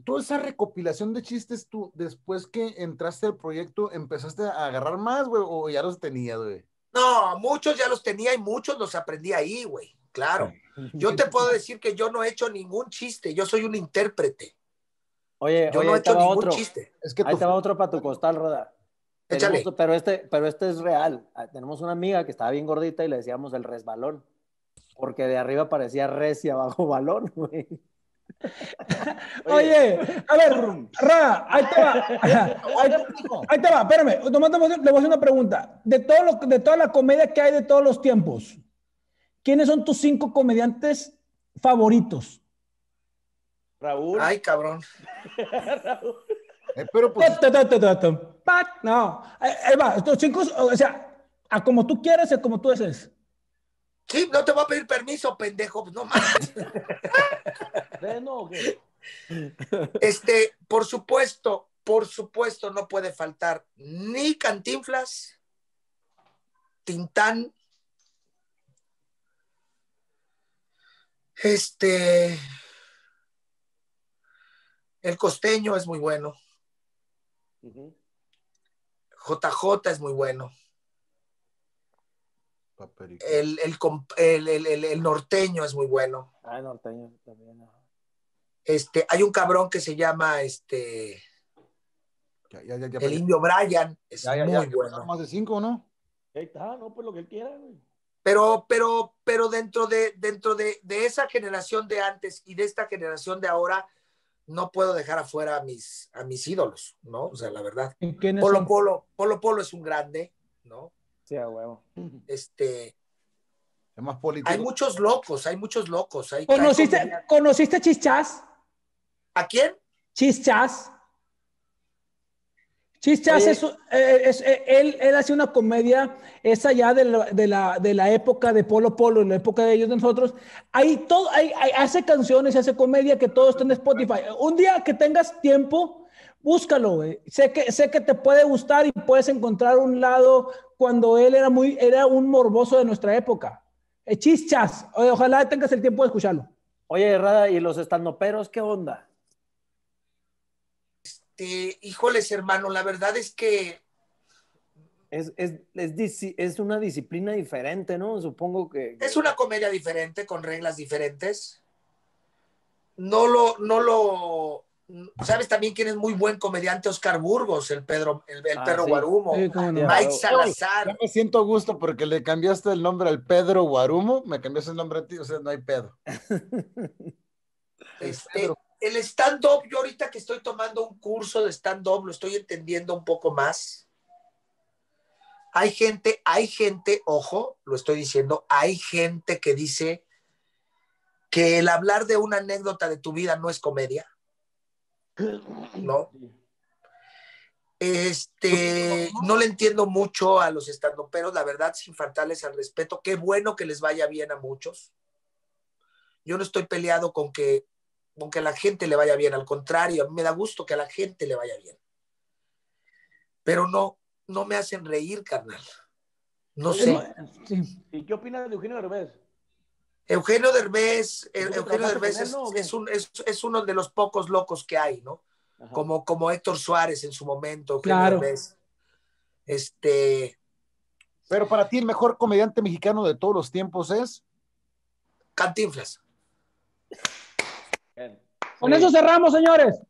Toda esa recopilación de chistes, tú, después que entraste al proyecto, ¿empezaste a agarrar más, güey? ¿O ya los tenías, güey? No, muchos ya los tenía y muchos los aprendí ahí, güey. Claro. [laughs] Yo te puedo decir que yo no he hecho ningún chiste, yo soy un intérprete. Oye, Yo oye, no he hecho ningún otro. chiste. Es que Ahí tu- te va otro para tu costal, Roda. Échale. Tenemos- pero este, pero este es real. Ah, Tenemos una amiga que estaba bien gordita y le decíamos el resbalón. Porque de arriba parecía res y abajo [laughs] balón, güey. [laughs] Oye, a ver, Ra, ahí te va. [laughs] Ahí, ahí te va, espérame. Nomás te voy a hacer- le voy a hacer una pregunta. De, todo lo, de toda la comedia que hay de todos los tiempos, ¿quiénes son tus cinco comediantes favoritos? Raúl. Ay, cabrón. Eh, pero pues, No, ahí ahí va. Estos cinco, o sea, A como tú quieres y como tú desees. Sí, no te voy a pedir permiso, pendejo. pues, No mames. Este, por supuesto, por supuesto, no puede faltar ni Cantinflas, Tintán, este, el costeño es muy bueno, Ujú. JJ es muy bueno, el, el, el- el- el- el norteño es muy bueno. Ah, norteño también. ajá. Este, hay un cabrón que se llama este, Ya, ya, ya, ya, el indio Brian, es ya, ya, muy bueno. pasaron más de cinco, ¿no? Ahí está, no, pues lo que él quiera, güey. Pero, pero, pero dentro de, dentro de, de esa generación de antes y de esta generación de ahora, no puedo dejar afuera a mis, a mis ídolos, ¿no? O sea, la verdad. ¿Y quiénes Polo son? Polo, Polo Polo es un grande, ¿no? Sí, a huevo. Este, Es más político. hay muchos locos, hay muchos locos. Hay, ¿Conociste. ¿Conociste a Chichas? ¿A quién? Chichas. Chichas Oye. es, eh, es- eh, él, él hace una comedia, esa ya de la, de, la, de la época de Polo Polo, la época de ellos de nosotros. Hay todo, hay, hay- hace canciones, hace comedia que todo está en Spotify. Un día que tengas tiempo, búscalo, güey. Sé que, sé que te puede gustar y puedes encontrar un lado cuando él era muy, era un morboso de nuestra época. Eh, Chichas, ojalá tengas el tiempo de escucharlo. Oye, Rada, ¿y los estandoperos qué onda? Este, híjoles, hermano, la verdad es que Es, es, es, una disciplina diferente, ¿no? Supongo que... es una comedia diferente, con reglas diferentes. No lo, no lo, ¿sabes también quién es muy buen comediante? Oscar Burgos, el Pedro, el, el Ah, perro sí. Guarumo. Sí, no. Mike Salazar. Ya me siento a gusto porque le cambiaste el nombre al Pedro Guarumo, me cambiaste el nombre a ti, o sea, no hay pedo. Este, el stand-up, yo ahorita que estoy tomando un curso de stand-up, lo estoy entendiendo un poco más. Hay gente, hay gente, ojo, lo estoy diciendo, hay gente que dice que el hablar de una anécdota de tu vida no es comedia. ¿No? Este, no le entiendo mucho a los estandoperos, la verdad, sin faltarles al respeto. Qué bueno que les vaya bien a muchos. Yo no estoy peleado con que, con que a la gente le vaya bien, al contrario, a mí me da gusto que a la gente le vaya bien. Pero no, no me hacen reír, carnal. No sé. Sí. ¿Y qué opinas de Eugenio Derbez? Eugenio Derbez, ¿Tú el- te Eugenio Derbez es, un- es- es uno de los pocos locos que hay, ¿no? Ajá. Como, como Héctor Suárez en su momento, Eugenio Claro. Derbez. Este, Pero para ti el mejor comediante mexicano de todos los tiempos es Cantinflas. Bien. Con eso cerramos, señores.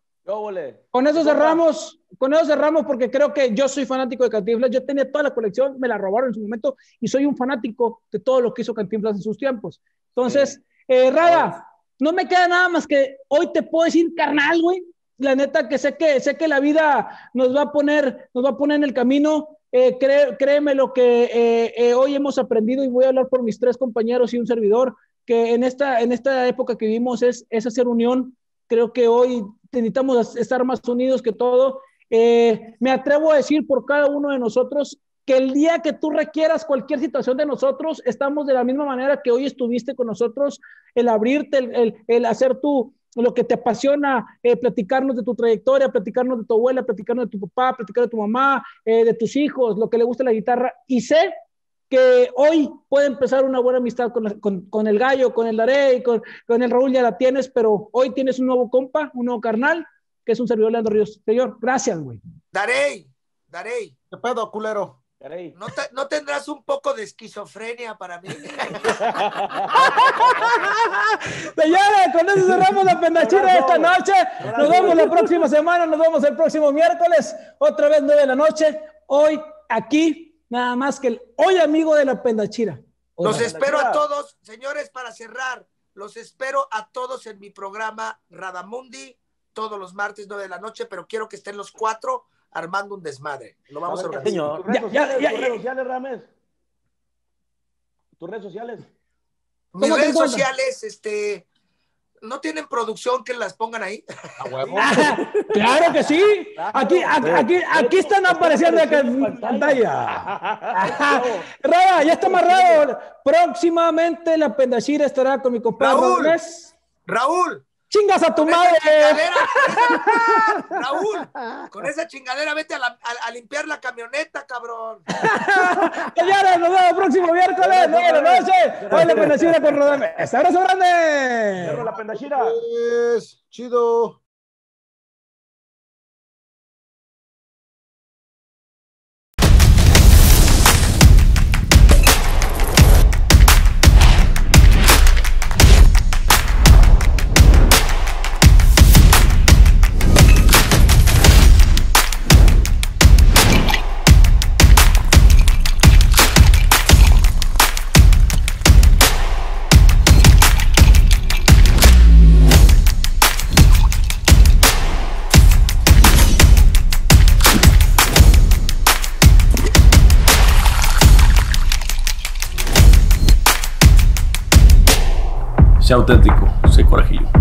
Con eso cerramos, con eso cerramos porque creo que yo soy fanático de Cantinflas. Yo tenía toda la colección, me la robaron en su momento y soy un fanático de todo lo que hizo Cantinflas en sus tiempos. Entonces, eh, Rada, no me queda nada más que hoy te puedo decir carnal, güey. La neta que sé que sé que la vida nos va a poner, nos va a poner en el camino. Eh, cré- créeme lo que eh, eh, hoy hemos aprendido y voy a hablar por mis tres compañeros y un servidor que en esta en esta época que vivimos es es hacer unión. Creo que hoy necesitamos estar más unidos que todo. Eh, me atrevo a decir por cada uno de nosotros que el día que tú requieras cualquier situación de nosotros, estamos de la misma manera que hoy estuviste con nosotros, el abrirte, el, el, hacer tú lo que te apasiona, eh, platicarnos de tu trayectoria, platicarnos de tu abuela, platicarnos de tu papá, platicar de tu mamá, eh, de tus hijos, lo que le gusta la guitarra. Y sé que hoy puede empezar una buena amistad con, la- con, con el gallo, con el Darey, con, con el Raúl, ya la tienes, pero hoy tienes un nuevo compa, un nuevo carnal, que es un servidor Leandro Ríos. Señor, gracias, güey. Darey, Darey, ¿Qué pedo, culero? Caray. ¿no, te- ¿no tendrás un poco de esquizofrenia para mí? [laughs] Señores, con eso cerramos la pendachina de esta noche. Nos vemos la próxima semana, nos vemos el próximo miércoles, otra vez nueve de la noche. Hoy, aquí, nada más que el hoy amigo de la pendachira. Los espero a todos, señores, para cerrar. Los espero a todos en mi programa Radamundi, todos los martes, 9 de la noche, pero quiero que estén los cuatro armando un desmadre. Lo vamos a ver, organizar. señor. ¿Tus redes Ya, sociales, ya, tus redes sociales, Rames? ¿Tus redes sociales? Mis ¿Cómo te redes sociales, este, ¿No tienen producción que las pongan ahí? A huevo. [laughs] claro que sí. Aquí, aquí, aquí, aquí están apareciendo acá en Pantalla. [laughs] ya está amarrado. Próximamente la pendachira estará con mi compadre Raúl. Raúl, Chingas a tu con madre. chingadera, [laughs] Raúl, con esa chingadera vete a, la- a- a limpiar la camioneta, cabrón. [laughs] Señores, nos vemos el próximo miércoles, 9 de la noche. Hoy la pendachira con Rodríguez. Abrazo grande. Cierro la pendachira. Es chido. Sea auténtico, sé corajillo.